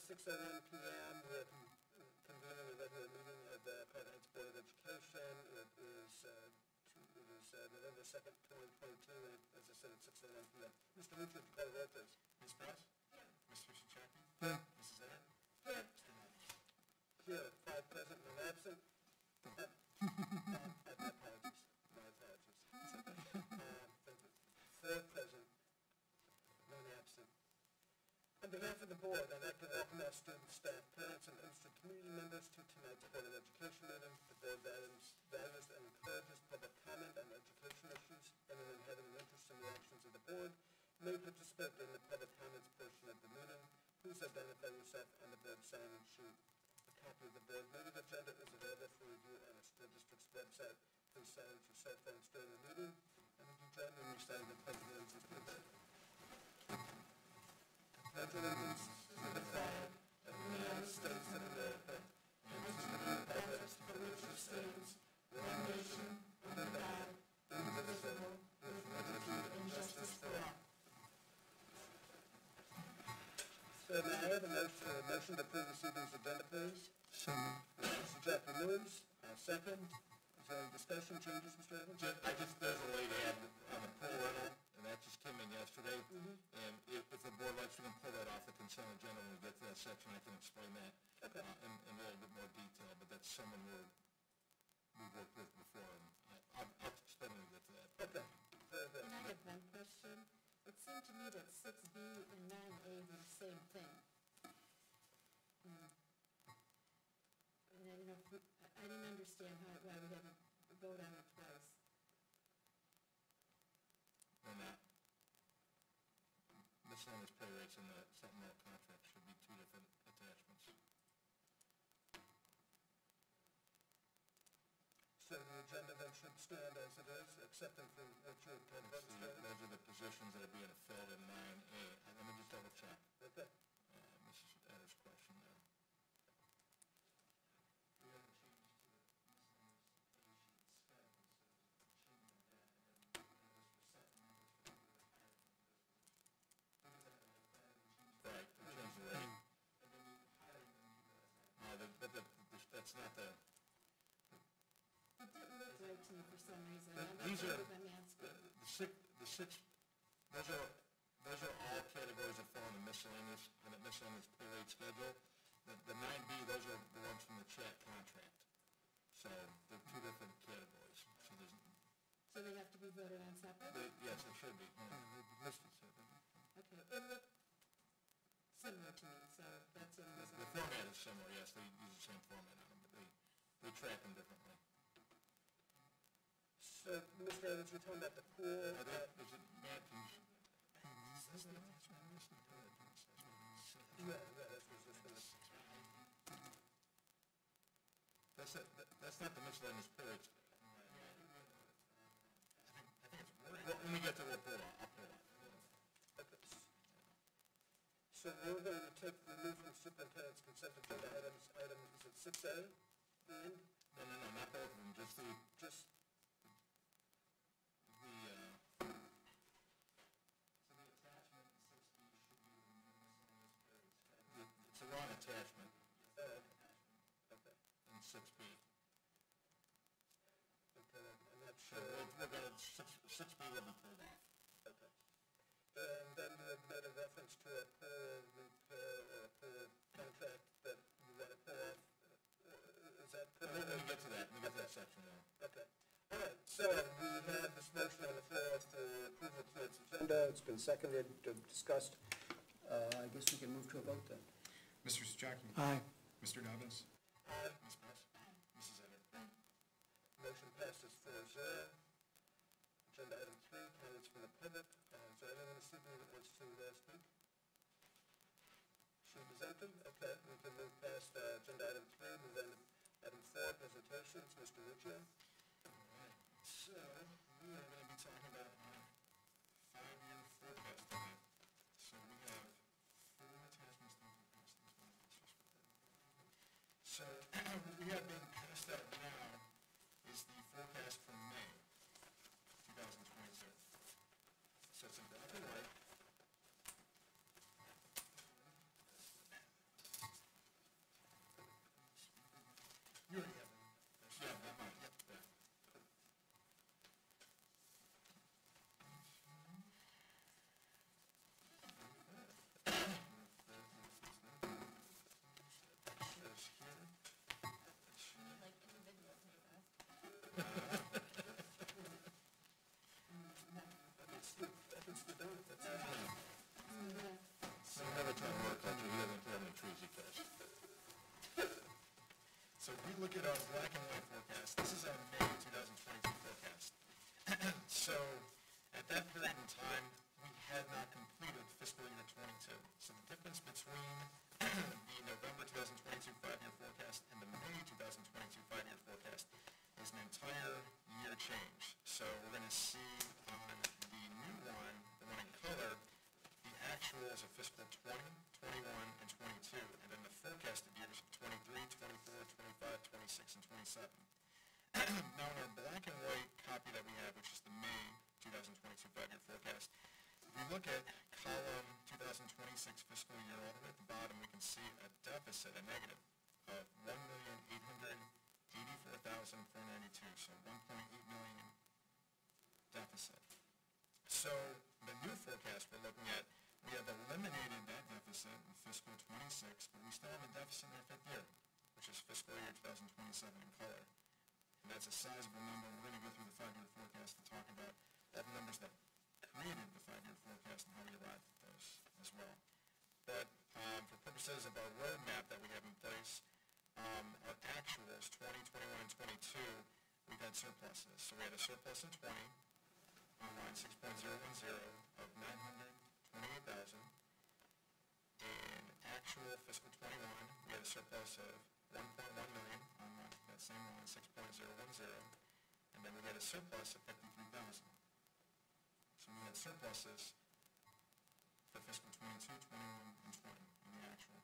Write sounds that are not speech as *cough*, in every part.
six oh one P M, we're con- convening a regular meeting of the Pratt Heights Board of Education. It is, uh, two- it is, uh, November second, twenty twenty-two, and as I said, at six oh one P M. Mr. Richard, call the roll, please. Ms. Press? Mr. Souchaki? Mrs. On the board, to welcome students, parents, and interested community members to tonight's of Education meeting. The values, values and encourages public comment on education issues. Anyone having an interest in the actions of the board may participate in the public comments portion of the meeting. Please identify yourself on the board sign-in sheet. A copy of the board meeting agenda is available for review on the district's website. Please cell phones during the meeting. And would you join reciting the pledge of So may second. Is there any discussion, changes, Mr. Evans? I just, there's a lady on the, on the poll and that just came in yesterday. And if, if the board likes, we can pull that off the consent agenda when we get to that section, I can explain that. Okay. uh, In, in a little bit more detail, but that's someone we're, we've worked with before, and I, I'll, I'll explain when get to that. Okay. Very good. Can I have one question? It seemed to me that six B and nine A were the same thing. Mm. And I, you know, f- I I didn't understand how, why we had to vote on it twice. And that miscellaneous pay rates and the supplemental contract should be two different attachments. So the agenda then should stand as it is, excepting for Richard and Let's see, Wednesday? those are the positions that are being filled in nine A. Let me just double check. Some reason. The- I'm these not are- sure if I'm the, asking. the six, the six, those are, those are all categories that fall in the miscellaneous, on the miscellaneous pay rate schedule. The, the nine B, those are the ones from the chat contract. So they're two different categories. So there's, So they have to be voted on separate? they, yes, they should be. yeah. Listed separately. Okay, it looked similar to me, so that's what The, the format is similar, yes, they use the same format on them, but they, they track them differently. So, Mr. Evans, you're the pool, uh, is it Matthews? Is the attachment listed there? no, no, that's, was just gonna, That's, it- that- that's not the miscellaneous. When when get to it, I'll pull it, I'll pull it. okay. So we're going to take, remove from superintendent's consent agenda items, item, is it six A? No, no, no, not of them, just the, just, we're gonna, six, six B will be pulled off. okay. And then the note reference to it, uh, the, uh, uh, contract that you want to put off, uh, is that? When we when we get to that, when we get to that section there. Okay. All right, so we this motion on the floor as to of tonight's agenda. It's been seconded, uh, discussed. Uh, I guess we can move to a vote then. Mr. Souchaki? Aye. Mr. Dobbins? Aye. Ms. Press? Mrs. Ennis? Motion passes four zero. To past uh, agenda item three, move on to item four, presentations. Mr. Riccio? Alright, so, we are gonna be talking about our five-year forecast tonight. So we have four attachments to. So, we have being So if we look at our black and white forecast, this is our May 2022 forecast. *clears throat* So at that period in time, we had not completed fiscal year '22. So the difference between *clears throat* the November 2022 five-year forecast and the May 2022 five-year forecast is an entire year change. So we're going to see on the new one, the one in color, the actuals of fiscal 20, 21, and 22, and then the forecasted years of 23, 24, 25, 26, and 27. *clears throat* Now, in our black and white copy that we have, which is the May 2022 five-year forecast, if we look at column 2026 fiscal year, all the way at the bottom, we can see a deficit, a negative, of 1,884,492, so 1.8 million deficit. So the new forecast we're looking at, we have eliminated that deficit in fiscal '26, but we still have a deficit in our fifth year, which is fiscal year 2027 in color. And that's a sizable number. We're going to go through the five-year forecast and talk about the numbers that created the five-year forecast and how we arrived at those as well. But um, for purposes of our roadmap that we have in place, um, our actuals, 20, 21, and 22, we've had surpluses. So we had a surplus in 20, on line 6.010 of 928,000. In actual fiscal '21, we had a surplus of 1.1 million on line- that same line, 6.010. And then we had a surplus of 53,000. So we had surpluses for fiscal '22, '21, and '20 in the actual.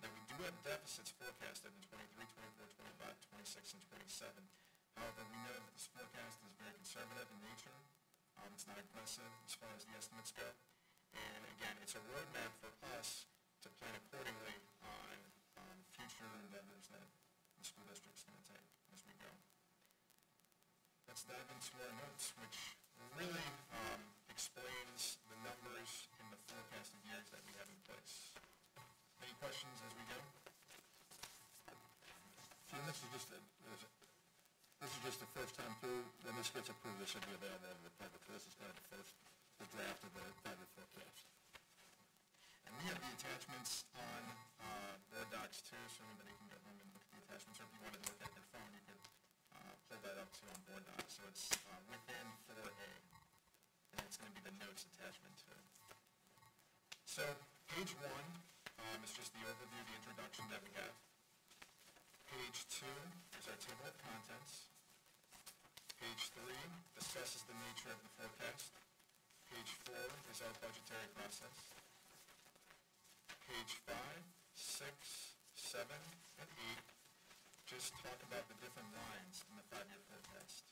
Now, we do have deficits forecasted in '23, '24, '25, '26, and '27. However, we know that this forecast is very conservative in nature. Um, It's not aggressive as far as the estimates go. And again, it's a roadmap for us to plan accordingly on future endeavors that the school district's going to take as we go. Let's dive into our notes, which really um, explains the numbers in the forecasted years that we have in place. Any questions as we go? And this is just, a- this is just the first time through, this gets approved, this should be the this is kind of the first, the draft of the five-year forecast. And we have the attachments on uh, Board Docs too, so anybody can go home and the attachments, or if you wanted to look at your phone, you could uh, pull that up too on Board Docs. So it's uh, within 4A, and it's going to be the notes attachment to it. So page one um, is just the overview, the introduction that we have. Page two is our table of contents. Page three discusses the nature of the forecast. Page four is our budgetary process. Page five, six, seven, and eight just talk about the different lines in the five-year forecast.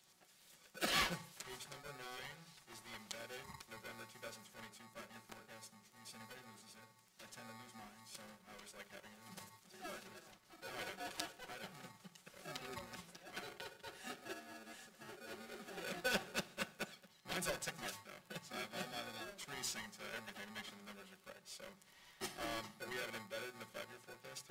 *coughs* Page number nine is the embedded November 2022 five-year forecast, in case anybody loses it. I tend to lose mine, so I always like having it in. No. *laughs* Mine's all tick marked though, so I have all my little tracing to everything to make sure the numbers are correct, so. Um, we have it embedded in the five-year forecast.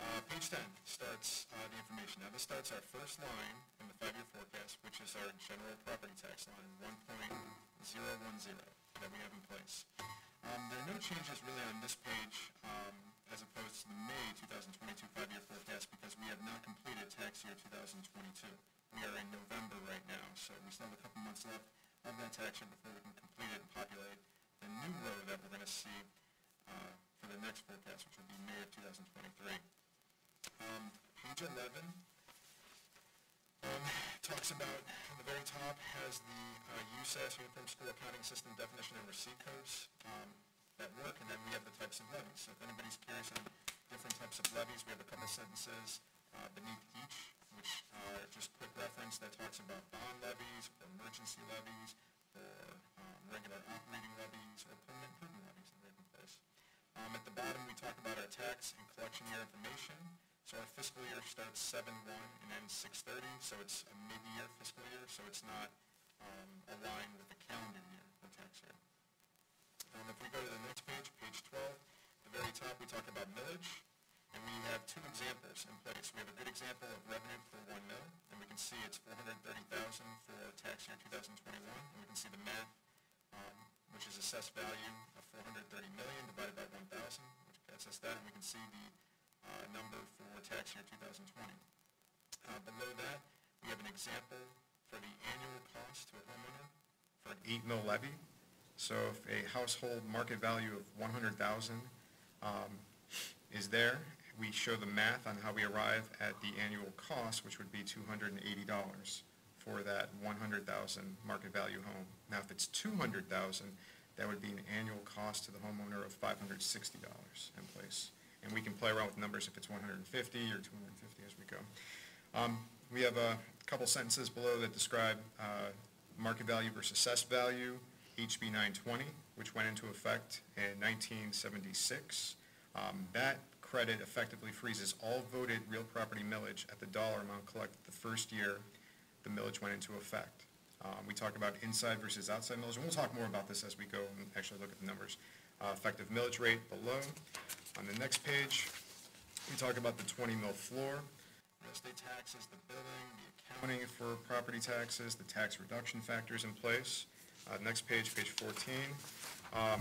Uh, page ten starts, uh, the information. Now, this starts our first line in the five-year forecast, which is our general property tax line, one point zero one zero that we have in place. Um, there are no changes really on this page, um, as opposed to the May two thousand twenty-two five-year forecast, because we have not completed tax year two thousand twenty-two. We are in November right now, so we still have a couple months left of that tax year before we can complete it and populate the new row that we're gonna see, for the next forecast, which will be May of two thousand twenty-three. Um, page eleven, um, talks about, at the very top, has the uh, USAS, Uniform School Accounting System definition and receipt codes um, that work, and then we have the types of levies. So if anybody's curious on different types of levies, we have a couple sentences uh, beneath each, which are just quick reference that talks about bond levies, emergency levies, or um, regular operating levies, or permanent prudent levies Um, At the bottom, we talk about our tax and collection year information. So our fiscal year starts seven one and ends 6-30, so it's a mid-year fiscal year, so it's not um, aligned with the calendar year for tax year. Um, If we go to the next page, page twelve, at the very top, we talk about millage, and we have two examples in place. We have a good example of revenue for one mil, and we can see it's four hundred thirty thousand for tax year two thousand twenty-one, and we can see the math, um, which is assessed value of four hundred thirty million divided by one thousand, which gets us that, and we can see the uh, number for tax year 2020. Uh, Below that, we have an example for the annual cost to a homeowner for an eight mil levy. So if a household market value of 100,000 um, is there, we show the math on how we arrive at the annual cost, which would be $280 for that 100,000 market value home. Now, if it's 200,000, that would be an annual cost to the homeowner of $560 in place. And we can play around with numbers if it's 150 or 250 as we go. Um, We have a couple sentences below that describe uh, market value versus assessed value, HB 920, which went into effect in 1976. Um, That credit effectively freezes all voted real property millage at the dollar amount collected the first year the millage went into effect. Um, We talk about inside versus outside millage, and we'll talk more about this as we go and actually look at the numbers. Uh, Effective millage rate below. On the next page, we talk about the 20 mil floor. Real estate taxes, the billing, the accounting for property taxes, the tax reduction factors in place. Uh, Next page, page 14, um,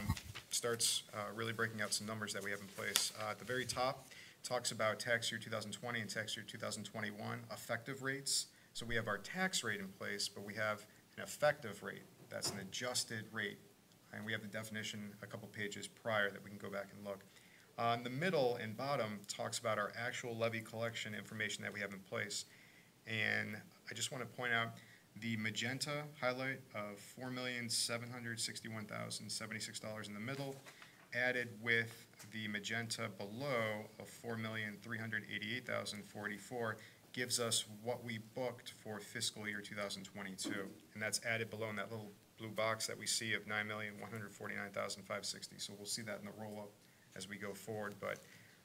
starts uh, really breaking out some numbers that we have in place. Uh, At the very top, talks about tax year 2020 and tax year 2021 effective rates. So we have our tax rate in place, but we have an effective rate. That's an adjusted rate. And we have the definition a couple pages prior that we can go back and look. On uh, the middle and bottom talks about our actual levy collection information that we have in place. And I just want to point out the magenta highlight of $4,761,076 in the middle, added with the magenta below of $4,388,044 gives us what we booked for fiscal year two thousand twenty-two. And that's added below in that little blue box that we see of nine million, one hundred forty-nine thousand, five sixty. So we'll see that in the roll-up as we go forward, but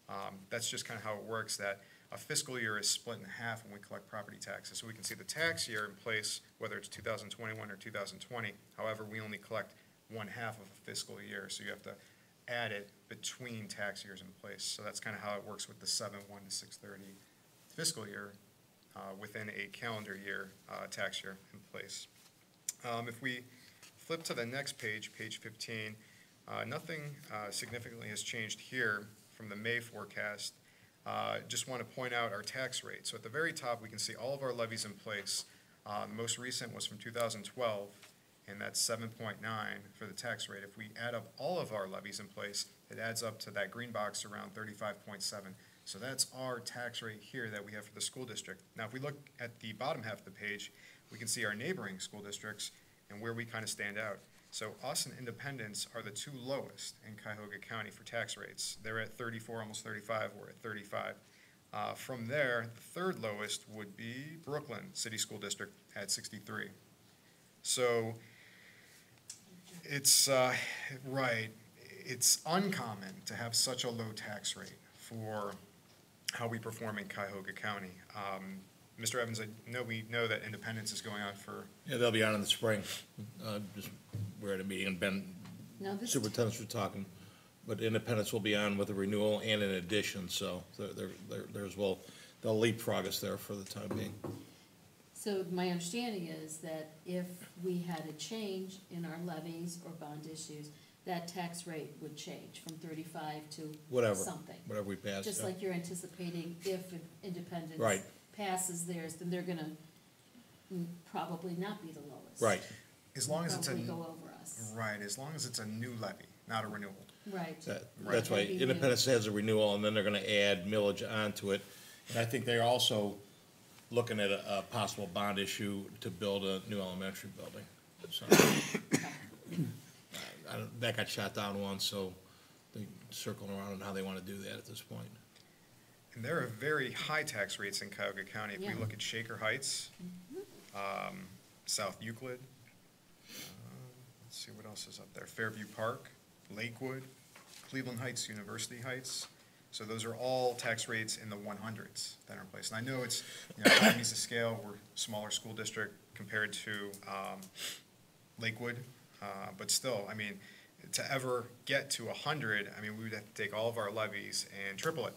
um, that's just kind of how it works, that a fiscal year is split in half when we collect property taxes. So we can see the tax year in place, whether it's 2021 or 2020. However, we only collect one half of a fiscal year, so you have to add it between tax years in place. So that's kind of how it works with the 7/1 to 6/30 fiscal year uh, within a calendar year uh, tax year in place. Um, If we flip to the next page, page 15, uh, nothing uh, significantly has changed here from the May forecast. Uh, Just want to point out our tax rate. So at the very top, we can see all of our levies in place. The most recent was from 2012, and that's 7.9 for the tax rate. If we add up all of our levies in place, it adds up to that green box around 35.7. So that's our tax rate here that we have for the school district. Now, if we look at the bottom half of the page, we can see our neighboring school districts and where we kind of stand out. So us and Independence are the two lowest in Cuyahoga County for tax rates. They're at 34, almost 35, we're at 35. Uh, From there, the third lowest would be Brooklyn City School District at 63. So it's, uh, right, it's uncommon to have such a low tax rate for how we perform in Cuyahoga County. Um, Mr. Evans, I know we know that Independence is going on for, Yeah, they'll be on in the spring. Uh, just, we're at a meeting, and Ben, Now, this, superintendents were talking, but Independence will be on with a renewal and an addition, so they're, they're, they're- there's, well, they'll leapfrog us there for the time being. so my understanding is that if we had a change in our levies or bond issues, that tax rate would change from thirty-five to Whatever, something. whatever we pass. Just yeah. like you're anticipating if Independence Right. passes theirs, then they're gonna mm, probably not be the lowest. Right, as long as it's a, Probably go over us. right, as long as it's a new levy, not a renewal. Right. that, Right. that's why That'd Independence has a renewal, and then they're gonna add millage onto it. And I think they're also looking at a, a possible bond issue to build a new elementary building, so. *coughs* I don't, that got shot down once, so they're circling around on how they wanna do that at this point. And there are very high tax rates in Cuyahoga County. If we Yeah. look at Shaker Heights, um, South Euclid, uh, let's see what else is up there, Fairview Park, Lakewood, Cleveland Heights, University Heights. So those are all tax rates in the one hundreds that are in place. And I know it's, you know, economies of scale, we're a smaller school district compared to um, Lakewood, uh, but still, I mean, to ever get to a hundred, I mean, we would have to take all of our levies and triple it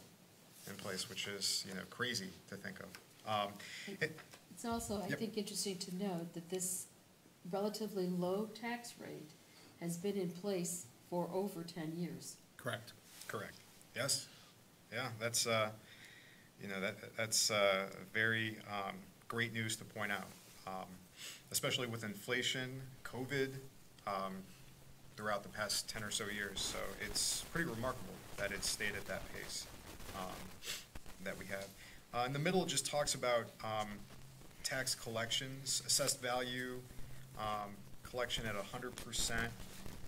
in place, which is, you know, crazy to think of. Um, it- It's also, I Yep. think, interesting to note that this relatively low tax rate has been in place for over ten years. Correct. Correct. Yes? Yeah, that's, uh, you know, that, that's, uh, very, um, great news to point out. Um, especially with inflation, COVID, um, throughout the past ten or so years. So it's pretty remarkable that it stayed at that pace, um, that we have. Uh, in the middle, just talks about, um, tax collections, assessed value, um, collection at hundred percent,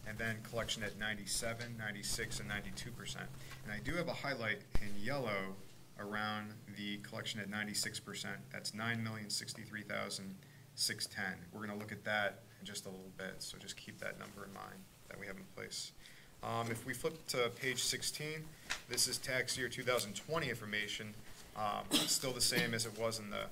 and then collection at 97, 96, and ninety-two percent. And I do have a highlight in yellow around the collection at ninety-six percent. That's nine million sixty-three thousand six ten. We're gonna look at that just a little bit, so just keep that number in mind that we have in place. Um, if we flip to page sixteen, this is tax year two thousand twenty information. Um, still the same as it was in the,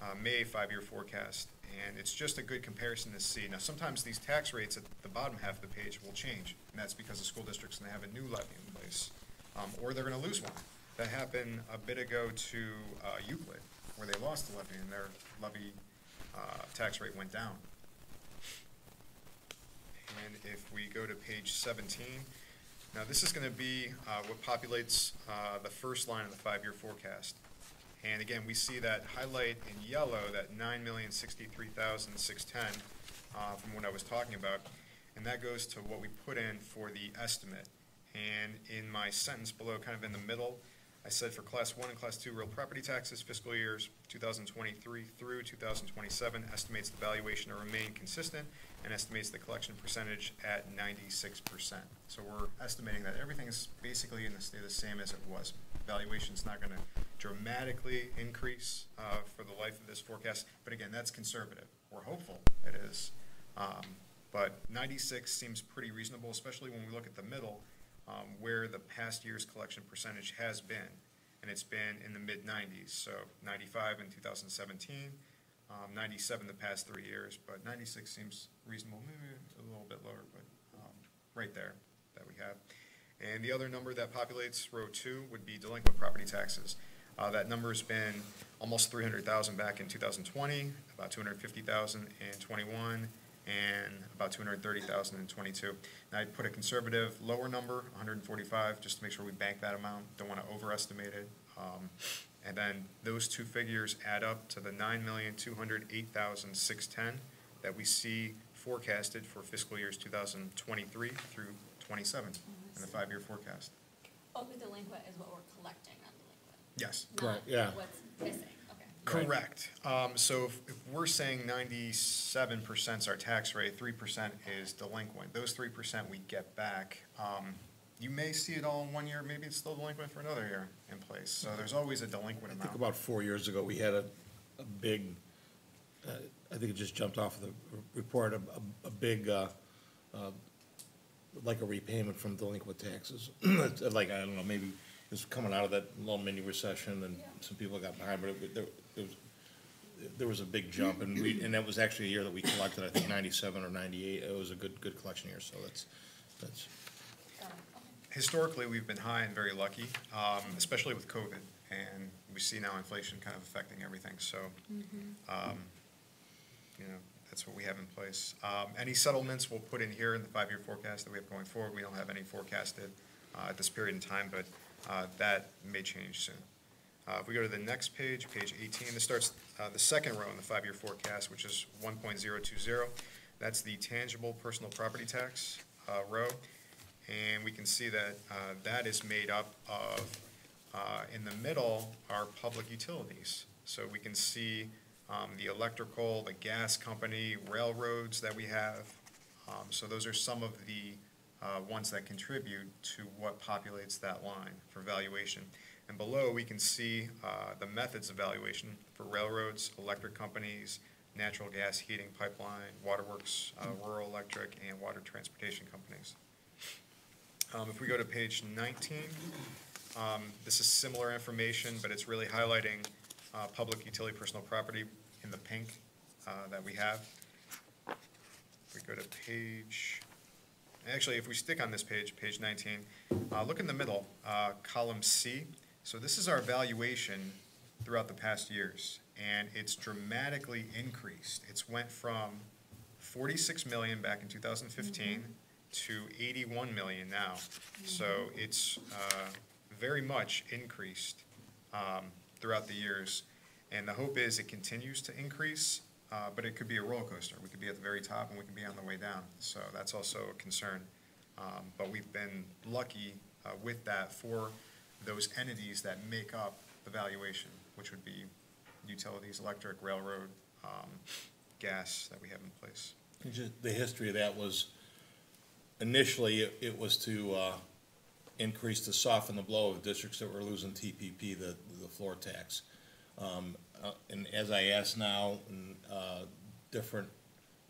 uh, May five-year forecast, and it's just a good comparison to see. Now, sometimes these tax rates at the bottom half of the page will change, and that's because the school district's gonna have a new levy in place, um, or they're gonna lose one. That happened a bit ago to, uh, Euclid, where they lost the levy, and their levy, uh, tax rate went down. And if we go to page seventeen, now this is gonna be, uh, what populates, uh, the first line of the five-year forecast. And again, we see that highlight in yellow, that nine million sixty-three thousand six ten, uh, from what I was talking about. And that goes to what we put in for the estimate. And in my sentence below, kind of in the middle, I said for class one and class two real property taxes fiscal years two thousand twenty-three through two thousand twenty-seven, estimates the valuation to remain consistent and estimates the collection percentage at ninety-six percent. So we're estimating that everything is basically in the same as it was. Valuation's not gonna dramatically increase, uh, for the life of this forecast, but again, that's conservative. We're hopeful it is. Um, but ninety-six seems pretty reasonable, especially when we look at the middle, um, where the past year's collection percentage has been. And it's been in the mid-nineties, so ninety-five in two thousand seventeen, um, ninety-seven the past three years, but ninety-six seems reasonable, maybe a little bit lower, but, um, right there that we have. And the other number that populates row two would be delinquent property taxes. Uh, that number's been almost three hundred thousand back in two thousand twenty, about two hundred fifty thousand in twenty-one, and about two hundred thirty thousand in twenty-two. Now, I put a conservative lower number, hundred and forty-five, just to make sure we bank that amount, don't wanna overestimate it. Um, and then those two figures add up to the nine million, two hundred eight thousand, six ten that we see forecasted for fiscal years two thousand twenty-three through twenty-seven in the five-year forecast. Only delinquent is what we're collecting on delinquent, Yes. Right, not yeah. what's missing, okay. Correct. Um, so if, if we're saying ninety-seven percent's our tax rate, three percent is delinquent. Those three percent we get back. Um, you may see it all in one year, maybe it's still delinquent for another year in place. So there's always a delinquent I amount. think about four years ago, we had a, a big, uh, I think it just jumped off of the r- report, a, a- a big, uh, uh, like a repayment from delinquent taxes. *clears throat* It's Like, I don't know, maybe it was coming out of that little mini recession and Yeah. some people got behind, but it, there, there was, there was a big jump and we, and that was actually a year that we collected, I think ninety-seven or ninety-eight. It was a good, good collection year, so that's, that's, Got it, okay. Historically, we've been high and very lucky, um, especially with COVID. And we see now inflation kind of affecting everything, so, um, you know, that's what we have in place. Um, any settlements we'll put in here in the five-year forecast that we have going forward. We don't have any forecasted, uh, at this period in time, but, uh, that may change soon. Uh, if we go to the next page, page eighteen, this starts, uh, the second row in the five-year forecast, which is one point zero two zero. That's the tangible personal property tax, uh, row. And we can see that, uh, that is made up of, uh, in the middle are public utilities. So we can see, um, the electrical, the gas company, railroads that we have. Um, so those are some of the, uh, ones that contribute to what populates that line for valuation. And below, we can see, uh, the methods of valuation for railroads, electric companies, natural gas heating pipeline, waterworks, uh, rural electric, and water transportation companies. Um, if we go to page nineteen, um, this is similar information, but it's really highlighting, uh, public utility personal property in the pink, uh, that we have. If we go to page, actually, if we stick on this page, page nineteen, uh, look in the middle, uh, column C. So this is our valuation throughout the past years, and it's dramatically increased. It's went from forty-six million back in two thousand fifteen to eighty-one million now. So it's, uh, very much increased um, throughout the years. And the hope is it continues to increase, uh, but it could be a roller coaster. We could be at the very top and we could be on the way down. So that's also a concern. Um, But we've been lucky uh, with that for those entities that make up the valuation, which would be utilities, electric, railroad, um, gas that we have in place. And ju- The history of that was, initially, it- it was to uh, increase to soften the blow of districts that were losing TPP, the, the floor tax. Um, uh, And as I ask now, uh, different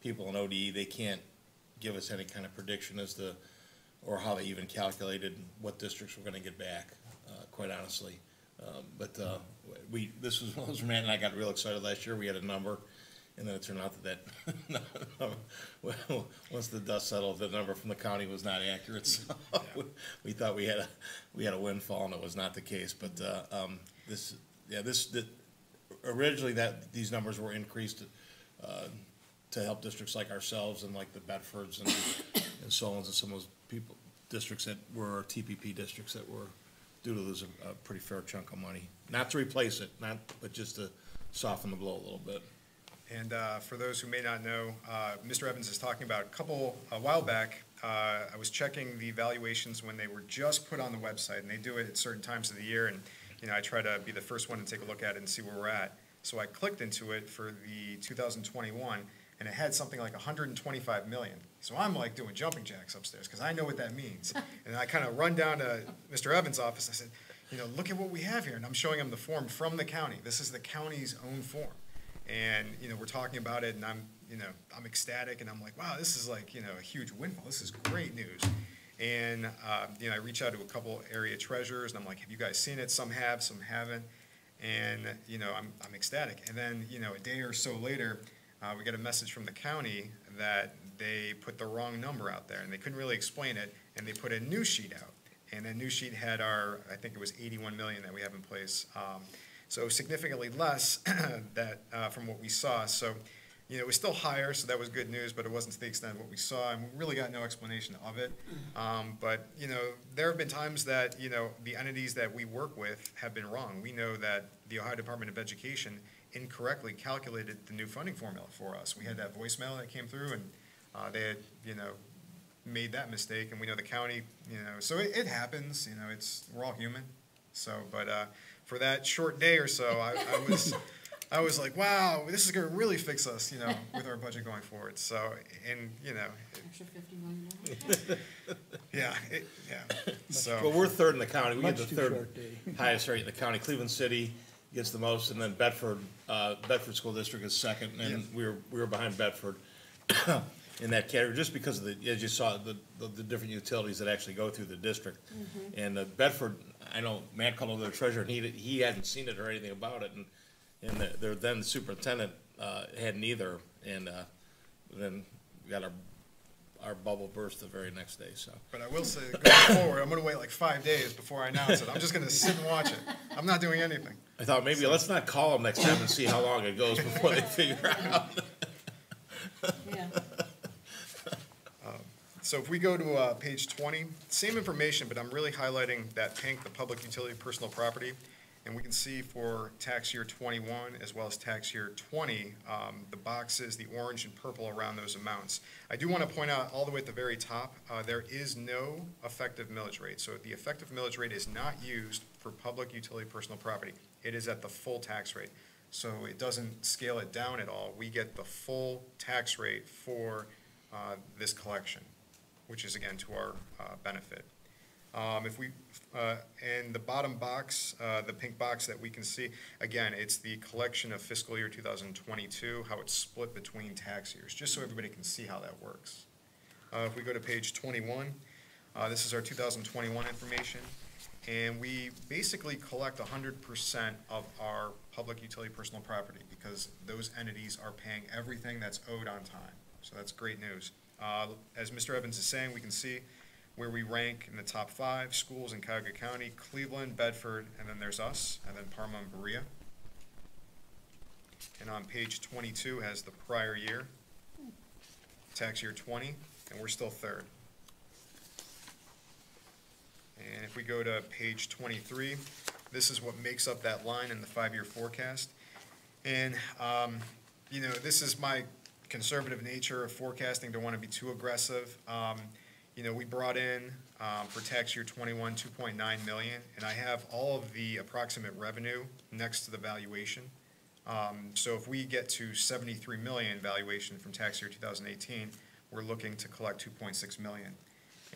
people in ODE, they can't give us any kind of prediction as to, or how they even calculated what districts we're gonna get back, uh, quite honestly. Um, But uh, we, this was of *laughs* Matt and I got real excited last year, we had a number, and then it turned out that that, *laughs* well, once the dust settled, the number from the county was not accurate, *laughs* so we thought we had a, we had a windfall, and it was not the case, but, uh, um, this, yeah, this, the- originally that, these numbers were increased, uh, to help districts like ourselves and like the Bedfords and, and Solons and some of those people, districts that were TPP districts that were due to lose a, a pretty fair chunk of money. Not to replace it, not, but just to soften the blow a little bit. And uh, for those who may not know, uh, Mr. Evans is talking about a couple, a while back, uh, I was checking the valuations when they were just put on the website, and they do it at certain times of the year, and, you know, I try to be the first one to take a look at it and see where we're at. So I clicked into it for the 2021, and it had something like 125 million. So I'm like doing jumping jacks upstairs, because I know what that means. *laughs* And I kind of run down to Mr. Evans' office, I said, you know, look at what we have here, and I'm showing him the form from the county. This is the county's own form. And, you know, we're talking about it and I'm, you know, I'm ecstatic and I'm like, wow, this is like, you know, a huge windfall. This is great news. And, uh, you know, I reach out to a couple area treasurers and I'm like, have you guys seen it? Some have, some haven't. And, you know, I'm, I'm ecstatic. And then, you know, a day or so later, uh, we get a message from the county that they put the wrong number out there and they couldn't really explain it. And they put a new sheet out. And that new sheet had our, I think it was 81 million that we have in place. Um, so significantly less *clears throat* that, uh, from what we saw. So, you know, it was still higher, so that was good news, but it wasn't to the extent of what we saw, and we really got no explanation of it. Um, But, you know, there have been times that, you know, the entities that we work with have been wrong. We know that the Ohio Department of Education incorrectly calculated the new funding formula for us. We had that voicemail that came through, and uh, they had, you know, made that mistake, and we know the county, you know, so it, it happens, you know, it's, we're all human. So, but, uh, for that short day or so, I, I was, *laughs* I was like, wow, this is gonna really fix us, you know, with our budget going forward. So, and, you know, Extra fifty million dollars. *laughs* yeah, it, yeah, Well, so, we're third in the county. We get the third highest rate in the county. Cleveland City gets the most, and then Bedford, uh, Bedford School District is second, Yeah. and we were, we were behind Bedford in that category, just because of the, as you saw, the, the, the different utilities that actually go through the district. And uh, Bedford, I know Matt called over their treasurer, and he, did- he hadn't seen it or anything about it, and, and the- their then superintendent, uh, hadn't either, and, uh, then we got our, our bubble burst the very next day, so. but I will say, going forward, I'm gonna wait like five days before I announce it. I'm just gonna sit and watch it. I'm not doing anything. I thought maybe let's not call them next time and see how long it goes before they figure out. Yeah. So if we go to uh, page 20, same information, but I'm really highlighting that pink, the public utility personal property. And we can see for tax year 21 as well as tax year 20, um, the boxes, the orange and purple around those amounts. I do want to point out, all the way at the very top, uh, there is no effective millage rate. So the effective millage rate is not used for public utility personal property. It is at the full tax rate. So it doesn't scale it down at all. We get the full tax rate for uh, this collection which is again to our uh, benefit. Um, If we, uh, and the bottom box, uh, the pink box that we can see, again, it's the collection of fiscal year 2022, how it's split between tax years, just so everybody can see how that works. Uh, If we go to page 21, uh, this is our 2021 information, and we basically collect 100% of our public utility personal property, because those entities are paying everything that's owed on time. So that's great news. Uh, As Mr. Evans is saying, we can see where we rank in the top five schools in Cuyahoga County, Cleveland, Bedford, and then there's us, and then Parma and Berea. And on page twenty-two has the prior year, tax year twenty, and we're still third. And if we go to page twenty-three, this is what makes up that line in the five-year forecast. And, um, you know, this is my conservative nature of forecasting, don't want to be too aggressive. Um, you know, we brought in, um, for tax year twenty-one, two point nine million, and I have all of the approximate revenue next to the valuation. Um, so if we get to seventy-three million valuation from tax year two thousand eighteen, we're looking to collect two point six million.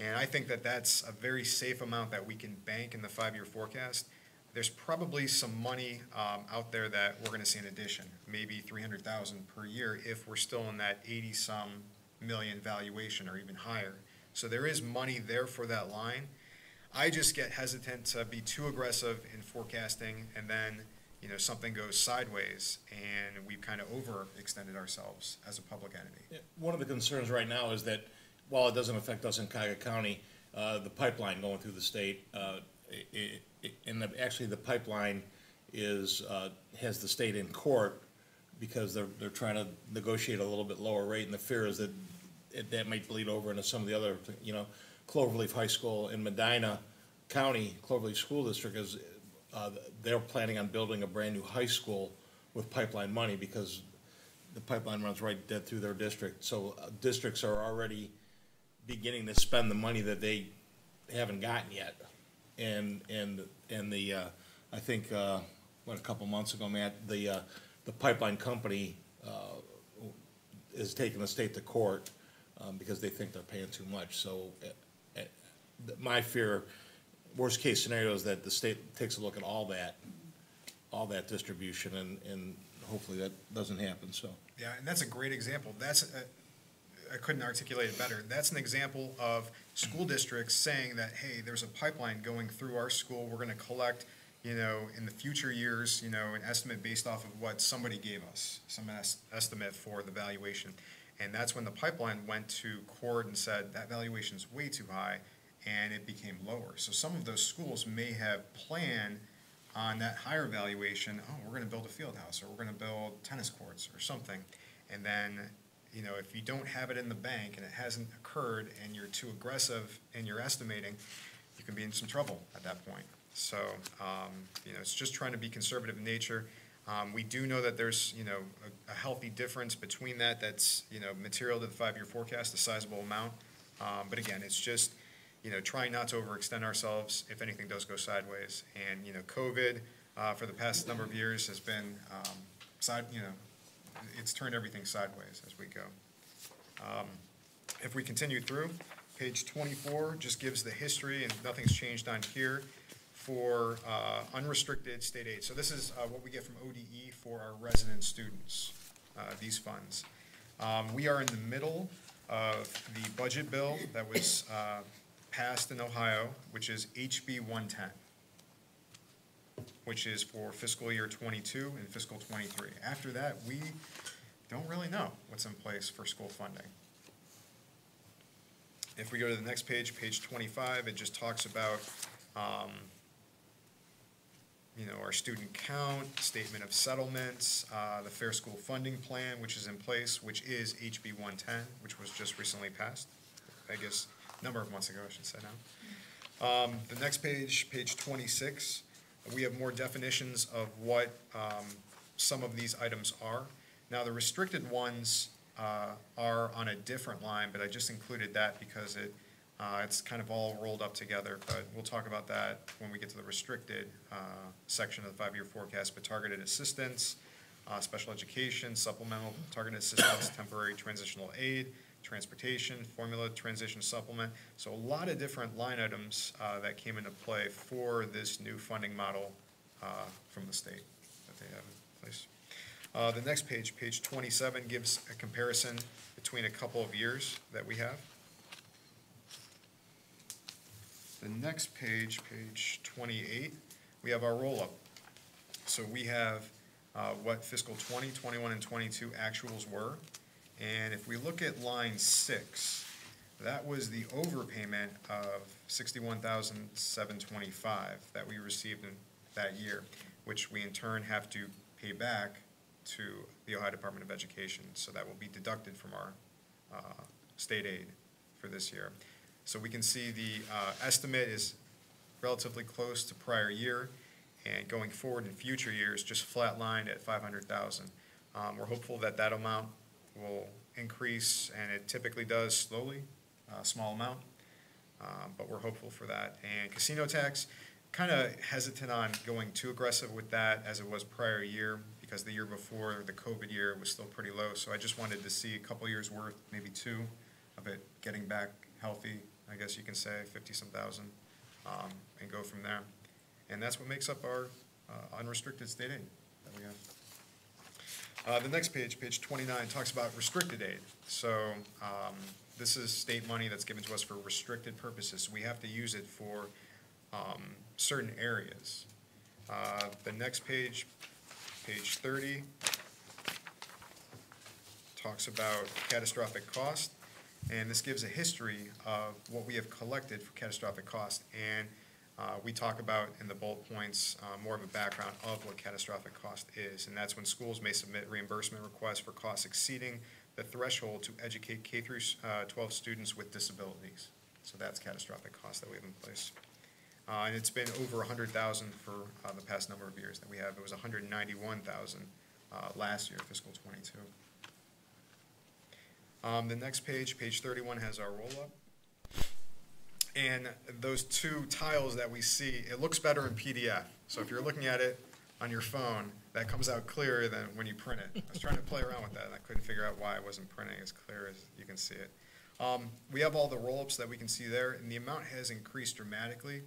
And I think that that's a very safe amount that we can bank in the five-year forecast. There's probably some money um, out there that we're gonna see in addition, maybe three hundred thousand per year if we're still in that eighty-some million valuation or even higher. So there is money there for that line. I just get hesitant to be too aggressive in forecasting and then, you know, something goes sideways and we've kind of overextended ourselves as a public entity. One of the concerns right now is that while it doesn't affect us in Cuyahoga County, uh, the pipeline going through the state, uh, i- i- i- and the- actually the pipeline is, uh, has the state in court because they're, they're trying to negotiate a little bit lower rate, and the fear is that it, that might bleed over into some of the other, you know, Cloverleaf High School in Medina County, Cloverleaf School District is, uh, they're planning on building a brand-new high school with pipeline money because the pipeline runs right dead through their district. So uh, districts are already beginning to spend the money that they haven't gotten yet. And, and, and the, uh, I think, uh, what, a couple months ago, Matt, the, uh, the pipeline company, uh, is taking the state to court, um, because they think they're paying too much. So, uh, uh, my fear, worst-case scenario is that the state takes a look at all that, all that distribution, and, and hopefully that doesn't happen, so. Yeah, and that's a great example. That's, I couldn't articulate it better. That's an example of school districts saying that, hey, there's a pipeline going through our school. We're gonna collect, you know, in the future years, you know, an estimate based off of what somebody gave us, some es- estimate for the valuation. And that's when the pipeline went to court and said, that valuation is way too high, and it became lower. So some of those schools may have planned on that higher valuation, oh, we're gonna build a field house, or we're gonna build tennis courts, or something. And then, you know, if you don't have it in the bank and it hasn't occurred, and you're too aggressive in your estimating, you can be in some trouble at that point. So, um, you know, it's just trying to be conservative in nature. Um, we do know that there's, you know, a, a healthy difference between that, that's, you know, material to the five-year forecast, a sizable amount. Um, but again, it's just, you know, trying not to overextend ourselves if anything does go sideways. And, you know, COVID, uh, for the past number of years has been, um, side, you know, it's turned everything sideways as we go. Um, If we continue through, page twenty-four just gives the history, and nothing's changed on here, for uh, unrestricted state aid. So this is uh, what we get from ODE for our resident students, uh, these funds. Um, We are in the middle of the budget bill that was uh, passed in Ohio, which is HB one-ten, which is for fiscal year twenty-two and fiscal twenty-three. After that, we don't really know what's in place for school funding. If we go to the next page, page twenty-five, it just talks about, um, you know, our student count, statement of settlements, uh, the Fair School Funding Plan, which is in place, which is HB one-ten, which was just recently passed, I guess, a number of months ago, I should say now. Um, the next page, page twenty-six, we have more definitions of what, um, some of these items are. Now, the restricted ones, uh, are on a different line, but I just included that because it, uh, it's kind of all rolled up together, but we'll talk about that when we get to the restricted, uh, section of the five-year forecast, but targeted assistance, uh, special education, supplemental targeted assistance, temporary transitional aid, transportation, formula transition supplement. So a lot of different line items, uh, that came into play for this new funding model, uh, from the state that they have in place. Uh, the next page, page twenty-seven, gives a comparison between a couple of years that we have. The next page, page twenty-eight, we have our roll-up. So we have, uh, what fiscal 20, 21, and twenty-two actuals were. And if we look at line six, that was the overpayment of sixty-one thousand seven twenty-five that we received in that year, which we in turn have to pay back to the Ohio Department of Education. So that will be deducted from our uh, state aid for this year. So we can see the uh, estimate is relatively close to prior year, and going forward in future years, just flatlined at 500,000. Um, We're hopeful that that amount will increase, and it typically does slowly, a small amount, um, but we're hopeful for that. And casino tax, kind of hesitant on going too aggressive with that as it was prior year, because the year before, the COVID year, was still pretty low. So I just wanted to see a couple years' worth, maybe two, of it getting back healthy, I guess you can say, fifty-some thousand, um, and go from there. And that's what makes up our uh, unrestricted state aid that we have. Uh, The next page, page 29, talks about restricted aid. So um, this is state money that's given to us for restricted purposes. We have to use it for um, certain areas. Uh, The next page, page 30, talks about catastrophic cost, and this gives a history of what we have collected for catastrophic cost. And uh, we talk about in the bullet points, uh, more of a background of what catastrophic cost is. And that's when schools may submit reimbursement requests for costs exceeding the threshold to educate K through uh, 12 students with disabilities. So that's catastrophic cost that we have in place. Uh, And it's been over 100,000 for uh, the past number of years that we have. It was 191,000 uh, last year, fiscal '22. Um, The next page, page 31, has our roll-up. And those two tiles that we see, it looks better in PDF. So if you're looking at it on your phone, that comes out clearer than when you print it. I was trying to play around with that, and I couldn't figure out why it wasn't printing as clear as you can see it. Um, We have all the roll-ups that we can see there, and the amount has increased dramatically.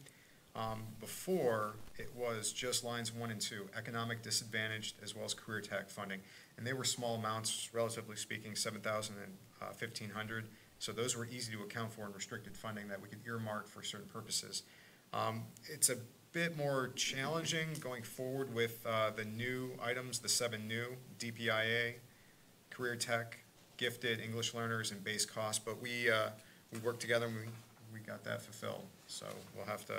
Um, Before, it was just lines one and two, economic disadvantaged as well as career tech funding. And they were small amounts, relatively speaking, seven thousand and uh, fifteen hundred. So those were easy to account for in restricted funding that we could earmark for certain purposes. Um, It's a bit more challenging going forward with uh, the new items, the seven new, DPIA, career tech, gifted, English learners, and base cost, but we, uh, we worked together and we, we got that fulfilled. So we'll have to,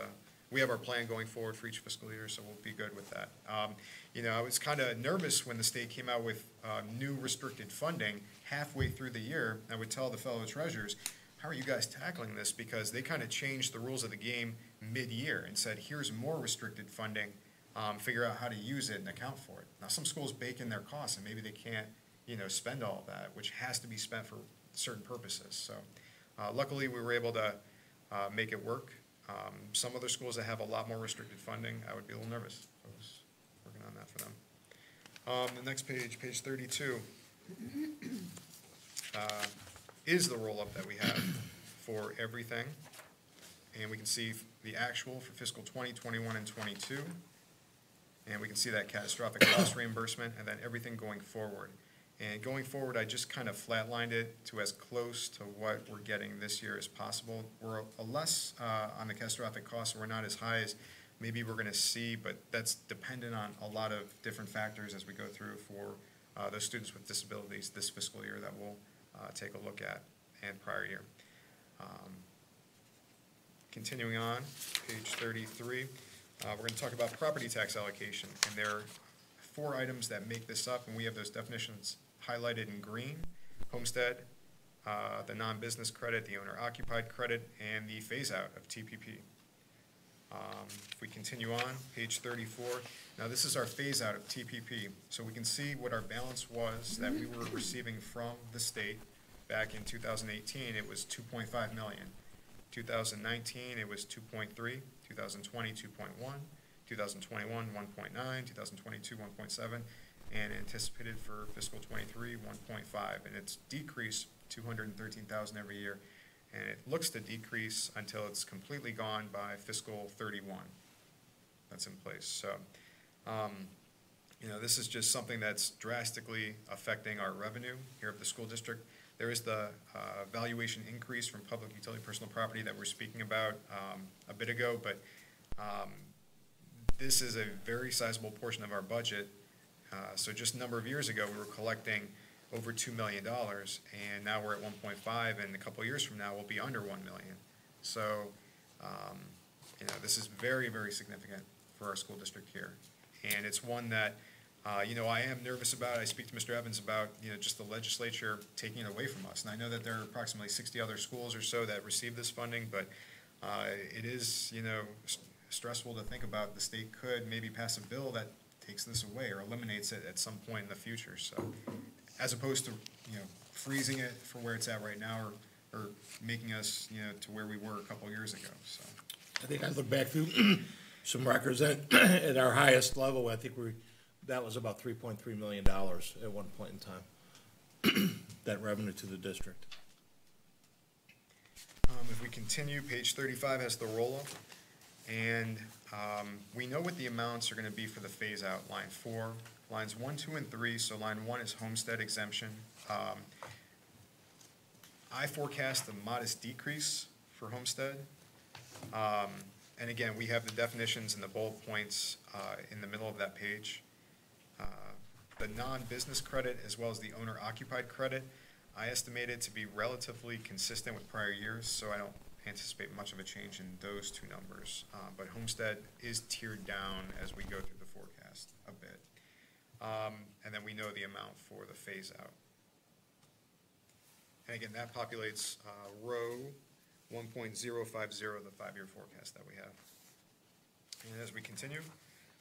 we have our plan going forward for each fiscal year, so we'll be good with that. Um, You know, I was kind of nervous when the state came out with uh, new restricted funding halfway through the year. I would tell the fellow treasurers, how are you guys tackling this? Because they kind of changed the rules of the game mid-year and said, here's more restricted funding, um, figure out how to use it and account for it. Now, some schools bake in their costs, and maybe they can't, you know, spend all of that, which has to be spent for certain purposes. So uh, luckily, we were able to uh, make it work. Um, Some other schools that have a lot more restricted funding, I would be a little nervous. I was working on that for them. Um, The next page, page 32, uh, is the roll-up that we have for everything. And we can see the actual for fiscal 20, 21, and 22. And we can see that catastrophic cost reimbursement and then everything going forward. And going forward, I just kind of flatlined it to as close to what we're getting this year as possible. We're a less uh, on the catastrophic costs, we're not as high as maybe we're going to see, but that's dependent on a lot of different factors as we go through for uh, those students with disabilities this fiscal year that we'll uh, take a look at and prior year. Um, Continuing on, page 33, uh, we're going to talk about property tax allocation. And there are four items that make this up, and we have those definitions highlighted in green. Homestead, uh, the non-business credit, the owner-occupied credit, and the phase-out of TPP. Um, If we continue on, page 34, now this is our phase-out of TPP. So we can see what our balance was that we were receiving from the state back in 2018. It was 2.5 million. 2019, it was 2.3, 2020, 2.1, 2021, 1.9, 2022, 1.7, and anticipated for fiscal '23, 1.5. And it's decreased 213,000 every year, and it looks to decrease until it's completely gone by fiscal '31. That's in place. So, um, you know, this is just something that's drastically affecting our revenue here at the school district. There is the uh, valuation increase from public utility personal property that we're speaking about um, a bit ago, but um, this is a very sizable portion of our budget. Uh, So just a number of years ago, we were collecting over $2 million, and now we're at 1.5, and a couple of years from now, we'll be under 1 million. So, um, you know, this is very, very significant for our school district here. And it's one that, uh, you know, I am nervous about. I speak to Mr. Evans about, you know, just the legislature taking it away from us. And I know that there are approximately 60 other schools or so that receive this funding, but uh, it is, you know, stressful to think about. The state could maybe pass a bill that takes this away or eliminates it at some point in the future, so, as opposed to, you know, freezing it for where it's at right now, or, or making us, you know, to where we were a couple years ago, so. I think I look back through *clears throat* some records, and *clears throat* at our highest level, I think we, that was about three point three million dollars at one point in time. *clears throat* That revenue to the district. Um, if we continue, page thirty-five has the roll-up, and, um, we know what the amounts are gonna be for the phase-out, line four, lines one, two, and three, so line one is homestead exemption. Um, I forecast a modest decrease for homestead. Um, and again, we have the definitions and the bullet points, uh, in the middle of that page. Uh, The non-business credit as well as the owner-occupied credit, I estimate to be relatively consistent with prior years, so I don't anticipate much of a change in those two numbers. Uh, But homestead is tiered down as we go through the forecast a bit. Um, And then we know the amount for the phase-out. And again, that populates uh, row one point zero five zero, the five-year forecast that we have. And as we continue,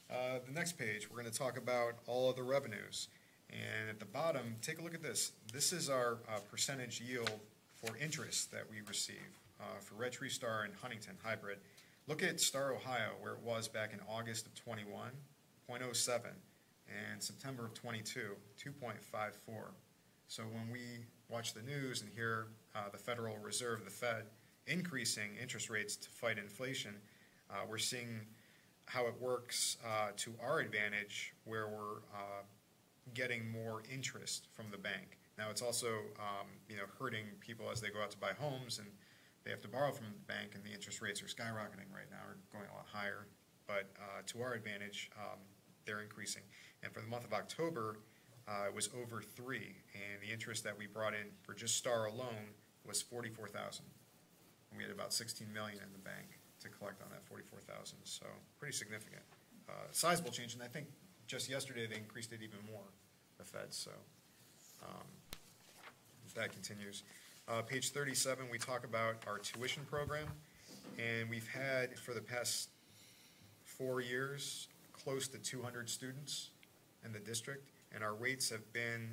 uh, the next page, we're gonna talk about all of the revenues. And at the bottom, take a look at this. This is our uh, percentage yield for interest that we receive uh, for Red Tree Star and Huntington Hybrid. Look at Star Ohio, where it was back in August of twenty-one, 0.07, and September of twenty-two, two point five four. So when we watch the news and hear uh, the Federal Reserve, the Fed, increasing interest rates to fight inflation, uh, we're seeing how it works uh, to our advantage, where we're uh, getting more interest from the bank. Now, it's also, um, you know, hurting people as they go out to buy homes and they have to borrow from the bank and the interest rates are skyrocketing right now, are going a lot higher. But uh, to our advantage, um, they're increasing. And for the month of October, uh, it was over three, and the interest that we brought in for just Star alone was forty-four thousand. And we had about sixteen million in the bank to collect on that forty-four thousand, so pretty significant. Uh, Sizable change, and I think just yesterday they increased it even more, the Fed, so. um, That continues. Uh, Page thirty-seven, we talk about our tuition program, and we've had for the past four years, close to two hundred students in the district, and our rates have been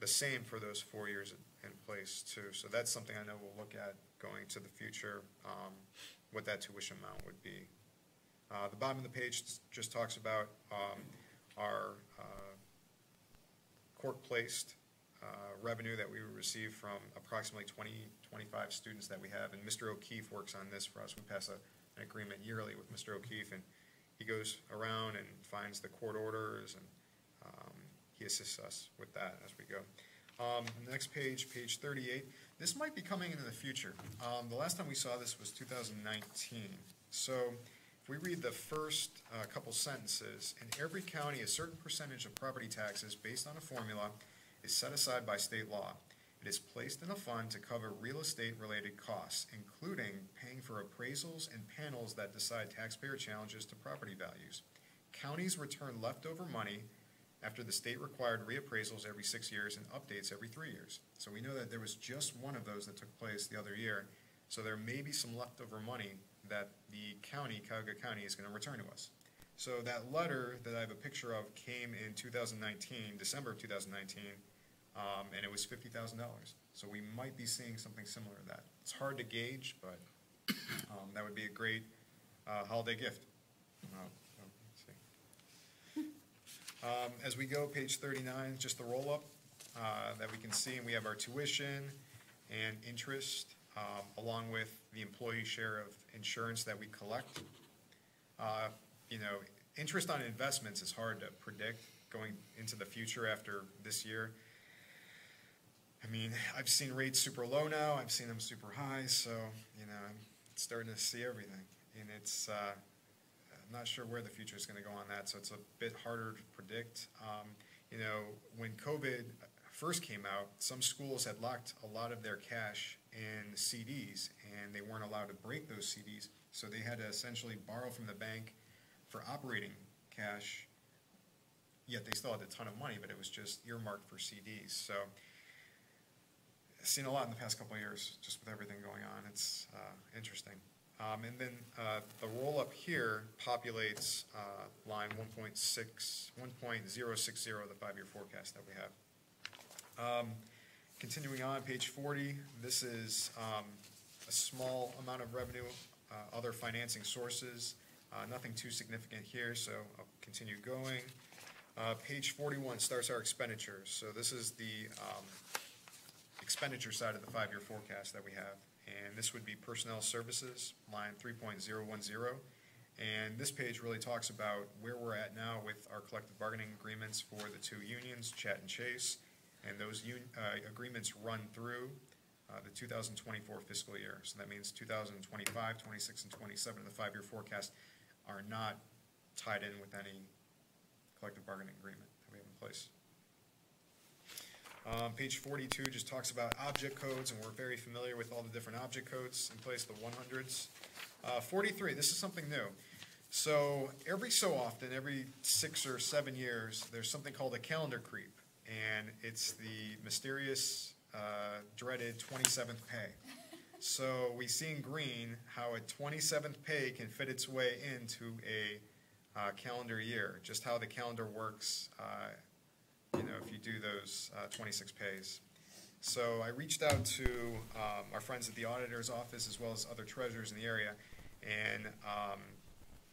the same for those four years in place too. So that's something I know we'll look at going to the future, um, what that tuition amount would be. Uh, the bottom of the page just talks about, um, our, uh, court-placed, uh, revenue that we receive from approximately 20, 25 students that we have. And Mr. O'Keefe works on this for us. We pass a, an agreement yearly with Mr. O'Keefe, and he goes around and finds the court orders, and um, he assists us with that as we go. Um, Next page, page 38, this might be coming in the future. Um, The last time we saw this was 2019. So if we read the first uh, couple sentences, in every county, a certain percentage of property taxes based on a formula is set aside by state law. It is placed in a fund to cover real estate-related costs, including paying for appraisals and panels that decide taxpayer challenges to property values. Counties return leftover money after the state required reappraisals every six years and updates every three years. So we know that there was just one of those that took place the other year. So there may be some leftover money that the county, Cuyahoga County, is gonna return to us. So that letter that I have a picture of came in two thousand nineteen, December of two thousand nineteen, um, and it was fifty thousand dollars. So we might be seeing something similar to that. It's hard to gauge, but, um, that would be a great, uh, holiday gift. Uh. Um, as we go, page thirty-nine, just the roll-up, uh, that we can see, and we have our tuition and interest, um, along with the employee share of insurance that we collect. Uh, you know, interest on investments is hard to predict going into the future after this year. I mean, I've seen rates super low now, I've seen them super high, so, you know, I'm starting to see everything. And it's, uh, I'm not sure where the future is gonna go on that, so it's a bit harder to predict. Um, you know, when COVID first came out, some schools had locked a lot of their cash in CDs, and they weren't allowed to break those CDs, so they had to essentially borrow from the bank for operating cash, yet they still had a ton of money, but it was just earmarked for CDs, so seen a lot in the past couple of years, just with everything going on, it's, uh, interesting. Um, and then, uh, the roll-up here populates, uh, line one point six, one point zero six zero, the five-year forecast that we have. Um, Continuing on, page forty, this is, um, a small amount of revenue, uh, other financing sources, uh, nothing too significant here, so I'll continue going. Uh, page forty-one starts our expenditures, so this is the, um, expenditure side of the five-year forecast that we have. And this would be personnel services, line three point zero one zero. And this page really talks about where we're at now with our collective bargaining agreements for the two unions, Chat and Chase. And those uh, agreements run through, uh, the two thousand twenty-four fiscal year. So that means 2025, 26, and twenty-seven, of the five-year forecast are not tied in with any collective bargaining agreement that we have in place. Um, page forty-two just talks about object codes, and we're very familiar with all the different object codes in place, the one hundreds. Uh, forty-three, this is something new. So every so often, every six or seven years, there's something called a calendar creep. And it's the mysterious, uh, dreaded twenty-seventh pay. So we see in green how a twenty-seventh pay can fit its way into a, uh, calendar year, just how the calendar works, uh, you know, if you do those uh, 26 pays. So I reached out to um, our friends at the auditor's office as well as other treasurers in the area, and um,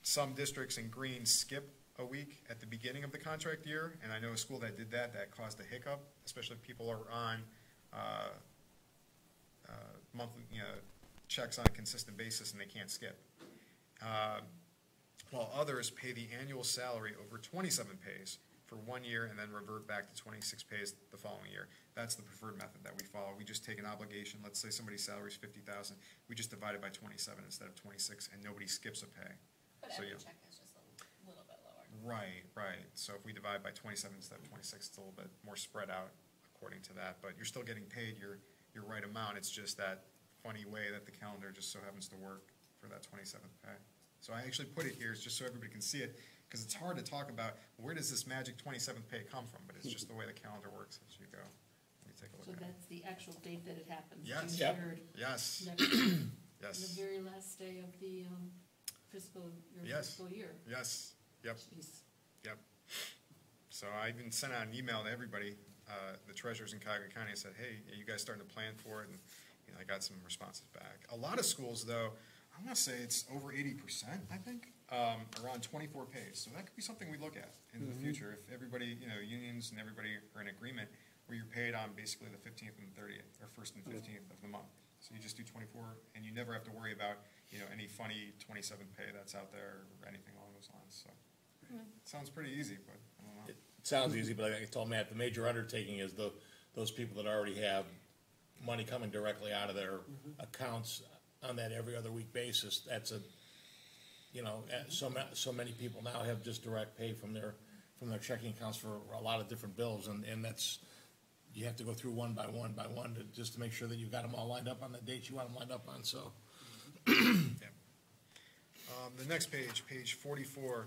some districts in green skip a week at the beginning of the contract year, and I know a school that did that, that caused a hiccup, especially if people are on uh, uh, monthly, you know, checks on a consistent basis and they can't skip. Uh, while others pay the annual salary over twenty-seven pays for one year and then revert back to twenty-six pays the following year. That's the preferred method that we follow. We just take an obligation, let's say somebody's salary is fifty thousand, we just divide it by twenty-seven instead of twenty-six, and nobody skips a pay. But So, every yeah. check is just a little bit lower. Right, right. So if we divide by twenty-seven instead of twenty-six, it's a little bit more spread out according to that, but you're still getting paid your, your right amount. It's just that funny way that the calendar just so happens to work for that twenty-seventh pay. So I actually put it here, just so everybody can see it, because it's hard to talk about, where does this magic twenty-seventh pay come from? But it's just the way the calendar works as you go. Let me take a So look at it. that's the actual date that it happens? Yes. June Yep. third, Yes, next *clears throat* yes, The very last day of the um, fiscal, your Yes. fiscal year. yes, yep. Jeez. Yep. So I even sent out an email to everybody, uh, the treasurers in Cuyahoga County, and said, hey, are you guys starting to plan for it? And, you know, I got some responses back. A lot of schools, though, I want to say it's over eighty percent, I think, um, around twenty-four pays. So that could be something we look at in the mm-hmm. future, if everybody, you know, unions and everybody are in agreement, where you're paid on basically the fifteenth and thirtieth, or first and fifteenth of the month. So you just do twenty-four, and you never have to worry about, you know, any funny twenty-seventh pay that's out there, or anything along those lines, so. It sounds pretty easy, but I don't know. It sounds easy, but like I told Matt, the major undertaking is the, those people that already have money coming directly out of their mm-hmm. accounts on that every other week basis, that's a, you know, eh, so ma- so many people now have just direct pay from their, from their checking accounts for a lot of different bills, and, and that's, you have to go through one by one by one to, just to make sure that you've got them all lined up on the dates you want them lined up on, so. Um, the next page, page forty-four,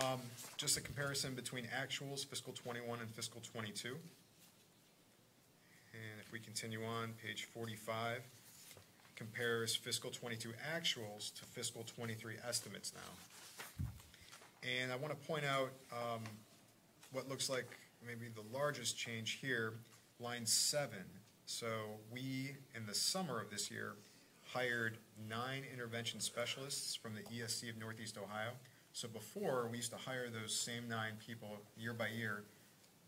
um, just a comparison between actuals fiscal twenty-one and fiscal twenty-two. And if we continue on, page forty-five compares fiscal twenty-two actuals to fiscal twenty-three estimates now. And I want to point out, um, what looks like maybe the largest change here, line seven. So we, in the summer of this year, hired nine intervention specialists from the ESC of Northeast Ohio. So before, we used to hire those same nine people year by year,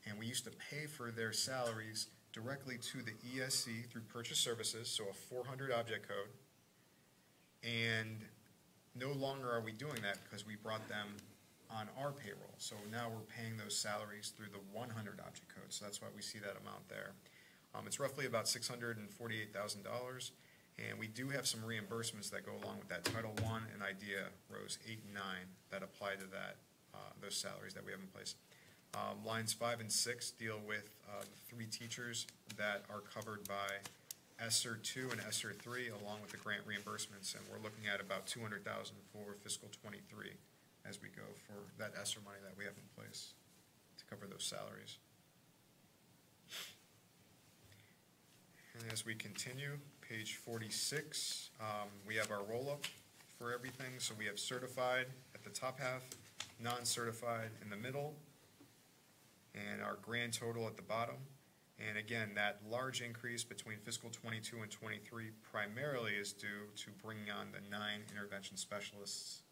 and we used to pay for their salaries directly to the ESC through purchase services, so a four hundred object code. And no longer are we doing that because we brought them on our payroll. So now we're paying those salaries through the one hundred object code, so that's why we see that amount there. Um, it's roughly about six hundred and we do have some reimbursements that go along with that Title One and IDEA rows eight and nine that apply to that, uh, those salaries that we have in place. Um, lines five and six deal with, uh, the three teachers that are covered by ESSER two and ESSER three, along with the grant reimbursements, and we're looking at about two hundred thousand for fiscal twenty-three as we go for that ESSER money that we have in place to cover those salaries. And as we continue, page forty-six, um, we have our roll-up for everything. So we have certified at the top half, non-certified in the middle, and our grand total at the bottom. And again, that large increase between fiscal '22 and '23 primarily is due to bringing on the nine intervention specialists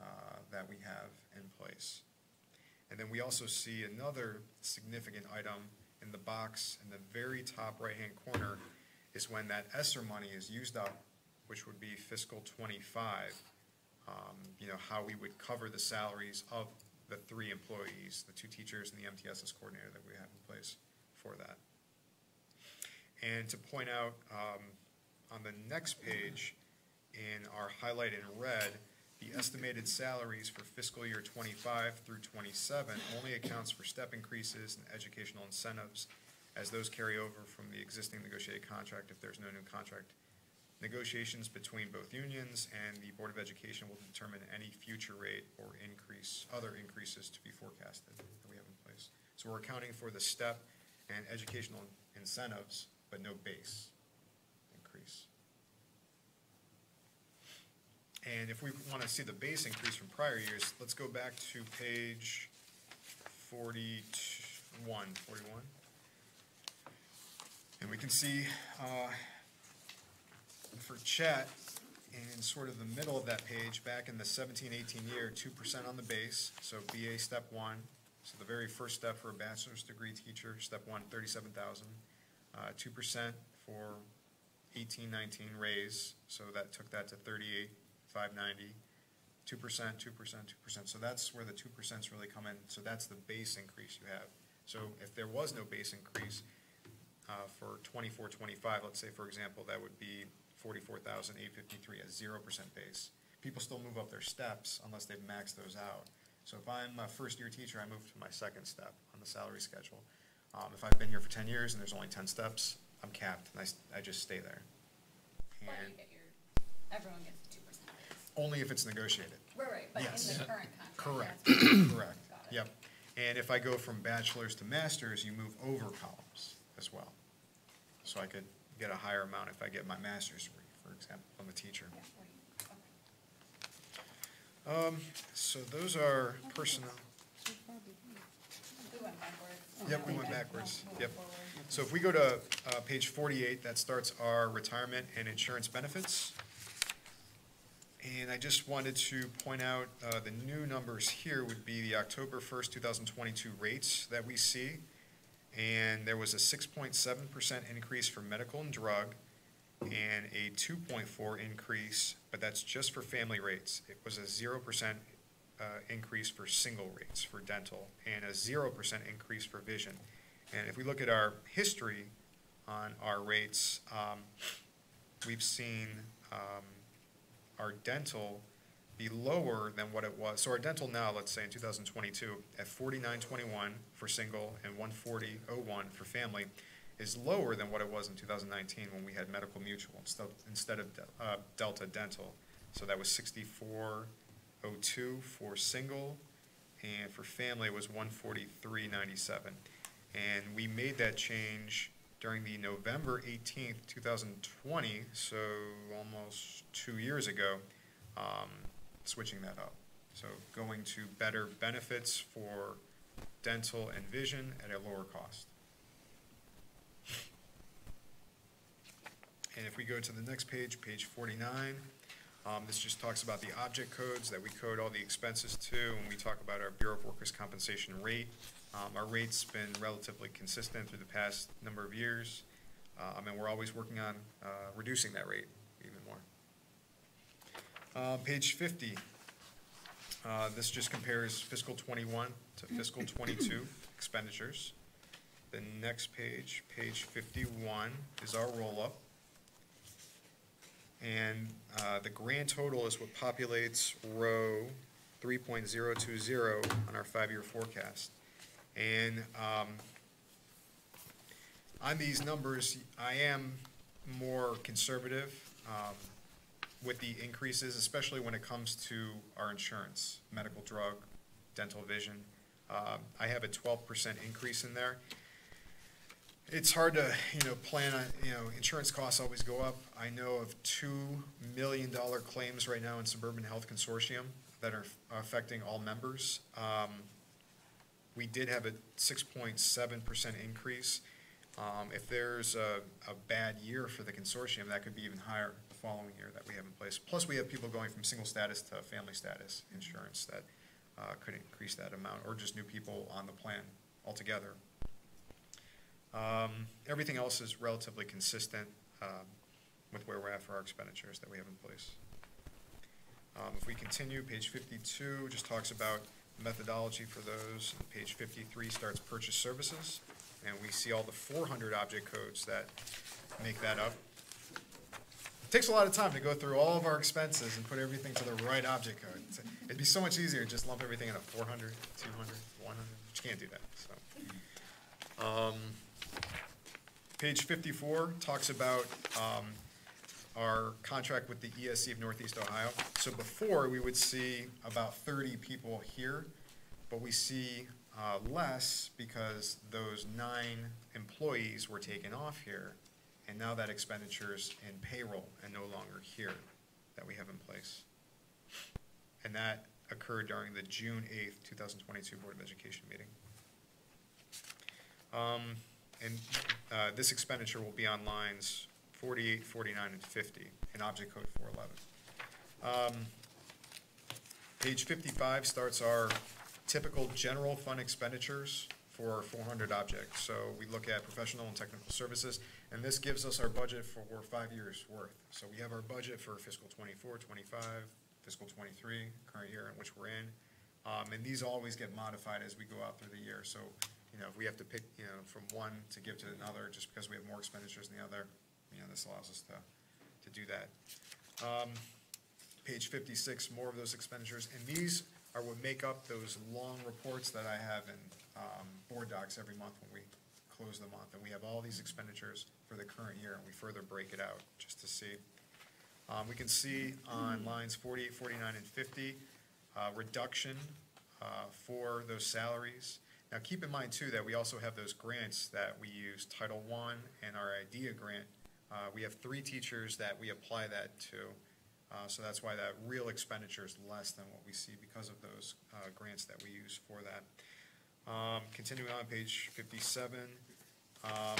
uh, that we have in place. And then we also see another significant item in the box in the very top right-hand corner is when that ESSER money is used up, which would be fiscal '25, um, you know, how we would cover the salaries of the three employees, the two teachers and the MTSS coordinator that we have in place for that. And to point out, um, on the next page, in our highlight in red, the estimated salaries for fiscal year twenty-five through twenty-seven only accounts for step increases and educational incentives as those carry over from the existing negotiated contract if there's no new contract. Negotiations between both unions and the Board of Education will determine any future rate or increase, other increases to be forecasted that we have in place. So we're accounting for the step and educational incentives, but no base increase. And if we want to see the base increase from prior years, let's go back to page 41, 41. And we can see uh, for chat, in sort of the middle of that page, back in the 17, 18 year, 2% on the base, so BA step one. So the very first step for a bachelor's degree teacher, step one, 37,000. Uh, 2% for 18, 19 raise, so that took that to 38, 590. 2%, 2%, 2%. So that's where the 2% really come in. So that's the base increase you have. So if there was no base increase uh, for 24, 25, let's say, for example, that would be 44,853 at 0% base. People still move up their steps unless they've maxed those out. So if I'm a first-year teacher, I move to my second step on the salary schedule. Um, If I've been here for 10 years and there's only 10 steps, I'm capped, and I, I just stay there. And you get your, everyone gets a two percent raise. only if it's negotiated. Right, right, but in Yes. the current contract. Correct, *coughs* correct, yep. And if I go from bachelor's to master's, you move over columns as well. So I could get a higher amount if I get my master's degree, for example, from a teacher. Um, so those are personnel. Yep, we went backwards. Yep. So if we go to uh, page 48, that starts our retirement and insurance benefits. And I just wanted to point out, uh, the new numbers here would be the October 1st, 2022 rates that we see. And there was a 6.7% increase for medical and drug and a 2.4 increase, but that's just for family rates. It was a 0% uh, increase for single rates for dental and a 0% increase for vision. And if we look at our history on our rates, um, we've seen um, our dental be lower than what it was. So our dental now, let's say in 2022, at 4921 for single and 14001 for family, is lower than what it was in 2019 when we had medical mutual instead, of uh, Delta Dental. So that was 6402 for single, and for family it was 14397. And we made that change during the November 18th, 2020, so almost two years ago, um, switching that up. So going to better benefits for dental and vision at a lower cost. And if we go to the next page, page 49, um, this just talks about the object codes that we code all the expenses to, and we talk about our Bureau of Workers' Compensation rate. Um, Our rate's been relatively consistent through the past number of years, um, and we're always working on uh, reducing that rate. Uh, Page 50, uh, this just compares fiscal '21 to fiscal '22 *coughs* expenditures. The next page, page 51, is our roll-up. And uh, the grand total is what populates row 3.020 on our five-year forecast. And um, on these numbers, I am more conservative um, with the increases, especially when it comes to our insurance, medical, drug, dental, vision. Um, I have a 12% increase in there. It's hard to, you know, plan on, you know, insurance costs always go up. I know of two million dollar claims right now in Suburban Health Consortium that are affecting all members. Um, we did have a six point seven percent increase. Um, if there's a, a bad year for the consortium, that could be even higher following year that we have in place. Plus, we have people going from single status to family status insurance that, uh, could increase that amount, or just new people on the plan altogether. Um, everything else is relatively consistent, um, with where we're at for our expenditures that we have in place. Um, if we continue, page fifty-two just talks about methodology for those. Page fifty-three starts purchase services, and we see all the four hundred object codes that make that up. It takes a lot of time to go through all of our expenses and put everything to the right object code. It'd be so much easier to just lump everything in a 400, 200, 100, but you can't do that, so. Um, Page fifty-four talks about, um, our contract with the ESC of Northeast Ohio. So before, we would see about thirty people here, but we see, uh, less because those nine employees were taken off here, and now that expenditure's in payroll and no longer here that we have in place. And that occurred during the June eighth, two thousand twenty-two Board of Education meeting. Um, and, uh, this expenditure will be on lines 48, 49, and fifty in object code four eleven. Um, page fifty-five starts our typical general fund expenditures for four hundred objects. So we look at professional and technical services, and this gives us our budget for five years' worth. So we have our budget for fiscal 24, 25, fiscal twenty-three, current year in which we're in. Um, and these always get modified as we go out through the year. So, you know, if we have to pick, you know, from one to give to another, just because we have more expenditures than the other, you know, this allows us to, to do that. Um, page fifty-six, more of those expenditures, and these are what make up those long reports that I have in, um, board docs every month when we close the month, and we have all these expenditures for the current year, and we further break it out, just to see. Um, we can see on lines 48, 49, and fifty, uh, reduction, uh, for those salaries. Now, keep in mind too, that we also have those grants that we use, Title I and our IDEA grant. Uh, we have three teachers that we apply that to, uh, so that's why that real expenditure is less than what we see because of those, uh, grants that we use for that. Um, continuing on, page fifty-seven, um,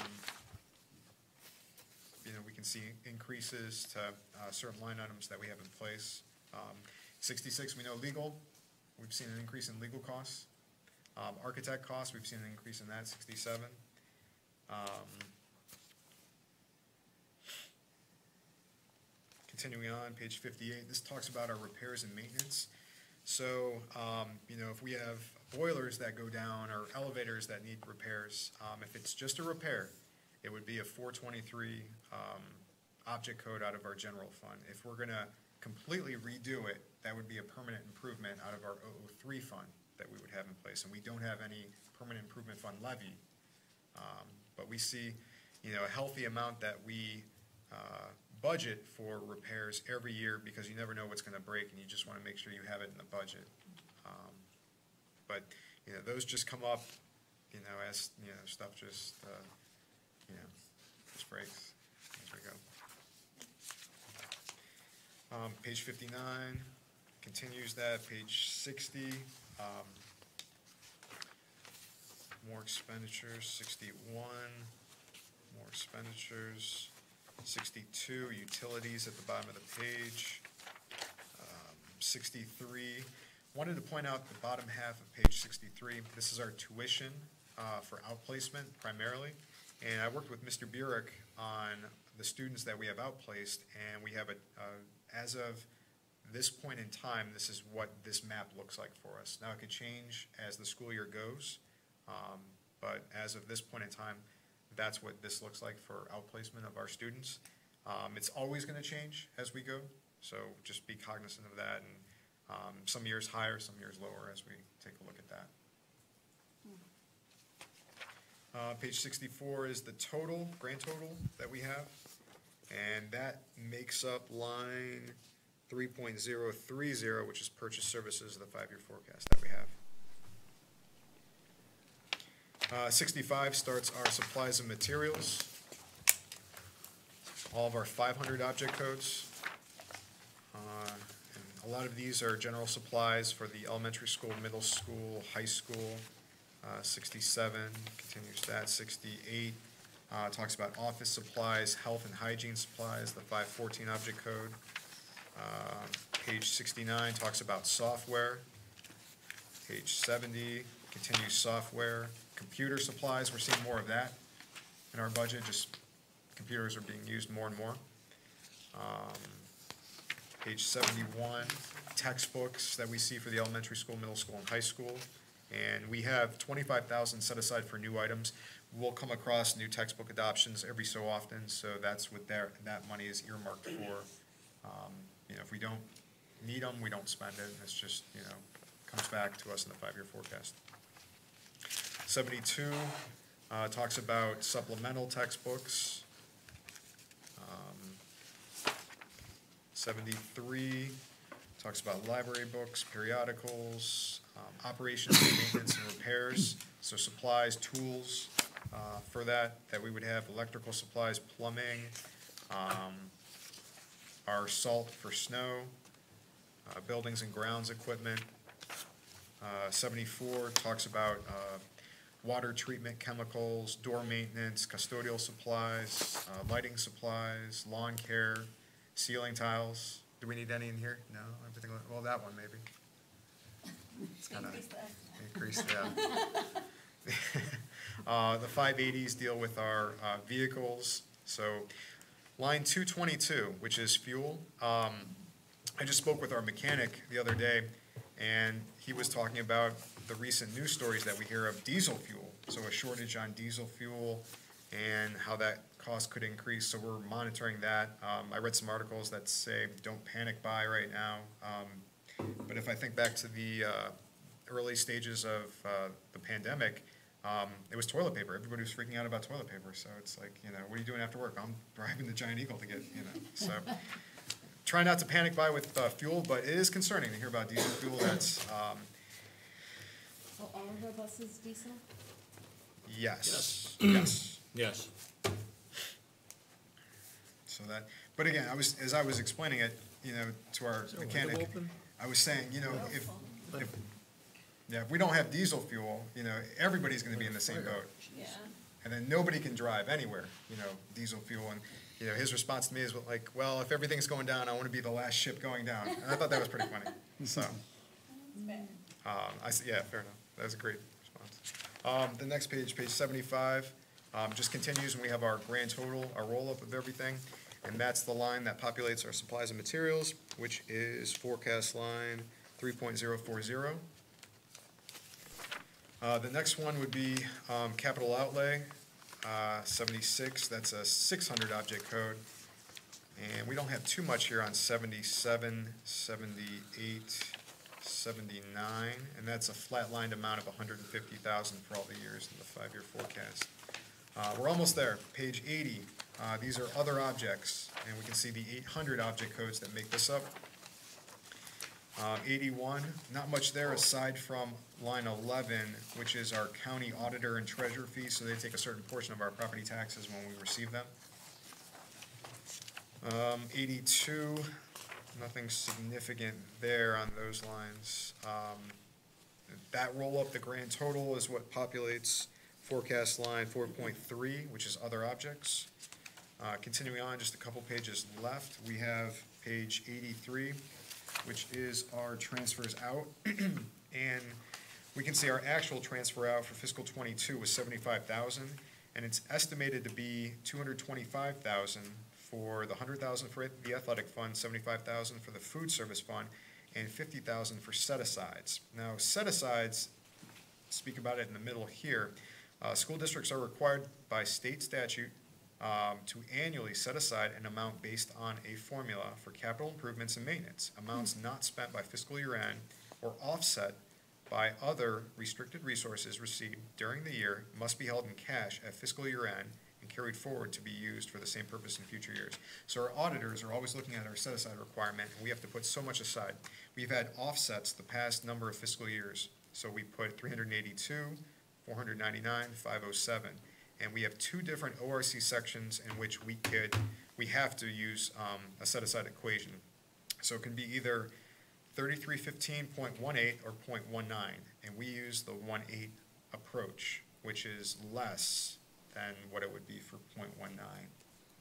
you know, we can see increases to, uh, certain line items that we have in place. Um, sixty-six, we know legal, we've seen an increase in legal costs. Um, architect costs, we've seen an increase in that, sixty-seven. Um, Continuing on, page fifty-eight, this talks about our repairs and maintenance. So, um, you know, if we have boilers that go down or elevators that need repairs, um, if it's just a repair, it would be a four twenty-three, um, object code out of our general fund. If we're gonna completely redo it, that would be a permanent improvement out of our 003 fund that we would have in place, and we don't have any permanent improvement fund levy. Um, But we see, you know, a healthy amount that we uh, budget for repairs every year, because you never know what's gonna break, and you just wanna make sure you have it in the budget. But, you know, those just come up, you know, as, you know, stuff just, uh, you know, just breaks as we go. Um, page fifty-nine continues that, page sixty, um, more expenditures, sixty-one, more expenditures, sixty-two, utilities at the bottom of the page, um, sixty-three. Wanted to point out the bottom half of page sixty-three, this is our tuition, uh, for outplacement primarily. And I worked with Mr. Burek on the students that we have outplaced, and we have a, uh, as of this point in time, this is what this map looks like for us. Now, it could change as the school year goes, um, but as of this point in time, that's what this looks like for outplacement of our students. Um, it's always gonna change as we go, so just be cognizant of that, and, um, some years higher, some years lower as we take a look at that. Uh, page sixty-four is the total, grand total that we have, and that makes up line three point zero three zero, which is purchase services of the five-year forecast that we have. Uh, 65 starts our supplies and materials. All of our 500 object codes. Uh, A lot of these are general supplies for the elementary school, middle school, high school. Uh, 67 continues that. 68 uh, talks about office supplies, health and hygiene supplies, the 514 object code. Uh, Page 69 talks about software. Page 70 continues software. Computer supplies, we're seeing more of that in our budget, just computers are being used more and more. Um, Page 71, textbooks that we see for the elementary school, middle school, and high school. And we have 25,000 set aside for new items. We'll come across new textbook adoptions every so often, so that's what their, that money is earmarked for. Um, You know, if we don't need them, we don't spend it, it's just, you know, comes back to us in the five-year forecast. Seventy-two, uh, talks about supplemental textbooks. Seventy-three, talks about library books, periodicals, um, operations, maintenance, and repairs, so supplies, tools, uh, for that, that we would have, electrical supplies, plumbing, um, our salt for snow, uh, buildings and grounds equipment. Uh, Seventy-four talks about water treatment chemicals, door maintenance, custodial supplies, lighting supplies, lawn care, ceiling tiles. Do we need any in here? No, everything, well, that one maybe. It's kinda Increase that. *laughs* Uh, the five eighties deal with our, uh, vehicles, so line two twenty-two, which is fuel, um, I just spoke with our mechanic the other day, and he was talking about the recent news stories that we hear of diesel fuel. So a shortage on diesel fuel and how that cost could increase, so we're monitoring that. Um, I read some articles that say, don't panic buy right now. Um, but if I think back to the, uh, early stages of, uh, the pandemic, um, it was toilet paper. Everybody was freaking out about toilet paper, so it's like, you know, what are you doing after work? I'm driving the Giant Eagle to get, you know, so. *laughs* Try not to panic buy with, uh, fuel, but it is concerning to hear about diesel fuel that's, um, Oh, all of our buses diesel? yes, yes. Yes. So that, but again, I was, as I was explaining it, you know, to our there a window mechanic, open? I was saying, you know, if, if, yeah, if we don't have diesel fuel, you know, everybody's gonna be in the same boat. Yeah. And then nobody can drive anywhere, you know, diesel fuel, and, you know, his response to me is like, well, if everything's going down, I wanna be the last ship going down, and I thought that was pretty funny, *laughs* so. Um, I, s- yeah, fair enough, that was a great response. Um, the next page, page seventy-five, um, just continues, and we have our grand total, our roll-up of everything, and that's the line that populates our supplies and materials, which is forecast line three point zero four zero. Uh, the next one would be, um, capital outlay, uh, seventy-six, that's a six hundred object code. And we don't have too much here on 77, 78, 79, and that's a flatlined amount of hundred and fifty thousand for all the years in the five-year forecast. Uh, we're almost there, page eighty, uh, these are other objects, and we can see the eight hundred object codes that make this up. Um, eighty-one, not much there aside from line eleven, which is our county auditor and treasurer fees, so they take a certain portion of our property taxes when we receive them. Um, eighty-two, nothing significant there on those lines. Um, that roll up, the grand total is what populates forecast line four point three, which is other objects. Uh, continuing on, just a couple pages left, we have page eighty-three, which is our transfers out. *clears throat* And we can see our actual transfer out for fiscal twenty-two was seventy-five thousand, and it's estimated to be two hundred twenty-five thousand for the hundred thousand for the athletic fund, seventy-five thousand for the food service fund, and fifty thousand for set-asides. Now, set-asides, speak about it in the middle here, uh, school districts are required by state statute um, to annually set aside an amount based on a formula for capital improvements and maintenance. Amounts not spent by fiscal year end or offset by other restricted resources received during the year must be held in cash at fiscal year end and carried forward to be used for the same purpose in future years. So our auditors are always looking at our set-aside requirement, and we have to put so much aside. We've had offsets the past number of fiscal years, so we put three hundred and eighty-two, four hundred ninety-nine, five oh seven. And we have two different ORC sections in which we could, we have to use, um, a set-aside equation. So it can be either thirty-three fifteen point one eight or 0.19, and we use the one eight approach, which is less than what it would be for 0.19.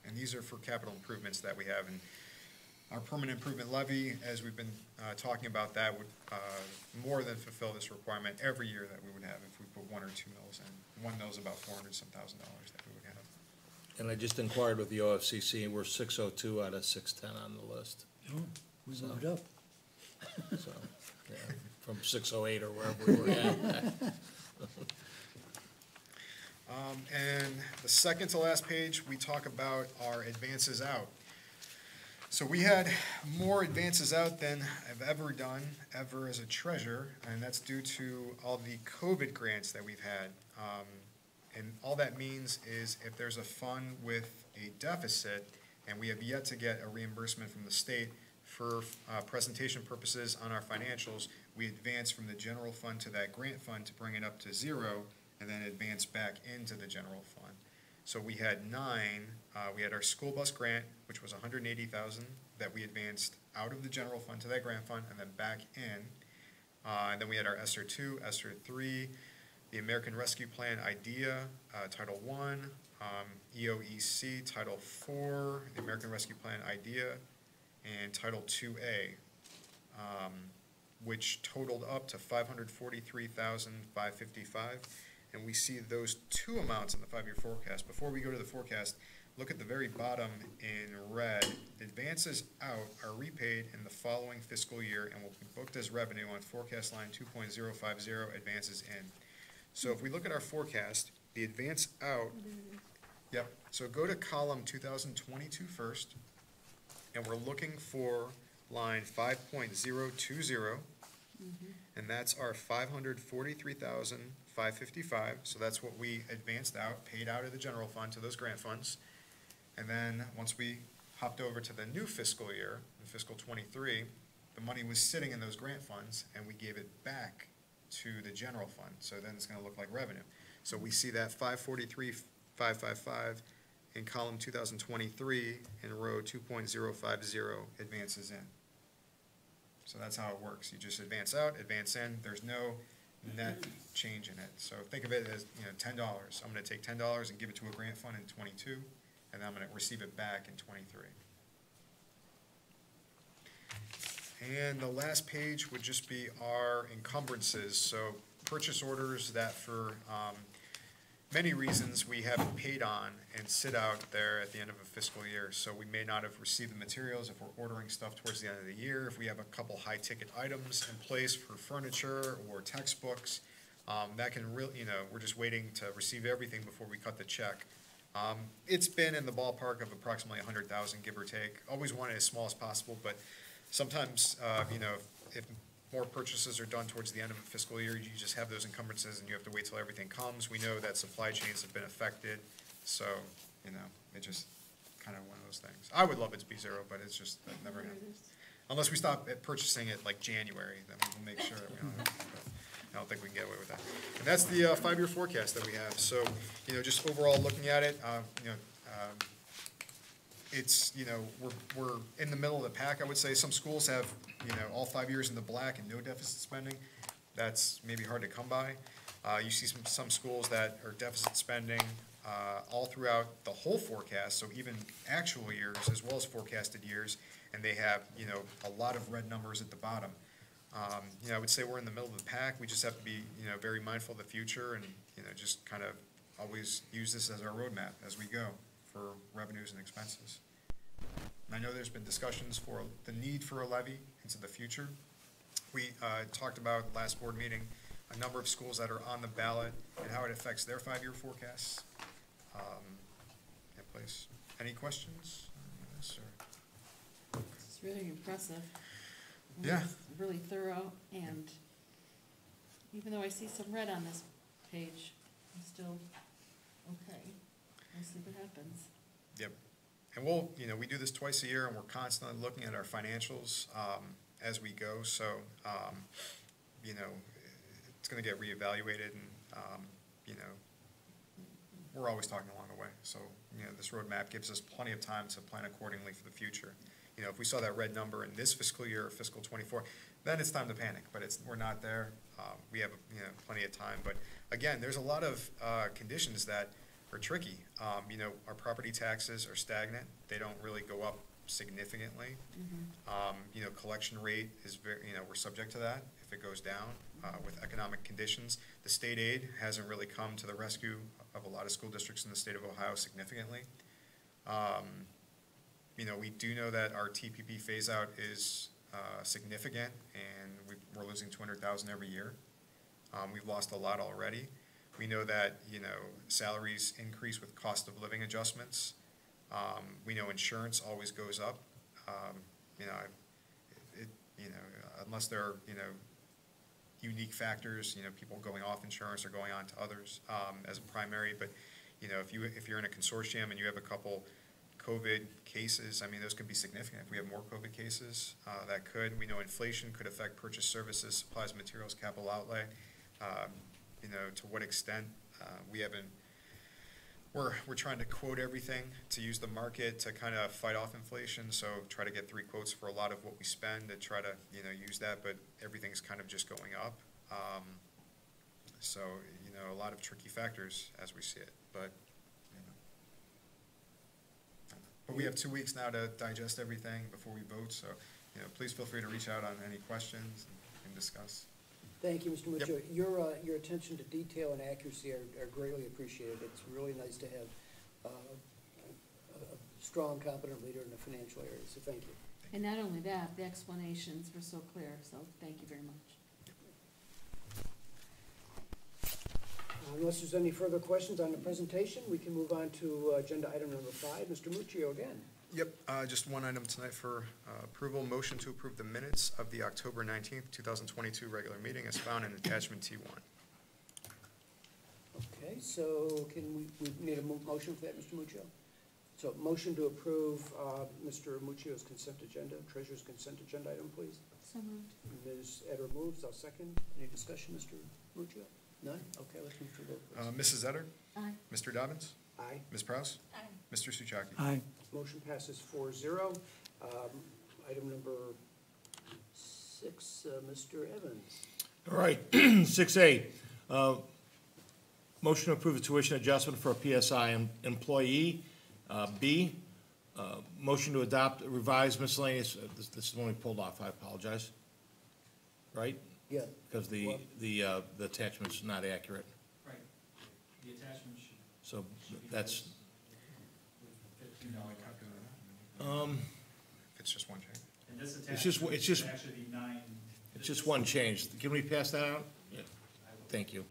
And these are for capital improvements that we have, and our permanent improvement levy, as we've been, uh, talking about, that would, uh, more than fulfill this requirement every year that we would have if we put one or two mills in. One mill's about four hundred some thousand dollars that we would have. And I just inquired with the OFCC, and we're six oh two out of six ten on the list, Oh, we So- moved up. so, yeah, from six oh eight or wherever we were at. *laughs* Um, and the second to last page, we talk about our advances out. So we had more advances out than I've ever done, ever as a treasurer, and that's due to all the COVID grants that we've had. Um, and all that means is if there's a fund with a deficit, and we have yet to get a reimbursement from the state for, uh, presentation purposes on our financials, we advance from the general fund to that grant fund to bring it up to zero, and then advance back into the general fund. So we had nine, uh, we had our school bus grant, which was hundred and eighty thousand, that we advanced out of the general fund to that grant fund and then back in. Uh, and then we had our ESSER two, ESSER three, the American Rescue Plan IDEA, uh, Title One, um, EOEC, Title Four, the American Rescue Plan IDEA, and Title Two A, um, which totaled up to five hundred forty-three thousand, five fifty-five. And we see those two amounts in the five-year forecast. Before we go to the forecast, look at the very bottom in red. Advances out are repaid in the following fiscal year and will be booked as revenue on forecast line two point zero five zero, advances in. So if we look at our forecast, the advance out, yep, so go to column 2022 first, and we're looking for line five point zero two zero. Mm-hmm. And that's our five hundred forty-three thousand, five fifty-five, so that's what we advanced out, paid out of the general fund to those grant funds. And then, once we hopped over to the new fiscal year, fiscal twenty-three, the money was sitting in those grant funds, and we gave it back to the general fund, so then it's gonna look like revenue. So we see that five forty-three, five five five in column two thousand twenty-three, in row two point zero five zero, advances in. So that's how it works. You just advance out, advance in. There's no net change in it. So think of it as, you know, ten dollars. I'm gonna take ten dollars and give it to a grant fund in twenty-two, and I'm gonna receive it back in twenty-three. And the last page would just be our encumbrances. So purchase orders that for, um, many reasons we haven't paid on and sit out there at the end of a fiscal year. So we may not have received the materials if we're ordering stuff towards the end of the year. If we have a couple high-ticket items in place for furniture or textbooks, um, that can really, you know, we're just waiting to receive everything before we cut the check. Um, it's been in the ballpark of approximately hundred thousand, give or take. Always want it as small as possible, but sometimes, uh, you know, if more purchases are done towards the end of a fiscal year, you just have those encumbrances and you have to wait till everything comes. We know that supply chains have been affected, so, you know, it just kind of one of those things. I would love it to be zero, but it's just, that never happens. Unless we stop at purchasing it like January, then we'll make sure that we don't have, but I don't think we can get away with that. And that's the, uh, five-year forecast that we have. So, you know, just overall looking at it, uh, you know, um, it's, you know, we're, we're in the middle of the pack, I would say. Some schools have, you know, all five years in the black and no deficit spending. That's maybe hard to come by. Uh, you see some, some schools that are deficit spending, uh, all throughout the whole forecast, so even actual years as well as forecasted years, and they have, you know, a lot of red numbers at the bottom. Um, you know, I would say we're in the middle of the pack. We just have to be, you know, very mindful of the future and, you know, just kind of always use this as our roadmap as we go for revenues and expenses. And I know there's been discussions for the need for a levy into the future. We uh, talked about last board meeting, a number of schools that are on the ballot and how it affects their five-year forecasts. Um, in place. Any questions? It's really impressive. Yeah. Really thorough, and even though I see some red on this page, I'm still okay. We'll see what happens. Yep. And we'll, you know, we do this twice a year and we're constantly looking at our financials, um, as we go, so, um, you know, it's gonna get reevaluated and, um, you know, we're always talking along the way. So, you know, this roadmap gives us plenty of time to plan accordingly for the future. You know, if we saw that red number in this fiscal year, fiscal twenty-four, then it's time to panic, but it's, we're not there. Um, we have, you know, plenty of time, but again, there's a lot of, uh, conditions that are tricky. Um, you know, our property taxes are stagnant, they don't really go up significantly. Um, you know, collection rate is very, you know, we're subject to that if it goes down, uh, with economic conditions. The state aid hasn't really come to the rescue of a lot of school districts in the state of Ohio significantly. Um, you know, we do know that our TPP phase-out is, uh, significant, and we, we're losing two hundred thousand every year. Um, we've lost a lot already. We know that, you know, salaries increase with cost of living adjustments. Um, we know insurance always goes up. Um, you know, I- it, you know, unless there are, you know, unique factors, you know, people going off insurance or going on to others, um, as a primary, but, you know, if you, if you're in a consortium and you have a couple COVID cases, I mean, those could be significant. If we have more COVID cases, uh, that could. We know inflation could affect purchase services, supplies, materials, capital outlay. Um, you know, to what extent, uh, we haven't, we're, we're trying to quote everything to use the market to kind of fight off inflation, so try to get three quotes for a lot of what we spend to try to, you know, use that, but everything's kind of just going up. Um, so, you know, a lot of tricky factors as we see it, but, you know. But we have two weeks now to digest everything before we vote, so, you know, please feel free to reach out on any questions and discuss. Thank you, Mr. Yep. Muccio. Your, uh, your attention to detail and accuracy are are greatly appreciated. It's really nice to have uh, a a strong, competent leader in the financial area, so thank you. And not only that, the explanations were so clear, so thank you very much. Unless there's any further questions on the presentation, we can move on to uh, agenda item number five. Mr. Muccio again. Yep, uh, just one item tonight for uh, approval, motion to approve the minutes of the October nineteenth, two thousand twenty-two regular meeting as found in attachment T one. Okay, so can we, we need a mo- motion for that, Mr. Muccio? So motion to approve uh, Mr. Muccio's consent agenda, treasurer's consent agenda item, please. So moved. Ms. Etter moves, I'll second. Any discussion, Mr. Muccio? None? Okay, let's move to the vote, Uh, please. Mrs. Etter, Aye. Mr. Dobbins, Aye. Ms. Prowse, Aye. Mr. Suchaki. Aye. Motion passes four zero. Um, Item number six, uh, Mr. Evans. All right, *clears throat* six A, uh, motion to approve the tuition adjustment for a PSI em- employee. Uh, B, uh, motion to adopt revised miscellaneous, uh, this, this is the one we pulled off, I apologize. Right? Yeah, Because the, Well- the, uh, the attachment's not accurate, Right. The attachment should, so that's, with fifteen dollar. um, If it's just one change. And this It's just- attachment it's just- should actually be nine. it's just one change. Can we pass that out? Yeah, thank you.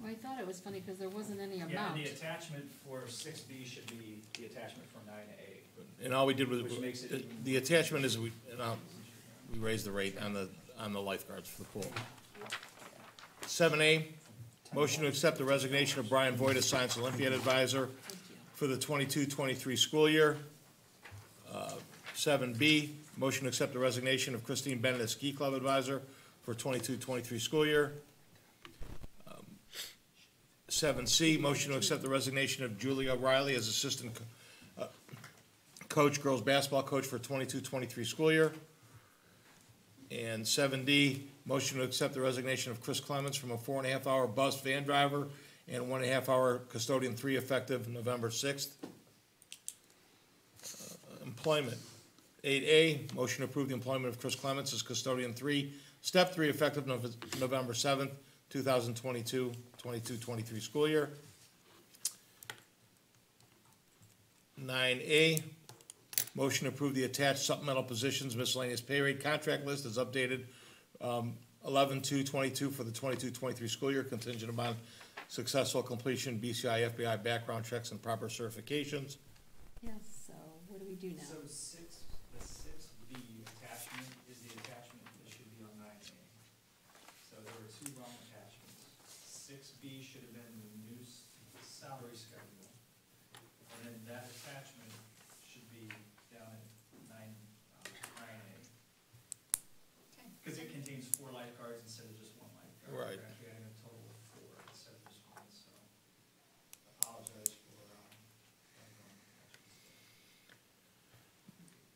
Well, I thought it was funny because there wasn't any Yeah, amount. and the attachment for six B should be the attachment for nine A. And all we did was, Which makes it the- even- the attachment is we, and I'll- we raised the rate on the, on the lifeguards for the pool. Seven A, motion to accept the resignation of Brian Voigt as Science Olympiad Advisor for the 22-23 school year. Uh, Seven B, motion to accept the resignation of Christine Bennett as Ski Club Advisor for 22-23 school year. Um, Seven C, motion to accept the resignation of Julie O'Reilly as Assistant Co- uh, Coach, Girls Basketball Coach for 22-23 school year. And seven D, motion to accept the resignation of Chris Clements from a four and a half hour bus van driver and one and a half hour custodian three effective November sixth. Uh, Employment. Eight A, motion to approve the employment of Chris Clements as custodian three, step three effective November seventh, 2022, 22-23 school year. Nine A, Motion to approve the attached supplemental positions miscellaneous pay rate contract list is updated um, eleven-two-twenty-two for the 22-23 school year contingent upon successful completion BCI FBI background checks and proper certifications. Yes, so what do we do now? So six, the six B attachment is the attachment that should be on nine A. So there were two wrong attachments. Six B should have been the new s- salary schedule. And then that attachment should be down at nine, uh, nine A. Because it contains four lifeguards instead of just one lifeguard. Right. We're actually having a total of four instead of just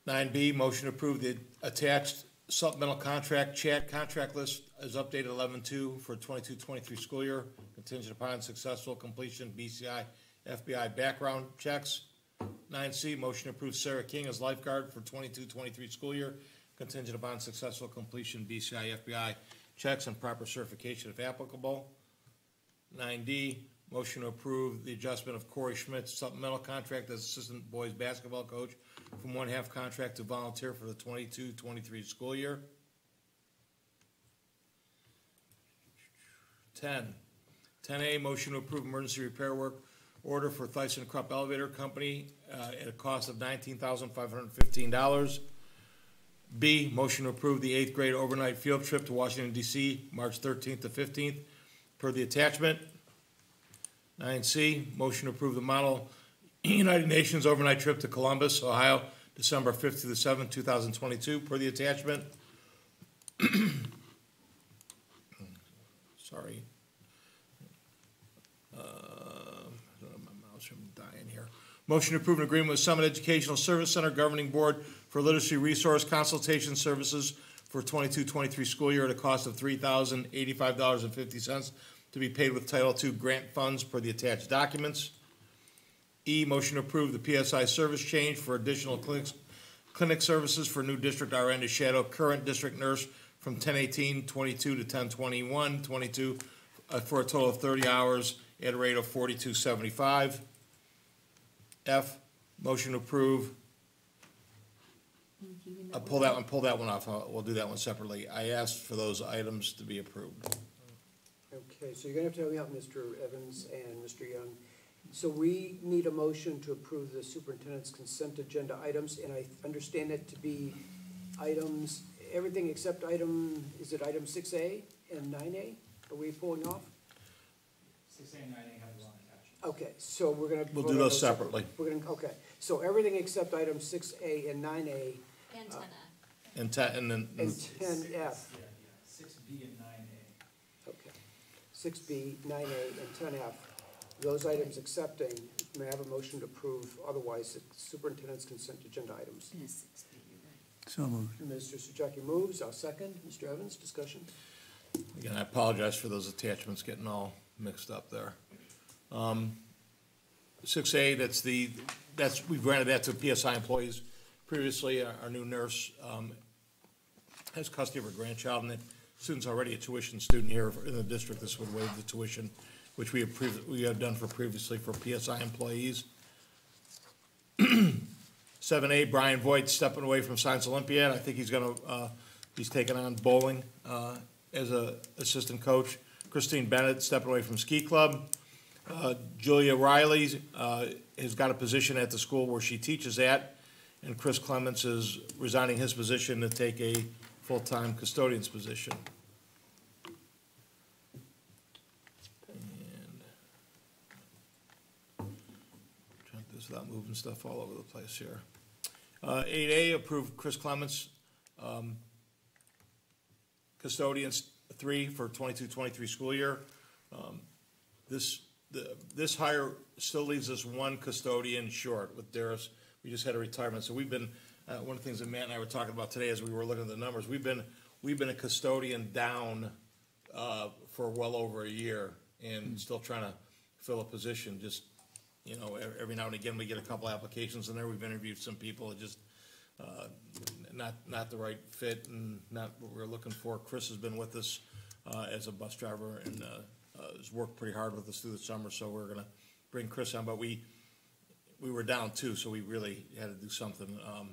Nine B, motion to approve the attached supplemental contract, chat contract list is updated eleven-two for 22-23 school year, contingent upon successful completion BCI, FBI background checks. Nine C, motion to approve Sarah King as lifeguard for 22-23 school year, contingent upon successful completion BCI, FBI checks and proper certification if applicable. Nine D, motion to approve the adjustment of Corey Schmidt's supplemental contract as assistant boys basketball coach from one half contract to volunteer for the 22-23 school year. Ten, ten A, motion to approve emergency repair work order for Thyssen Krupp Elevator Company, uh, at a cost of nineteen thousand five hundred and fifteen dollars. B, motion to approve the eighth grade overnight field trip to Washington DC, March thirteenth to fifteenth, per the attachment. Nine C, motion to approve the model United Nations overnight trip to Columbus, Ohio, December fifth to the seventh, two thousand twenty-two, per the attachment. *clears throat* Sorry. Uh, my mouse from dying here. Motion to approve an agreement with Summit Educational Service Center Governing Board for Literacy Resource Consultation Services for 22-23 school year at a cost of three thousand eighty-five dollars and fifty cents to be paid with Title II grant funds per the attached documents. E, motion to approve the PSI service change for additional clinics, clinic services for new district RN to shadow current district nurse from 10-18-22 to 10-21-22 uh, for a total of thirty hours at a rate of forty-two seventy-five. F, motion to approve, uh, pull that one, pull that one off, Uh, we'll do that one separately. I asked for those items to be approved. Okay, so you're gonna have to help me out, Mr. Evans and Mr. Young. So we need a motion to approve the superintendent's consent agenda items, and I understand it to be items, everything except item, is it item six A and nine A? Are we pulling off? Six A and nine A have one attachment. Okay, so we're gonna. We'll vote do on those separately. We're gonna, okay, so everything except item six A and nine A Antenna. And te, uh, and then, and and ten F. Yeah, yeah, six B and nine A. Okay. Six B, nine A, and ten F, those items accepting, may I have a motion to approve otherwise the superintendent's consent agenda items? So moved. Mr. Suchaki moves, I'll second. Mr. Evans, discussion? again, I apologize for those attachments getting all mixed up there. Um, Six A, that's the, that's, we granted that to PSI employees previously. Our, our new nurse, um, has custody of her grandchild, and the student's already a tuition student here in the district. This would waive the tuition, which we have we have done for previously for PSI employees. *clears throat* Seven A, Brian Voigt stepping away from Science Olympiad. I think he's gonna, uh, he's taking on bowling, uh, as a assistant coach. Christine Bennett stepping away from ski club. Uh, Julie O'Reilly, uh, has got a position at the school where she teaches at. And Chris Clements is resigning his position to take a full-time custodian's position. And Trying to do this without moving stuff all over the place here. Uh, eight A, approve Chris Clements, um, custodians three for 22-23 school year. Um, This, the, this hire still leaves us one custodian short with Darris. We just had a retirement, so we've been, uh, one of the things that Matt and I were talking about today as we were looking at the numbers, we've been, we've been a custodian down, uh, for well over a year and still trying to fill a position, just, you know, every, now and again, we get a couple applications in there, we've interviewed some people, it just, uh, not, not the right fit and not what we're looking for. Chris has been with us, uh, as a bus driver and, uh, uh, has worked pretty hard with us through the summer, so we're gonna bring Chris on, but we, we were down two, so we really had to do something. Um,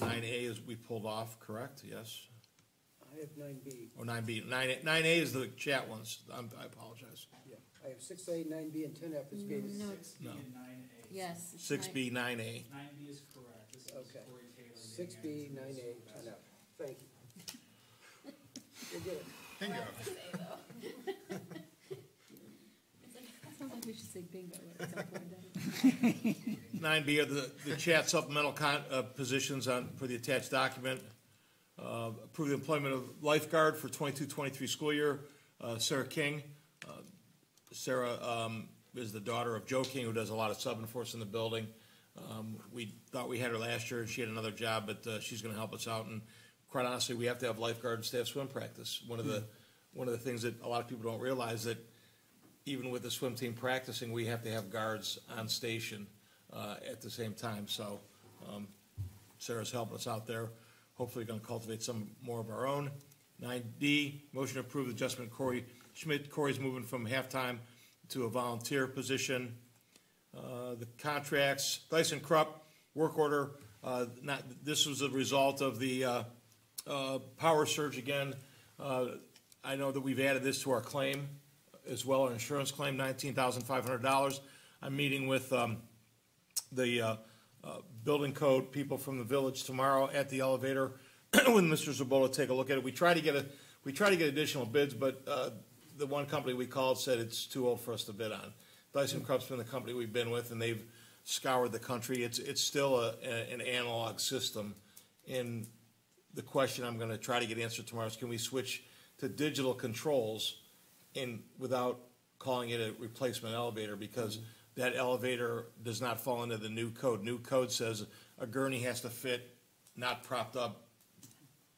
nine A is, we pulled off, correct? Yes? I have nine B, Or nine B, nine, nine A is the chat ones, I'm, I apologize. Yeah. I have six A, nine B, and ten F is being, No, Six B No. and nine A. Yes. Six nine- B, nine A. Nine B is correct. This is Okay. Corey Taylor. getting six B, added to nine this A, ten basket. F. Thank you. You'll get it. Bingo. *laughs* I feel like we should say bingo at some point. don't we? *laughs* Nine B are the, the chat supplemental con, uh, positions on, for the attached document. Uh, approve the employment of lifeguard for 22-23 school year, uh, Sarah King. Sarah, um, is the daughter of Joe King, who does a lot of sub enforcement in the building. Um, we thought we had her last year and she had another job, but, uh, she's gonna help us out and quite honestly, we have to have lifeguards to have swim practice. One of the, one of the things that a lot of people don't realize that even with the swim team practicing, we have to have guards on station, uh, at the same time, so, um, Sarah's helping us out there. Hopefully gonna cultivate some more of our own. Nine D, motion to approve the adjustment Corey Schmidt. Corey's moving from halftime to a volunteer position. Uh, the contracts, Thyssen Krupp, work order, uh, not, this was a result of the, uh, uh, power surge again. Uh, I know that we've added this to our claim as well, our insurance claim, nineteen thousand five hundred dollars. I'm meeting with, um, the, building code people from the village tomorrow at the elevator *clears throat* with Mr. Zabola take a look at it. We try to get a, we try to get additional bids, but, uh, the one company we called said it's too old for us to bid on. Thyssen Krupp's been the company we've been with and they've scoured the country. It's, it's still a, a- an analog system. And the question I'm gonna try to get answered tomorrow is can we switch to digital controls in, without calling it a replacement elevator? Because mm-hmm. that elevator does not fall into the new code. New code says a gurney has to fit, not propped up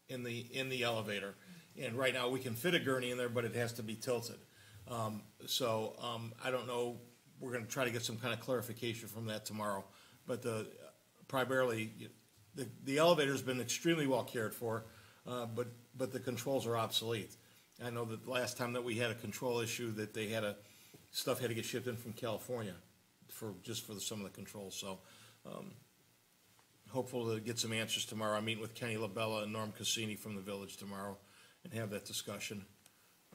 in the, in the elevator. And right now, we can fit a gurney in there, but it has to be tilted. Um, so, um, I don't know, we're gonna try to get some kind of clarification from that tomorrow. But the, primarily, the, the elevator's been extremely well cared for, uh, but, but the controls are obsolete. I know that last time that we had a control issue, that they had a, stuff had to get shipped in from California for, just for the, some of the controls, so, um, hopeful to get some answers tomorrow. I'm meeting with Kenny LaBella and Norm Cassini from the village tomorrow and have that discussion.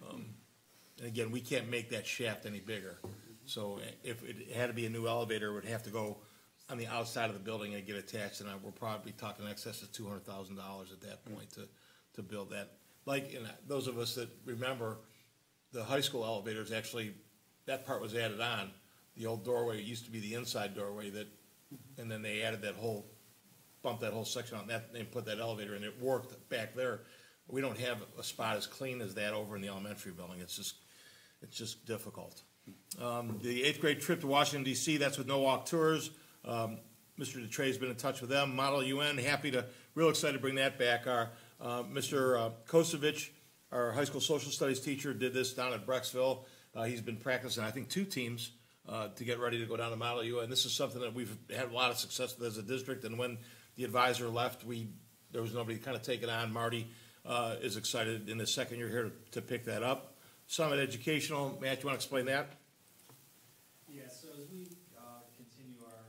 Um, And again, we can't make that shaft any bigger. So if it had to be a new elevator, it would have to go on the outside of the building and get attached, and I- we're probably talking in excess of two hundred thousand dollars at that point to, to build that. Like, those of us that remember, the high school elevators, actually, that part was added on. The old doorway used to be the inside doorway that, and then they added that whole, bumped that whole section and that, and put that elevator, and it worked back there. We don't have a spot as clean as that over in the elementary building, it's just, it's just difficult. Um, the eighth grade trip to Washington DC, that's with No Walk Tours. Um, Mr. DeTree's been in touch with them. Model UN, happy to, real excited to bring that back. Our, uh, Mr. uh, Kosovich, our high school social studies teacher, did this down at Brecksville. Uh, he's been practicing, I think, two teams, uh, to get ready to go down to Model UN. This is something that we've had a lot of success with as a district, and when the advisor left, we, there was nobody to kind of take it on. Marty, uh, is excited in his second year here to, to pick that up. Summit Educational, Matt, you want to explain that? Yeah, so as we, uh, continue our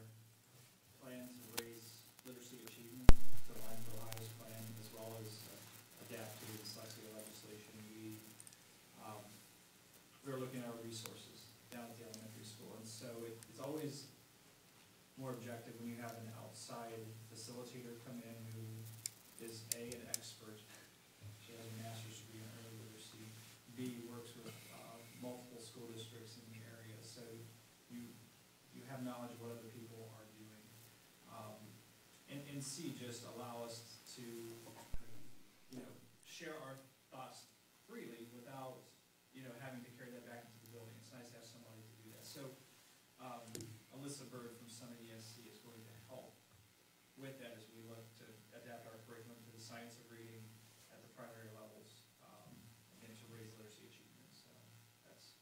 plan to raise literacy achievement to align with Ohio's plan, as well as uh, adapt to the dyslexia legislation, we, um, we're looking at our resources down at the elementary school, and so it, it's always more objective when you have an outside facilitator come in who is A, an expert, she has a master's degree in early literacy, B, works with, uh, multiple school districts in the area, so you, you have knowledge of what other people are doing. Um, and, and C, just allow us to, you know, share our thoughts freely without, you know, having to carry that back into the building. It's nice to have somebody to do that. So, um, Alyssa Bird from Summit ESC is going to help with that as we look to adapt our curriculum to the science of reading at the primary levels, um, again, to raise literacy achievement. So that's,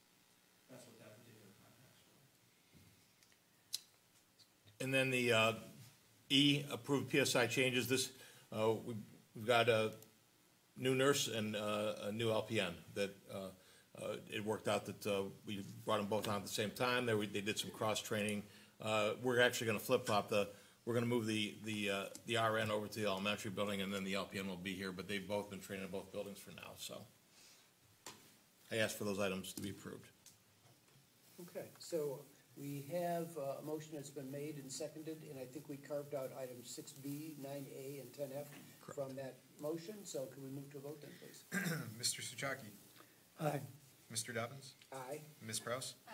that's what that particular contract's for. And then the uh, E, approved PSI changes, this, uh, we- we've got a new nurse and uh, a new LPN that uh, uh, it worked out that uh, we brought them both on at the same time, they, they did some cross-training. Uh, We're actually gonna flip-flop the, we're gonna move the, the, uh, the RN over to the elementary building, and then the LPN will be here, but they've both been training in both buildings for now, so. I asked for those items to be approved. Okay, so we have uh, a motion that's been made and seconded, and I think we carved out items six B, nine A, and ten F from that motion, so can we move to a vote then, please? *clears throat* Mr. Souchaki? Aye. Mr. Dobbins? Aye, Ms. Kraus? Aye.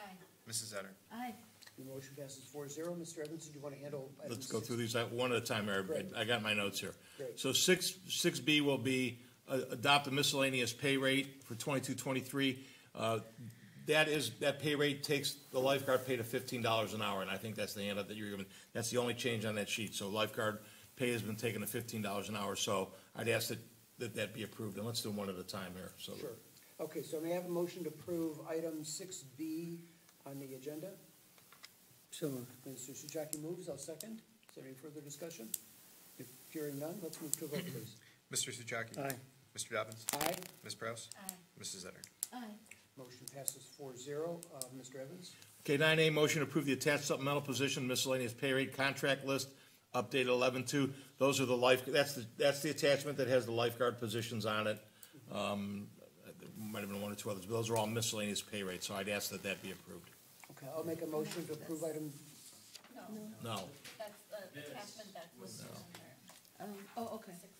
Mrs. Etter? Aye. the motion passes four zero. Mr. Evans, did you want to handle items Let's go six- through these one at a time, Eric. Great. I got my notes here. Great. So six, six B will be uh, adopt a miscellaneous pay rate for twenty-two, twenty-three. Uh, that is, that pay rate takes the lifeguard pay to fifteen dollars an hour, and I think that's the handout that you're given. That's the only change on that sheet, so lifeguard pay has been taken to fifteen dollars an hour, so I'd ask that, that that be approved, and let's do them one at a time here, so. Sure. Okay, so may I have a motion to approve item six B on the agenda? So moved. Mr. Suchaki moves, I'll second. Is there any further discussion? If hearing none, let's move to a vote, please. Mr. Suchaki? Aye. Mr. Dobbins? Aye, Ms. Prowse? Aye. Mrs. Etter? Aye. Motion passes four zero. Uh, Mr. Evans? Okay, nine A, motion to approve the attached supplemental position miscellaneous pay rate contract list, updated eleven-two. Those are the life, that's the, that's the attachment that has the lifeguard positions on it. Um, there might have been one or two others, but those are all miscellaneous pay rates, so I'd ask that that be approved. Okay, I'll make a motion to approve item, No, No. that's the attachment that was under Um, oh, okay. six B, yeah.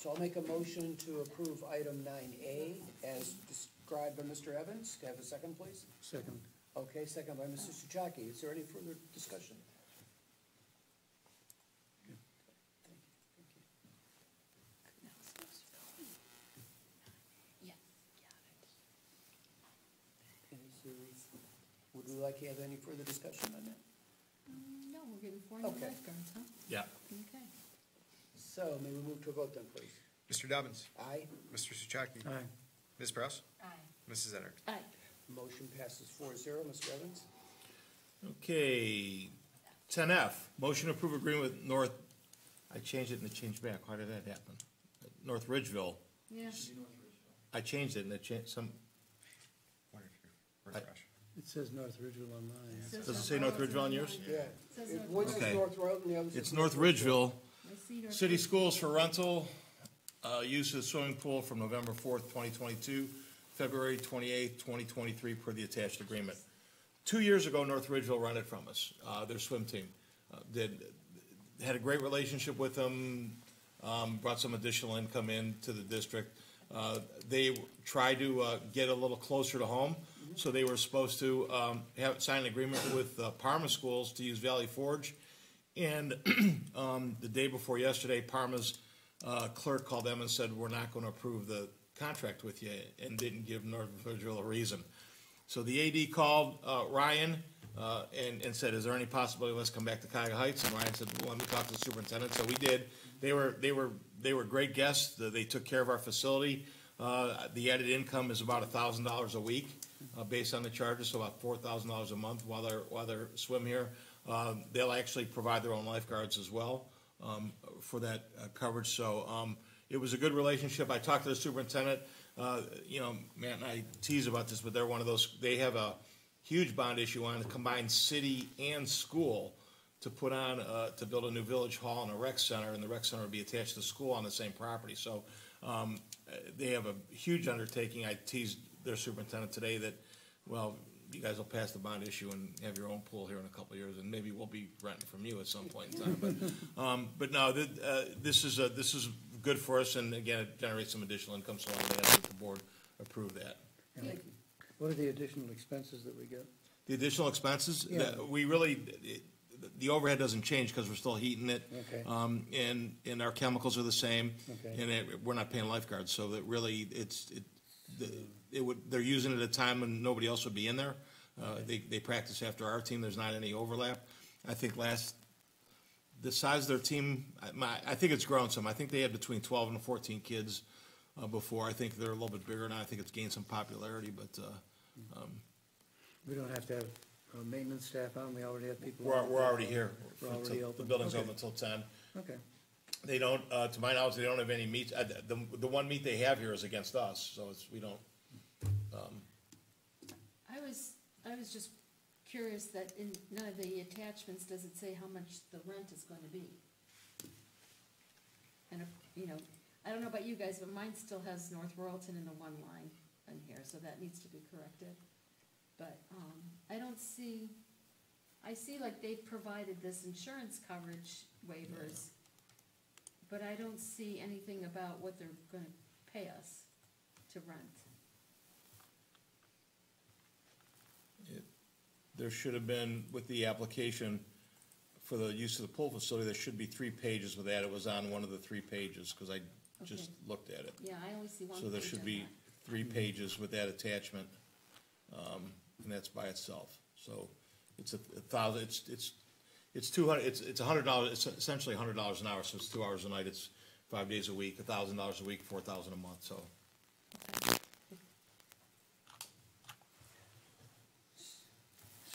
So I'll make a motion to approve item nine A as described by Mr. Evans. Can I have a second, please? Second. Okay, second by Mr. Suchaki. Is there any further discussion? Yes. And is there- Would we like to have any further discussion on that? Mm, No, we're getting four new Okay. lifeguards, huh? Yeah. Okay. So may we move to a vote then, please? Mr. Dobbins? Aye, Mr. Suchaki? Aye. Ms. Prowse? Aye. Mrs. Etter? Aye. motion passes four zero. Mr. Evans? Okay, ten F, motion to approve agreement with North, I changed it and it changed back, how did that happen? North Ridgeville, Yeah. I changed it and it changed, some, Wonder if you refresh. It says North Ridgeville on mine. Does it say North Ridgeville on yours? Yeah. Says It- North One says Okay. North Road and the other says. it's North Ridgeville, City schools for rental, uh, use of the swimming pool from November fourth, twenty twenty-two, February twenty-eighth, twenty twenty-three, per the attached agreement. Two years ago, North Ridgeville rented from us, uh, their swim team. Uh, Did, had a great relationship with them, um, brought some additional income into the district. Uh, they tried to, uh, get a little closer to home, so they were supposed to, um, have, sign an agreement with, uh, Parma schools to use Valley Forge. And, *clears throat* um, the day before yesterday, Parma's, uh, clerk called them and said, we're not gonna approve the contract with you, and didn't give North Ridgeville a reason. So the AD called, uh, Ryan, uh, and, and said, is there any possibility, let's come back to Cuyahoga Heights? And Ryan said, well, let me talk to the superintendent, so we did. They were, they were, they were great guests, They- took care of our facility. Uh, the added income is about a thousand dollars a week, uh, based on the charges, so about four thousand dollars a month while they're, while they're swim here. Um, they'll actually provide their own lifeguards as well, um, for that uh, coverage, so, um, it was a good relationship. I talked to the superintendent, uh, you know, Matt and I tease about this, but they're one of those, they have a huge bond issue on the combined city and school to put on, uh, to build a new village hall and a rec center, and the rec center would be attached to the school on the same property, so, um, they have a huge undertaking. I teased their superintendent today that, well, you guys will pass the bond issue and have your own pool here in a couple of years, and maybe we'll be renting from you at some point in time, but, *laughs* um, but no, th- uh, this is, uh, this is good for us, and again, it generates some additional income, so I'm glad that the board approved that. And What are the additional expenses that we get? The additional expenses, Yeah. we really, it- the overhead doesn't change because we're still heating it. Okay. Um, and, and our chemicals are the same. Okay. And it, we're not paying lifeguards, so that really, it's, it, the- it would, they're using it at a time when nobody else would be in there. Uh, they, they practice after our team, there's not any overlap. I think last, the size of their team, I, my, I think it's grown some. I think they had between twelve and fourteen kids, uh, before. I think they're a little bit bigger now. I think it's gained some popularity, but, uh, We don't have to have uh, maintenance staff on, we already have people. We're, on? we're already here. We're already The building's Okay. open until ten. Okay, They don't, uh, to my knowledge, they don't have any meets, uh, the, the one meet they have here is against us, so it's, we don't, I was, I was just curious that in none of the attachments does it say how much the rent is gonna be. And, if, you know, I don't know about you guys, but mine still has North Royalton in the one line in here, so that needs to be corrected. But, um, I don't see, I see like they've provided this insurance coverage waivers, but I don't see anything about what they're gonna pay us to rent. there should have been, with the application for the use of the pool facility, there should be three pages with that. It was on one of the three pages, cause I just Okay. looked at it. Yeah, I only see one So there should on be that. three pages with that attachment. um, and that's by itself. So it's a a thousand, it's, it's, it's two hundred, it's, it's a hundred dollars, it's essentially a hundred dollars an hour, so it's two hours a night, it's five days a week, a thousand dollars a week, four thousand a month, so.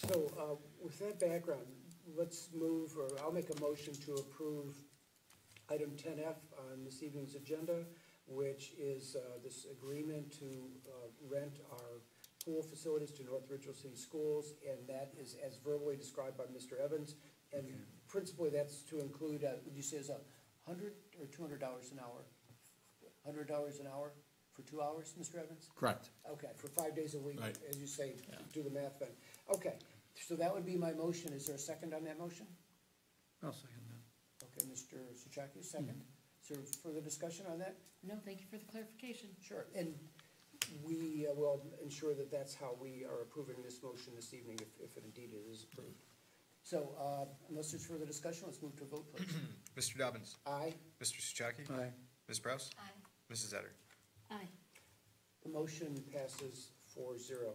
So, uh, with that background, let's move, or I'll make a motion to approve item ten F on this evening's agenda, which is, uh, this agreement to, uh, rent our pool facilities to North Ridgeville City Schools, and that is as verbally described by Mr. Evans. And principally, that's to include, uh, would you say is a hundred or two hundred dollars an hour? Hundred dollars an hour for two hours, Mr. Evans? Correct. Okay, for five days a week, Right. as you say, Yeah. do the math then. Okay, so that would be my motion. Is there a second on that motion? I'll second that. Okay, Mr. Souchaki, second. Is there further discussion on that? No, thank you for the clarification. Sure. And we uh, will ensure that that's how we are approving this motion this evening, if, if it indeed it is approved. So, uh, unless there's further discussion, let's move to a vote, please. *clears throat* Mr. Dobbins, Aye, Mr. Souchaki, Aye. Ms. Prowse, Aye. Mrs. Etter. Aye. the motion passes 4-0.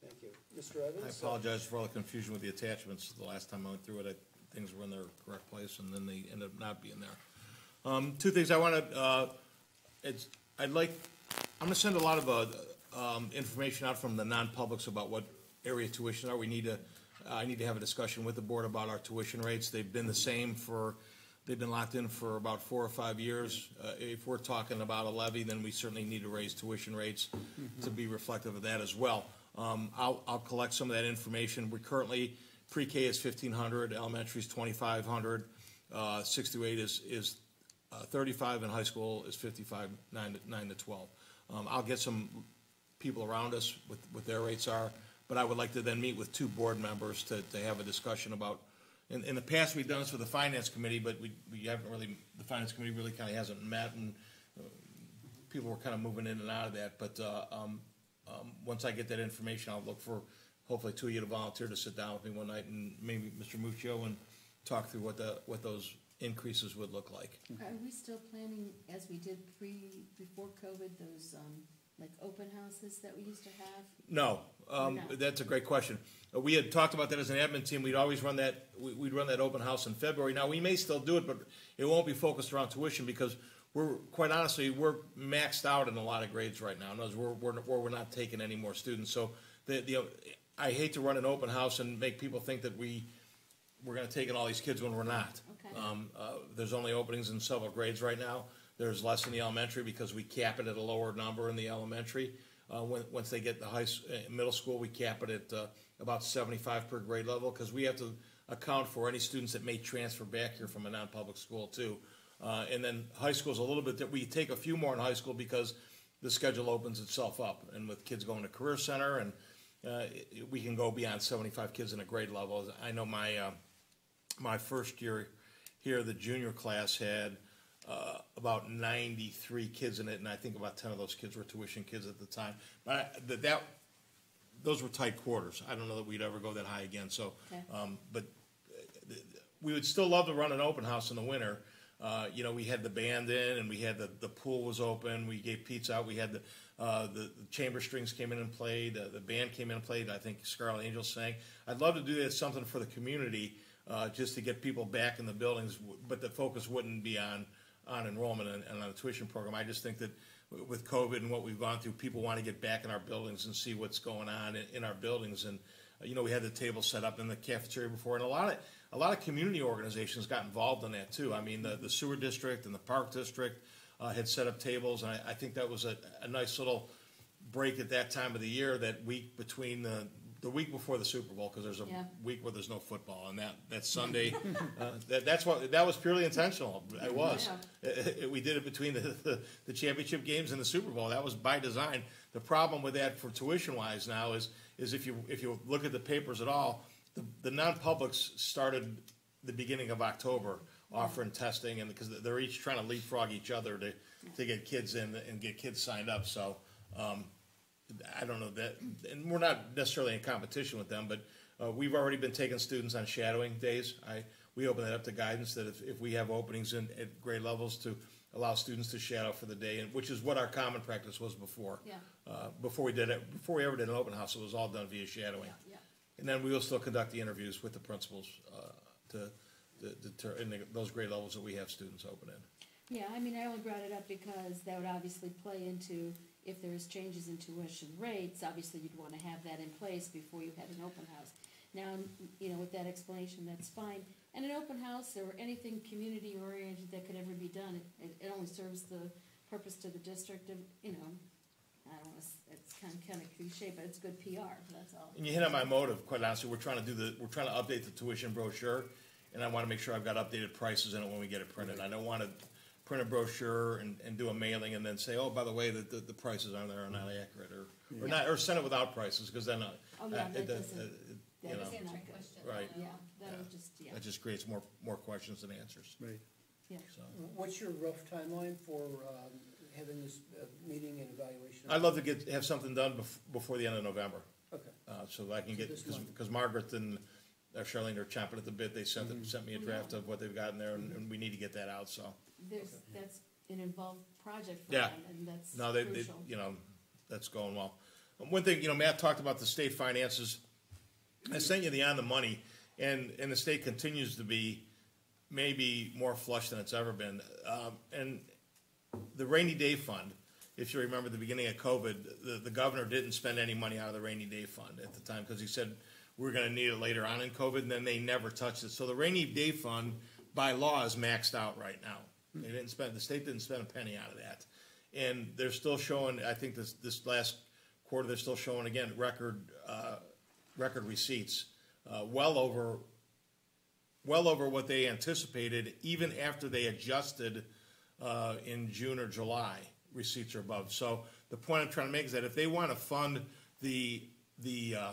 Thank you. Mr. Evans? I apologize for all the confusion with the attachments. The last time I went through it, I, things were in their correct place, and then they ended up not being there. Um, two things I wanna, uh, it's, I'd like, I'm gonna send a lot of, uh, um, information out from the non-publics about what area tuition are. We need to, I need to have a discussion with the board about our tuition rates. They've been the same for, they've been locked in for about four or five years. Uh, if we're talking about a levy, then we certainly need to raise tuition rates to be reflective of that as well. Um, I'll, I'll collect some of that information. We currently, pre-K is fifteen hundred, elementary is twenty-five hundred, uh, six to eight is, is uh, thirty-five, and high school is fifty-five, nine to, nine to twelve. Um, I'll get some people around us with, what their rates are, but I would like to then meet with two board members to, to have a discussion about, in, in the past, we've done this with the finance committee, but we, we haven't really, the finance committee really kinda hasn't met, and uh, people were kinda moving in and out of that, but, uh, um, um, once I get that information, I'll look for, hopefully two of you to volunteer to sit down with me one night, and maybe Mr. Muccio, and talk through what the, what those increases would look like. Are we still planning, as we did pre, before COVID, those, um, like open houses that we used to have? No, um, not. that's a great question. Uh, We had talked about that as an admin team, we'd always run that, we- we'd run that open house in February. Now, we may still do it, but it won't be focused around tuition, because we're, quite honestly, we're maxed out in a lot of grades right now. In other words, we're, we're, we're we're not taking any more students, so the, the, I hate to run an open house and make people think that we, we're gonna take in all these kids when we're not. Okay. Um, uh, there's only openings in several grades right now. There's less in the elementary because we cap it at a lower number in the elementary. Uh, when, once they get to high, uh, middle school, we cap it at, uh, about seventy-five per grade level, cause we have to account for any students that may transfer back here from a non-public school too. Uh, and then high school is a little bit, that we take a few more in high school because the schedule opens itself up. And with kids going to career center and, uh, it- we can go beyond seventy-five kids in a grade level. I know my, uh, my first year here, the junior class had uh, about ninety-three kids in it, and I think about ten of those kids were tuition kids at the time. But I- that, that, those were tight quarters. I don't know that we'd ever go that high again, so, Okay. um, but uh, we would still love to run an open house in the winter. Uh, you know, we had the band in, and we had the, the pool was open, we gave pizza out, we had the, uh, the, the chamber strings came in and played, uh, the band came in and played, I think Scarlet Angels sang. I'd love to do that, something for the community, uh, just to get people back in the buildings, but the focus wouldn't be on, on enrollment and, and on the tuition program. I just think that with COVID and what we've gone through, people want to get back in our buildings and see what's going on in, in our buildings. And, uh, you know, we had the table set up in the cafeteria before, and a lot of, a lot of community organizations got involved in that too. I mean, the, the sewer district and the park district, uh, had set up tables, and I, I think that was a, a nice little break at that time of the year, that week between the, the week before the Super Bowl, because there's a Yeah. week where there's no football, and that, that Sunday, *laughs* uh, that, that's what, that was purely intentional, it was. Uh, *laughs* We did it between the, the, the championship games and the Super Bowl, that was by design. The problem with that for tuition wise now is, is if you, if you look at the papers at all, the, the non-publics started the beginning of October offering testing, and, because they're each trying to leapfrog each other to, to get kids in and get kids signed up, so, um, I don't know that, and we're not necessarily in competition with them, but uh, we've already been taking students on shadowing days. I, we open that up to guidance that if, if we have openings in, at grade levels to allow students to shadow for the day, and, which is what our common practice was before. Yeah. Uh, before we did it, before we ever did an open house, it was all done via shadowing. Yeah, yeah. And then we will still conduct the interviews with the principals, uh, to, to, deter- in the- those grade levels that we have students open in. Yeah, I mean, I only brought it up because that would obviously play into, if there's changes in tuition rates, obviously you'd wanna have that in place before you had an open house. Now, you know, with that explanation, that's fine, and an open house or anything community oriented that could ever be done, it, it only serves the purpose to the district of, you know, I don't wanna, it's kinda, kinda cliche, but it's good PR, that's all. And you hit on my motive, quite honestly, we're trying to do the, we're trying to update the tuition brochure, and I wanna make sure I've got updated prices in it when we get it printed. I don't wanna print a brochure and, and do a mailing and then say, oh, by the way, the, the, the prices on there are not accurate, or, or not, or send it without prices, cause then, uh. Oh, yeah, uh, that it does- doesn't- uh, it- You that know, doesn't- Trick question. Right. Yeah, that'll just, yeah, that just creates more, more questions than answers, Right. yeah. so. What's your rough timeline for um, having this uh, meeting and evaluation? I'd love to get, have something done bef- before the end of November. Okay. Uh, so that I can So get, this cause, month. 'cause Margaret and uh, Charlene are chomping at the bit, they sent, it- sent me a draft of what they've got in there, and, and we need to get that out, so. There's, that's an involved project for Yeah. them, and that's No, they, they, crucial. you know, that's going well. Um, One thing, you know, Matt talked about the state finances. I sent you the on the money, and, and the state continues to be maybe more flush than it's ever been. Um, and the rainy day fund, if you remember the beginning of COVID, the, the governor didn't spend any money out of the rainy day fund at the time, because he said we we're gonna need it later on in COVID, and then they never touched it. So the rainy day fund, by law, is maxed out right now. They didn't spend, the state didn't spend a penny out of that. And they're still showing, I think this, this last quarter, they're still showing, again, record, uh, record receipts, uh, well over, well over what they anticipated, even after they adjusted, uh, in June or July, receipts are above. So the point I'm trying to make is that if they wanna fund the, the, uh,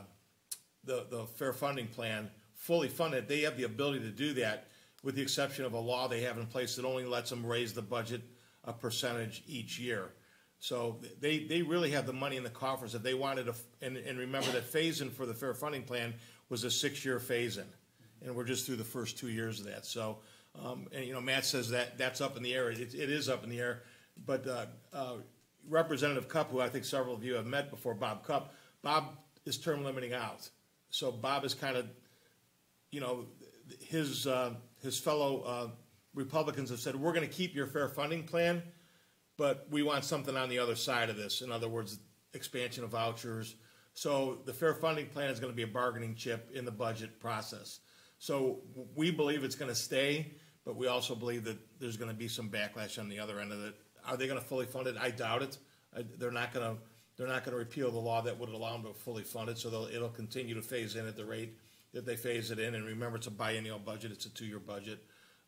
the, the fair funding plan fully funded, they have the ability to do that, with the exception of a law they have in place that only lets them raise the budget a percentage each year. So they, they really have the money in the coffers if they wanted to, and, and remember that phase-in for the fair funding plan was a six-year phase-in. And we're just through the first two years of that, so, um, and, you know, Matt says that, that's up in the air, it, it is up in the air. But, uh, uh, Representative Cupp, who I think several of you have met before, Bob Cupp, Bob is term limiting out. So Bob is kind of, you know, his, uh, his fellow, uh, Republicans have said, we're gonna keep your fair funding plan, but we want something on the other side of this. In other words, expansion of vouchers. So the fair funding plan is gonna be a bargaining chip in the budget process. So we believe it's gonna stay, but we also believe that there's gonna be some backlash on the other end of it. Are they gonna fully fund it? I doubt it. I, they're not gonna, they're not gonna repeal the law that would allow them to fully fund it, so it'll continue to phase in at the rate that they phase it in. And remember, it's a biennial budget, it's a two-year budget,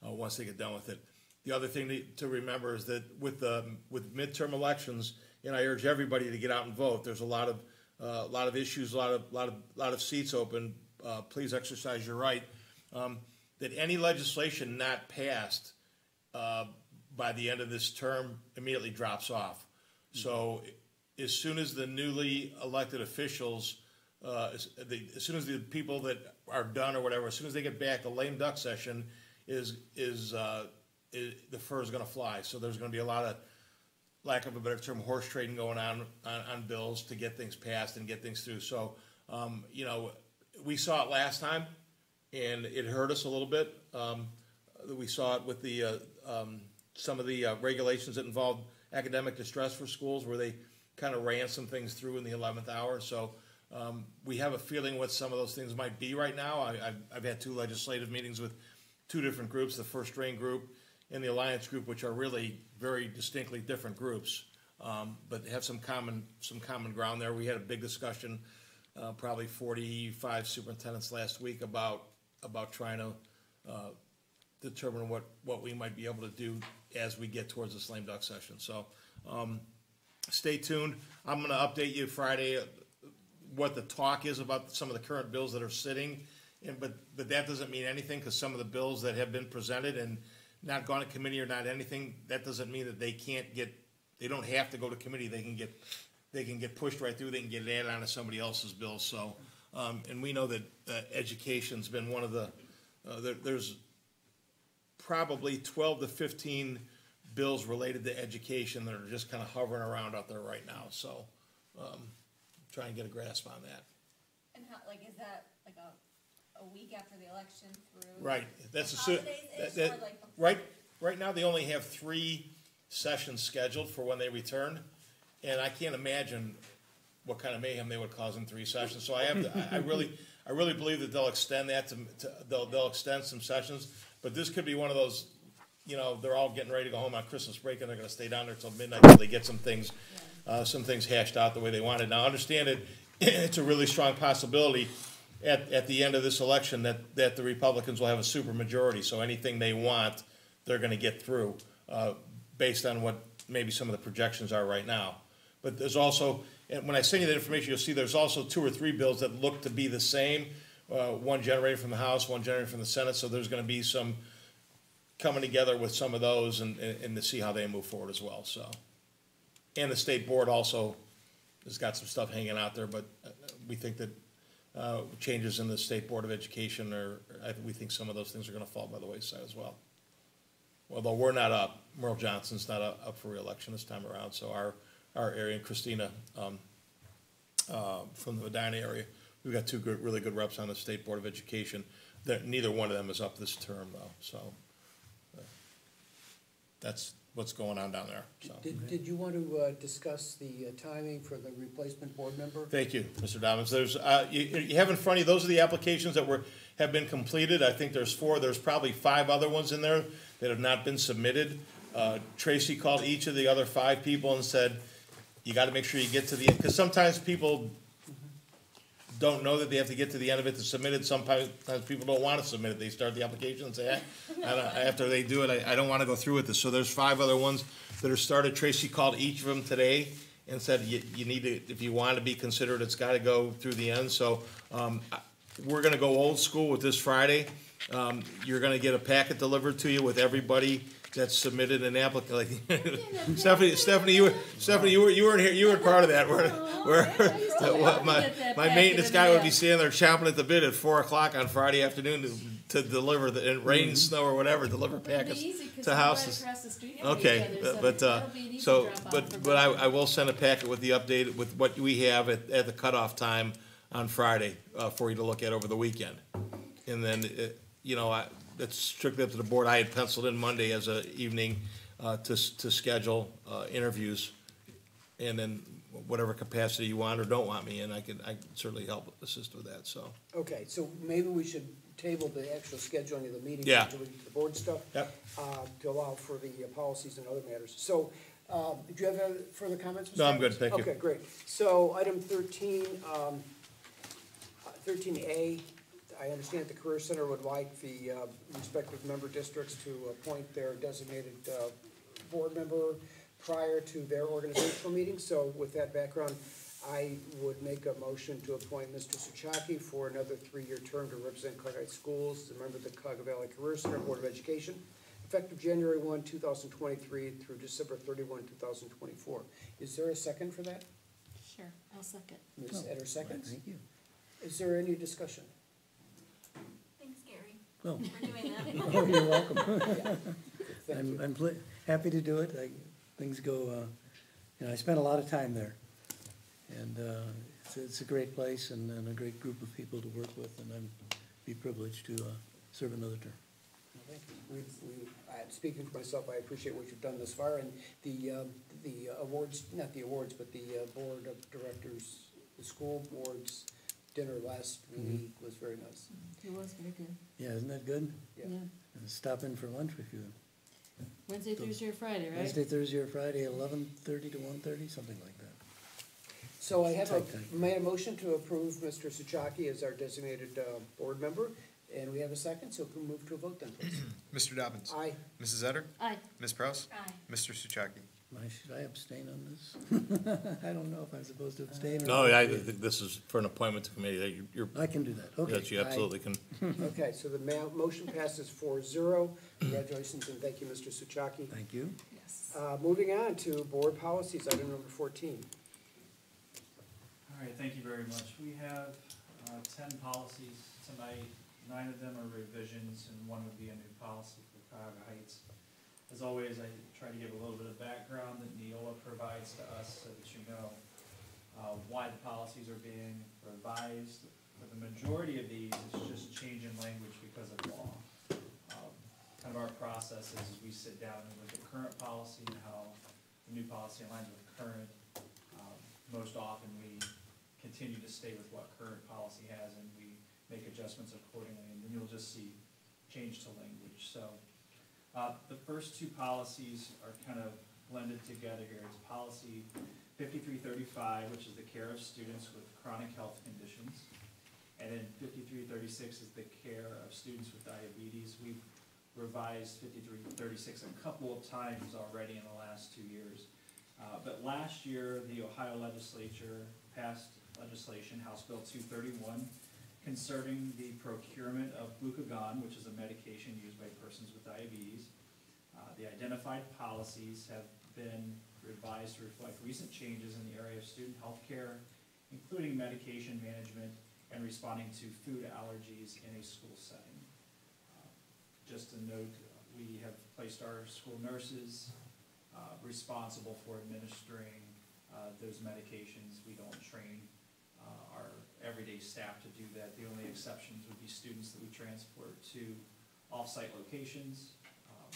uh, once they get done with it. The other thing to, remember is that with the, with midterm elections, and I urge everybody to get out and vote, there's a lot of, uh, a lot of issues, a lot of, lot of, lot of seats open, uh, please exercise your right. Um, that any legislation not passed, uh, by the end of this term immediately drops off. So as soon as the newly elected officials, uh, as, the, as soon as the people that are done or whatever, as soon as they get back, the lame duck session is, is, uh, is, the fur is gonna fly. So there's gonna be a lot of, lack of a better term, horse trading going on, on, on bills to get things passed and get things through. So, um, you know, we saw it last time and it hurt us a little bit. Um, we saw it with the, uh, um, some of the uh, regulations that involved academic distress for schools where they kind of ran some things through in the eleventh hour. So, um, we have a feeling what some of those things might be right now. I, I've, I've had two legislative meetings with two different groups, the First Drain Group and the Alliance Group, which are really very distinctly different groups. Um, but have some common, some common ground there. We had a big discussion, uh, probably forty-five superintendents last week about, about trying to, uh, determine what, what we might be able to do as we get towards the lame duck session. So, um, stay tuned. I'm gonna update you Friday, what the talk is about some of the current bills that are sitting. And, but, but that doesn't mean anything, because some of the bills that have been presented and not gone to committee or not anything, that doesn't mean that they can't get, they don't have to go to committee, they can get, they can get pushed right through, they can get added onto somebody else's bill, so. Um, and we know that, uh, education's been one of the, uh, there, there's probably twelve to fifteen bills related to education that are just kind of hovering around out there right now, so, um, try and get a grasp on that. And how, like, is that like a, a week after the election through? Right, that's a, su- that, that, like- right, right now, they only have three sessions scheduled for when they return, and I can't imagine what kind of mayhem they would cause in three sessions, so I have to, I, I really, I really believe that they'll extend that to, to, they'll, they'll extend some sessions, but this could be one of those, you know, they're all getting ready to go home on Christmas break, and they're gonna stay down there till midnight till they get some things, uh, some things hashed out the way they wanted. Now, understand it, *laughs* it's a really strong possibility at, at the end of this election that, that the Republicans will have a supermajority, so anything they want, they're gonna get through, uh, based on what maybe some of the projections are right now. But there's also, and when I send you that information, you'll see there's also two or three bills that look to be the same. Uh, one generated from the House, one generated from the Senate, so there's gonna be some coming together with some of those and, and and to see how they move forward as well, so. And the state board also has got some stuff hanging out there, but uh, we think that, uh, changes in the State Board of Education are, we think some of those things are gonna fall by the wayside as well. Although we're not up, Meryl Johnson's not up, for reelection this time around, so our, our area, Christina, um, uh, from the Medina area, we've got two good, really good reps on the State Board of Education, neither one of them is up this term though, so. That's what's going on down there, so. Did, did you want to uh, discuss the uh, timing for the replacement board member? Thank you, Mr. Dobbins. There's, uh, you, you have in front of you, those are the applications that were, have been completed. I think there's four, there's probably five other ones in there that have not been submitted. Uh, Tracy called each of the other five people and said, you gotta make sure you get to the, end. because sometimes people don't know that they have to get to the end of it to submit it. Sometimes, people don't wanna submit it. They start the application and say, "Eh, I don't, after they do it, I, I don't wanna go through with this. So there's five other ones that are started. Tracy called each of them today and said, you, you need to, if you want to be considered, it's gotta go through the end. So, um, we're gonna go old school with this Friday. Um, you're gonna get a packet delivered to you with everybody that's submitted an applic, like, *laughs* *laughs* Stephanie, Stephanie, you were, Stephanie, you were, you weren't here, you weren't part of that, where, where, what my, my maintenance guy would be standing there chomping at the bit at four o'clock on Friday afternoon to, to deliver the, in rain, snow, or whatever, deliver packets easy, 'cause to we're right houses. the street from each Okay, other, so but, uh, that'll be an easy so, but, but I. I will send a packet with the update, with what we have at, at the cutoff time on Friday, uh, for you to look at over the weekend. And then, uh, you know, I, that's strictly up to the board. I had penciled in Monday as a evening, uh, to, to schedule, uh, interviews. And then whatever capacity you want or don't want me in, I can, I can certainly help assist with that, so. Okay, so maybe we should table the actual scheduling of the meeting Yeah. until we get to the board stuff. Yep. Uh, to allow for the uh, policies and other matters. So, um, do you have uh, further comments? Mr. No, I'm good, thank you. Okay, great. So, item thirteen, um, thirteen A, I understand the Career Center would like the, uh, respective member districts to appoint their designated, uh, board member prior to their organizational meeting. So with that background, I would make a motion to appoint Mr. Suchaki for another three-year term to represent Cog Schools as a member of the Cuyahoga Valley Career Center Board of Education, effective January one, two thousand twenty-three through December thirty-one, two thousand twenty-four. Is there a second for that? Sure, I'll second. Ms. Etter seconds. Thank you. Is there any discussion? Thanks, Gary, No, for doing that. *laughs* oh, you're welcome. *laughs* *laughs* I'm, you. I'm pl- happy to do it. I, things go, uh, you know, I spent a lot of time there. And, uh, it's, it's a great place and, and a great group of people to work with, and I'm be privileged to, uh, serve another term. Thank you. We, we, I, speaking for myself, I appreciate what you've done thus far, and the, um, the awards, not the awards, but the uh, board of directors, the school board's dinner last week was very nice. It was very good, Yeah, isn't that good? Yeah. yeah. And Stop in for lunch with you. Wednesday, Thursday, or Friday, right? Wednesday, Thursday, or Friday, eleven thirty to one thirty, something like that. So I have a, Tight, tight. made a motion to approve Mr. Suchaki as our designated, uh, board member, and we have a second, so can we move to a vote then, please? *clears throat* Mr. Dobbins. Aye. Mrs. Etter. Aye, Ms. Prowse. Aye. Mr. Suchaki. My, should I abstain on this? *laughs* I don't know if I'm supposed to abstain or. No, not. I think this is for an appointment to committee, that you- you're, I can do that, okay. that you absolutely can. Okay, so the ma- motion passes four zero. Congratulations and thank you, Mr. Suchaki. Thank you. yes. Uh, moving on to board policies, item number fourteen. All right, thank you very much. We have uh, ten policies tonight. Nine of them are revisions, and one would be a new policy for Cuyahoga Heights. As always, I try to give a little bit of background that Neola provides to us so that you know uh, why the policies are being revised. For the majority of these, it's just change in language because of law. Um, Kind of our process is we sit down and look at current policy and how the new policy aligns with current. Um, Most often, we continue to stay with what current policy has and we make adjustments accordingly. And then you'll just see change to language. So uh, the first two policies are kind of blended together here. It's policy fifty-three thirty-five, which is the care of students with chronic health conditions. And then fifty-three thirty-six is the care of students with diabetes. We've revised fifty-three thirty-six a couple of times already in the last two years. Uh, but last year, the Ohio legislature passed legislation, House Bill two thirty-one, concerning the procurement of glucagon, which is a medication used by persons with diabetes. Uh, The identified policies have been revised to reflect recent changes in the area of student health care, including medication management and responding to food allergies in a school setting. Uh, Just a note, we have placed our school nurses uh, responsible for administering uh, those medications. We don't train everyday staff to do that. The only exceptions would be students that we transport to off-site locations um,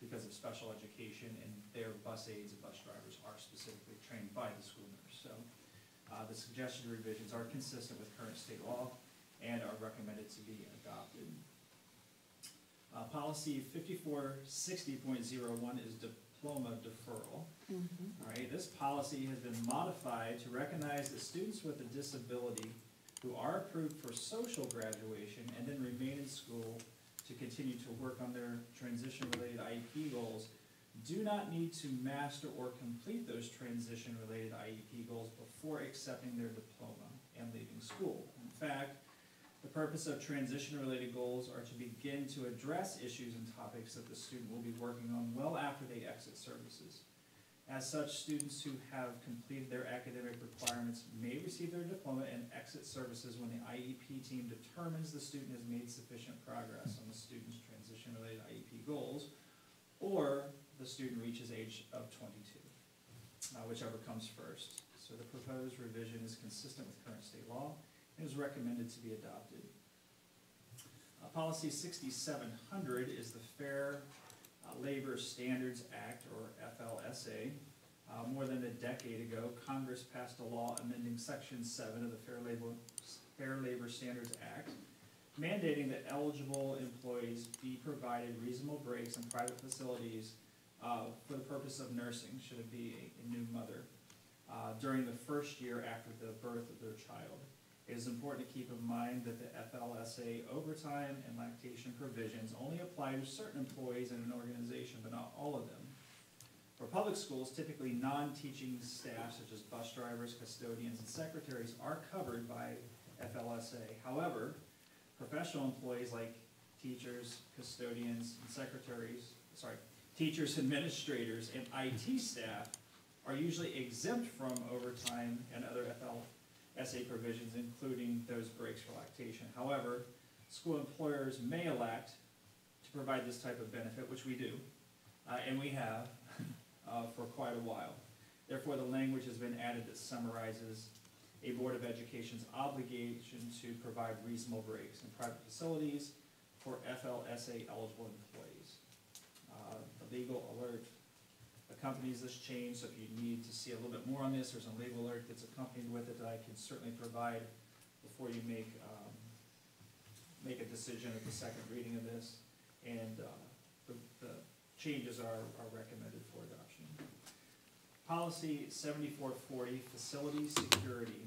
because of special education, and their bus aides and bus drivers are specifically trained by the school nurse. So uh, the suggested revisions are consistent with current state law and are recommended to be adopted. Uh, Policy fifty-four sixty point zero one is diploma deferral. Mm-hmm. All right, this policy has been modified to recognize that students with a disability who are approved for social graduation and then remain in school to continue to work on their transition-related IEP goals do not need to master or complete those transition-related IEP goals before accepting their diploma and leaving school. In fact, the purpose of transition-related goals are to begin to address issues and topics that the student will be working on well after they exit services. As such, students who have completed their academic requirements may receive their diploma and exit services when the IEP team determines the student has made sufficient progress on the student's transition-related IEP goals, or the student reaches age of twenty-two, uh, whichever comes first. So the proposed revision is consistent with current state law and is recommended to be adopted. Uh, Policy sixty-seven hundred is the Fair uh, Labor Standards Act, or FLSA. Uh, More than a decade ago, Congress passed a law amending Section seven of the Fair Labor, Fair Labor Standards Act, mandating that eligible employees be provided reasonable breaks in private facilities uh, for the purpose of nursing, should it be a- a new mother, uh, during the first year after the birth of their child. It is important to keep in mind that the FLSA overtime and lactation provisions only apply to certain employees in an organization, but not all of them. For public schools, typically non-teaching staff such as bus drivers, custodians, and secretaries are covered by FLSA. However, professional employees like teachers, custodians, and secretaries, sorry, teachers, administrators, and IT staff are usually exempt from overtime and other FLSA provisions, including those breaks for lactation. However, school employers may elect to provide this type of benefit, which we do, uh, and we have, *laughs* uh, for quite a while. Therefore, the language has been added that summarizes a Board of Education's obligation to provide reasonable breaks in private facilities for FLSA eligible employees. Uh, The legal alert accompanies this change, so if you need to see a little bit more on this, there's a legal alert that's accompanied with it that I can certainly provide before you make, um, make a decision at the second reading of this. And, uh, the, the changes are, are recommended for adoption. Policy seventy-four forty, facility security.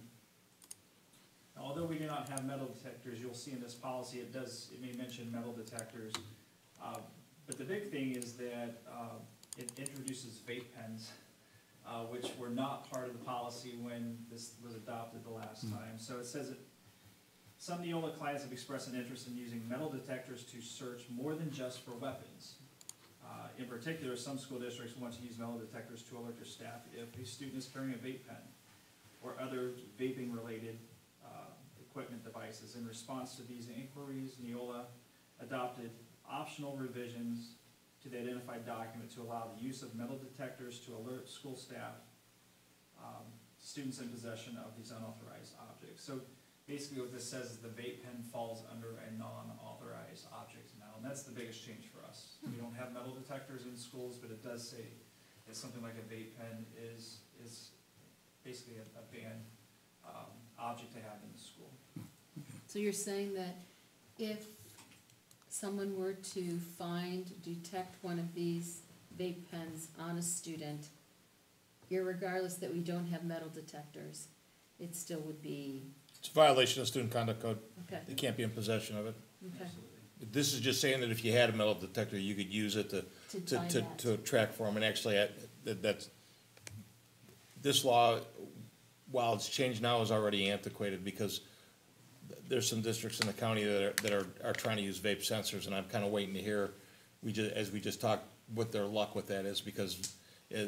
Now, Although we do not have metal detectors, you'll see in this policy, it does, it may mention metal detectors. Uh, But the big thing is that uh, it introduces vape pens, uh, which were not part of the policy when this was adopted the last time. So it says that some Neola clients have expressed an interest in using metal detectors to search more than just for weapons. Uh, In particular, some school districts want to use metal detectors to alert their staff if a student is carrying a vape pen or other vaping-related uh, equipment devices. In response to these inquiries, Neola adopted optional revisions to the identified document to allow the use of metal detectors to alert school staff, um, students in possession of these unauthorized objects. So basically what this says is the vape pen falls under a non-authorized object now, and that's the biggest change for us. We don't have metal detectors in schools, but it does say that something like a vape pen is, is basically a, a banned, um, object to have in the school. So you're saying that if someone were to find, detect one of these vape pens on a student, irregardless that we don't have metal detectors, it still would be, It's a violation of student conduct code. okay, They can't be in possession of it. okay, This is just saying that if you had a metal detector, you could use it to, to to, find to, that. to track for them, and actually, I- that, that's, this law, while it's changed now, is already antiquated, because there's some districts in the county that are, that are, are trying to use vape sensors, and I'm kinda waiting to hear, we as we just talked, what their luck with that is, because, uh,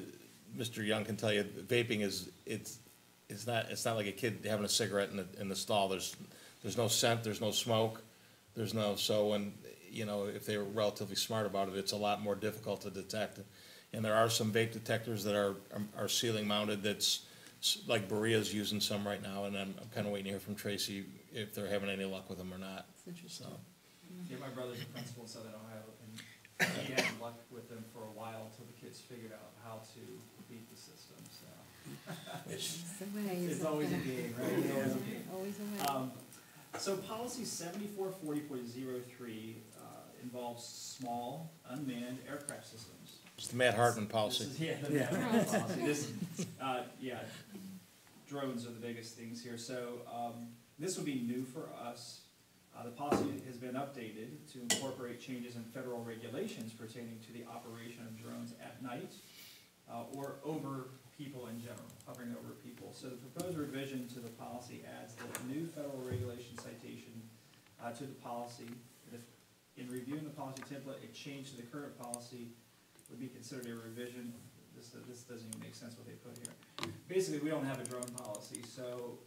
Mr. Young can tell you, vaping is, it's, it's not, it's not like a kid having a cigarette in the, in the stall, there's, there's no scent, there's no smoke, there's no, so when, you know, if they were relatively smart about it, it's a lot more difficult to detect. And there are some vape detectors that are, are ceiling mounted that's, like Berea's using some right now, and I'm, I'm kinda waiting to hear from Tracy if they're having any luck with them or not, It's interesting. so. Yeah, my brother's a principal in Southern Ohio, and he had luck with them for a while until the kids figured out how to beat the system, so. *laughs* It's the It's isn't always a game, right? It's always a game. Always a way. Um, so policy seventy-four forty point zero three, uh, involves small unmanned aircraft systems. It's the Matt Hartman This policy. is- Yeah, the Matt policy, this, *laughs* uh, yeah, drones are the biggest things here, so, um, this would be new for us. Uh, the policy has been updated to incorporate changes in federal regulations pertaining to the operation of drones at night, uh, or over people in general, hovering over people. So the proposed revision to the policy adds the new federal regulation citation, uh, to the policy. If, in reviewing the policy template, a change to the current policy would be considered a revision. This, this doesn't even make sense what they put here. Basically, we don't have a drone policy, so,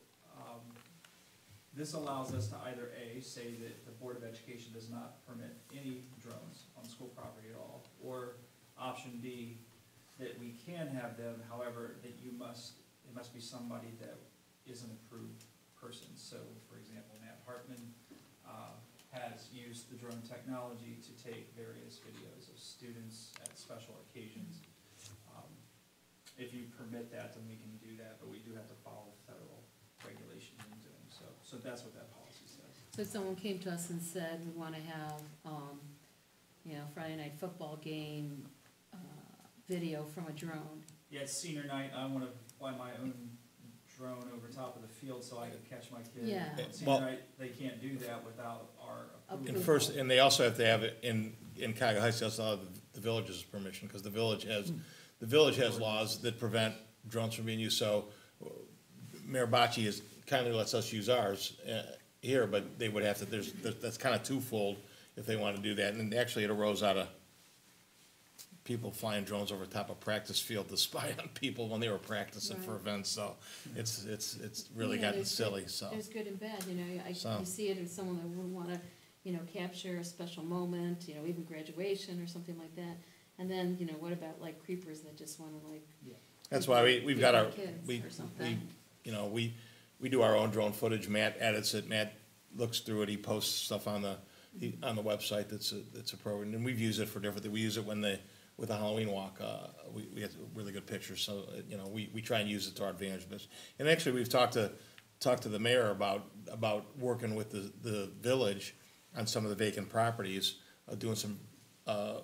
this allows us to either A, say that the Board of Education does not permit any drones on school property at all, or option B, that we can have them, however, that you must, it must be somebody that is an approved person. So, for example, Matt Hartman, uh, has used the drone technology to take various videos of students at special occasions. Um, If you permit that, then we can do that, but we do have to follow federal regulations in doing so. So that's what that policy says. So if someone came to us and said, we wanna have, um, you know, Friday night football game, uh, video from a drone, Yeah, it's senior night, I wanna fly my own drone over top of the field so I can catch my kid. Yeah. Senior Well- night, they can't do that without our Approval. approval. And first, and they also have to have it in, in Cuyahoga Heights, they also have the village's permission, because the village has, the village has laws that prevent drones from being used, so uh, Mayor Bacci is, kindly lets us use ours, uh, here, but they would have to, there's, that's- that's kind of twofold if they want to do that, and actually it arose out of people flying drones over top of practice field to *laughs* spy on people when they were practicing for Right. events, so it's, it's, it's really Yeah, gotten there's good- silly, so. There's good and bad, you know, I, So- you see it in someone that would wanna, you know, capture a special moment, you know, even graduation or something like that. And then, you know, what about like creepers that just wanna like, That's why we, we've got our, Kids we, or we, something. you know, we, we do our own drone footage, Matt edits it, Matt looks through it, he posts stuff on the, he, on the website that's, that's appropriate, and we've used it for different, we use it when the, with the Halloween walk, uh, we, we have really good pictures, so, you know, we, we try and use it to our advantage, but, and actually, we've talked to, talked to the mayor about, about working with the, the village on some of the vacant properties, uh, doing some, uh,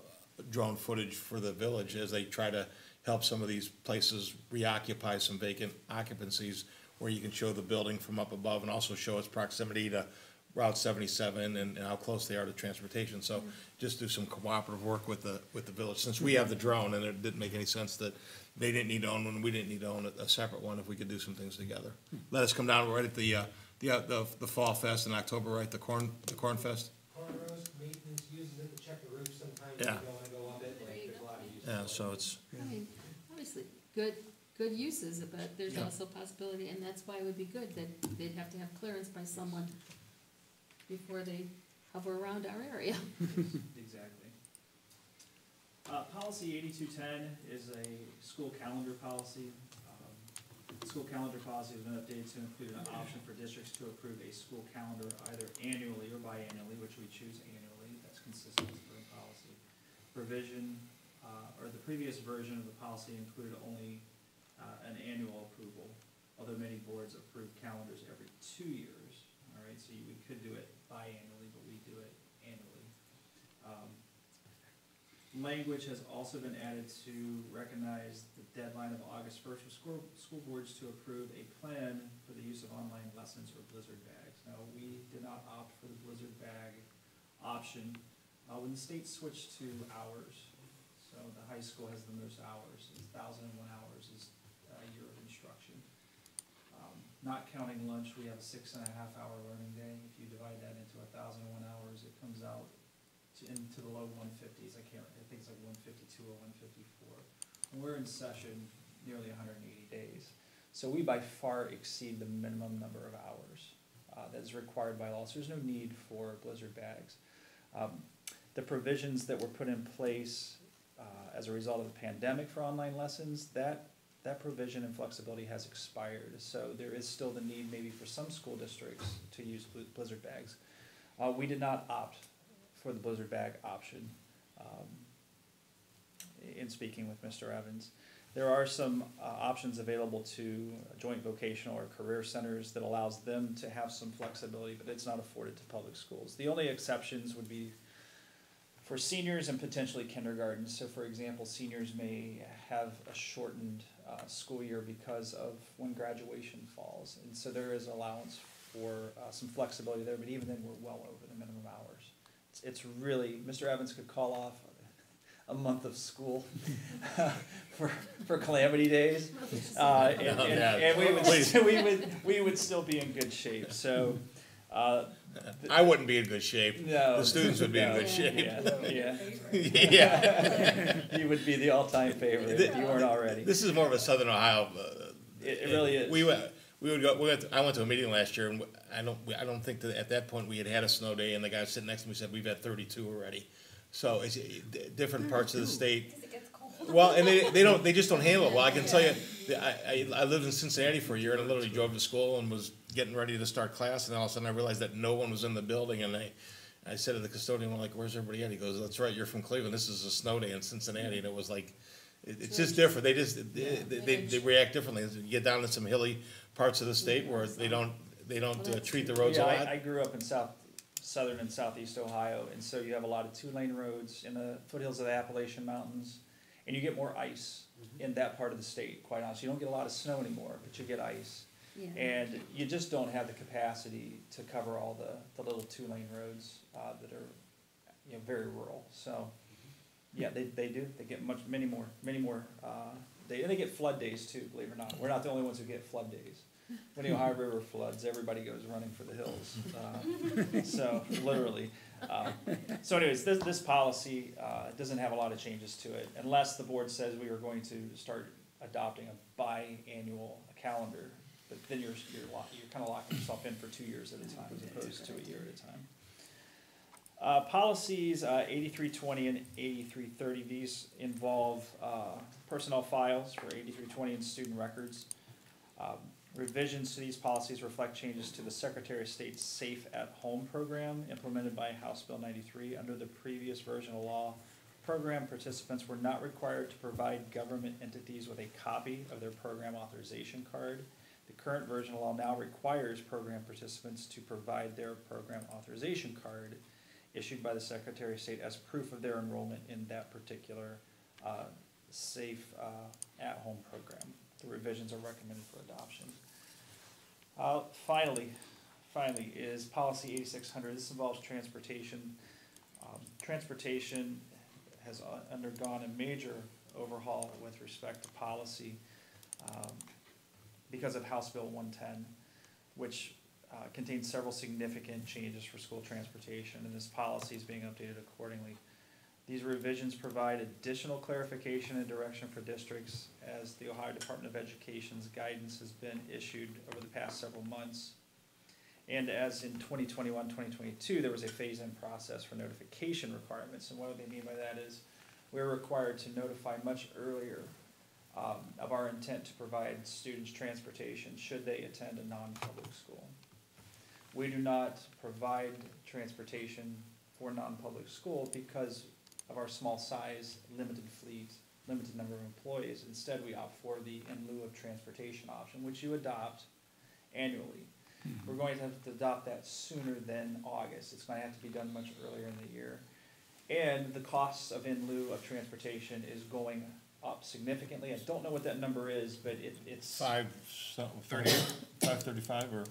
drone footage for the village as they try to help some of these places reoccupy some vacant occupancies where you can show the building from up above and also show its proximity to Route seventy-seven and, and how close they are to transportation. So just do some cooperative work with the, with the village, since we have the drone and it didn't make any sense that they didn't need to own one, we didn't need to own a, a separate one if we could do some things together. Let us come down right at the, uh, the, uh, the, the Fall Fest in October, right, the Corn, the Corn Fest? cornrows, maintenance, using it to check the roof sometimes, you Yeah. don't wanna go up it, like, there's a lot of uses. Yeah, so it's, I mean, obviously, good, good uses, but there's Yeah. also a possibility, and that's why it would be good that they'd have to have clearance by someone before they hover around our area. *laughs* Exactly. policy eighty-two-ten is a school calendar policy. Um, School calendar policy has been updated to include an option for districts to approve a school calendar either annually or biannually, which we choose annually, that's consistent with current policy. Provision, uh, or the previous version of the policy included only, uh, an annual approval, although many boards approve calendars every two years, all right, so you, we could do it biannually, but we do it annually. Um, Language has also been added to recognize the deadline of August first for school, school boards to approve a plan for the use of online lessons or Blizzard bags. Now, we did not opt for the Blizzard bag option, uh, when the state switched to hours. So the high school has the most hours, thousand and one hours is a year of instruction. Um, Not counting lunch, we have a six and a half hour learning day. If you divide that into a thousand and one hours, it comes out to, into the low one fifties. I can't, I think it's like one fifty-two or one fifty-four. We're in session nearly hundred and eighty days. So we by far exceed the minimum number of hours, uh, that is required by law. So there's no need for Blizzard bags. Um, the provisions that were put in place, uh, as a result of the pandemic for online lessons, that, that provision and flexibility has expired. So there is still the need maybe for some school districts to use Bli- Blizzard bags. Uh, we did not opt for the Blizzard bag option, um, in speaking with Mr. Evans. There are some, uh, options available to joint vocational or career centers that allows them to have some flexibility, but it's not afforded to public schools. The only exceptions would be for seniors and potentially kindergarten. So for example, seniors may have a shortened, uh, school year because of when graduation falls. And so there is allowance for, uh, some flexibility there, but even then, we're well over the minimum hours. It's, it's really, Mr. Evans could call off a month of school *laughs* for, for calamity days. *laughs* Uh, and, and, and we would, *laughs* we would, we would still be in good shape, so, uh, I wouldn't be in good shape. no. The students would be in good shape. Yeah, *laughs* yeah. Yeah. *laughs* You would be the all-time favorite if you weren't already. This is more of a Southern Ohio. uh, It, it really is. We went, we would go, we went, I went to a meeting last year and I don't, I don't think that at that point we had had a snow day and the guy sitting next to me said, we've had thirty-two already. So it's, different parts of the state. It gets cold. Well, and they, they don't, they just don't handle it well. I can *laughs* tell you, I, I, I lived in Cincinnati for a year and I literally drove to school and was getting ready to start class and all of a sudden I realized that no one was in the building and I, I said to the custodian, well, like, where's everybody at? He goes, that's right, you're from Cleveland. This is a snow day in Cincinnati. And it was like, it, it's just different. They just, they, they, they react differently. You get down to some hilly parts of the state where they don't, they don't uh, treat the roads a lot. I, I grew up in south, southern and southeast Ohio, and so you have a lot of two-lane roads in the foothills of the Appalachian Mountains, and you get more ice in that part of the state, quite honestly. You don't get a lot of snow anymore, but you get ice. And you just don't have the capacity to cover all the, the little two-lane roads, uh, that are, you know, very rural, so. Yeah, they, they do, they get much, many more, many more, uh, they, and they get flood days too, believe it or not. We're not the only ones who get flood days. When the Ohio River floods, everybody goes running for the hills, uh, so, literally. Um, So anyways, this, this policy, uh, doesn't have a lot of changes to it, unless the board says we are going to start adopting a biannual calendar. But then you're, you're you're kinda locking yourself in for two years at a time, as opposed to a year at a time. Uh, policies, uh, eighty-three twenty and eighty-three thirty, these involve, uh, personnel files for eighty-three twenty and student records. Um, Revisions to these policies reflect changes to the Secretary of State's Safe at Home program implemented by House Bill ninety-three. Under the previous version of law, program participants were not required to provide government entities with a copy of their program authorization card. Current version of law now requires program participants to provide their program authorization card issued by the Secretary of State as proof of their enrollment in that particular uh, safe uh, at-home program. The revisions are recommended for adoption. Uh, Finally, finally, is policy eighty-six hundred. This involves transportation. Um, Transportation has uh, undergone a major overhaul with respect to policy um, because of House Bill one-ten, which uh, contains several significant changes for school transportation, and this policy is being updated accordingly. These revisions provide additional clarification and direction for districts as the Ohio Department of Education's guidance has been issued over the past several months. And as in 2021, 2022, there was a phase-in process for notification requirements, and what they mean by that is, we're required to notify much earlier um, of our intent to provide students transportation should they attend a non-public school. We do not provide transportation for non-public school because of our small size, limited fleet, limited number of employees. Instead, we opt for the in lieu of transportation option, which you adopt annually. We're going to have to adopt that sooner than August. It's gonna have to be done much earlier in the year. And the costs of in lieu of transportation is going up significantly. I don't know what that number is, but it, it's. Five, something, thirty, five thirty-five or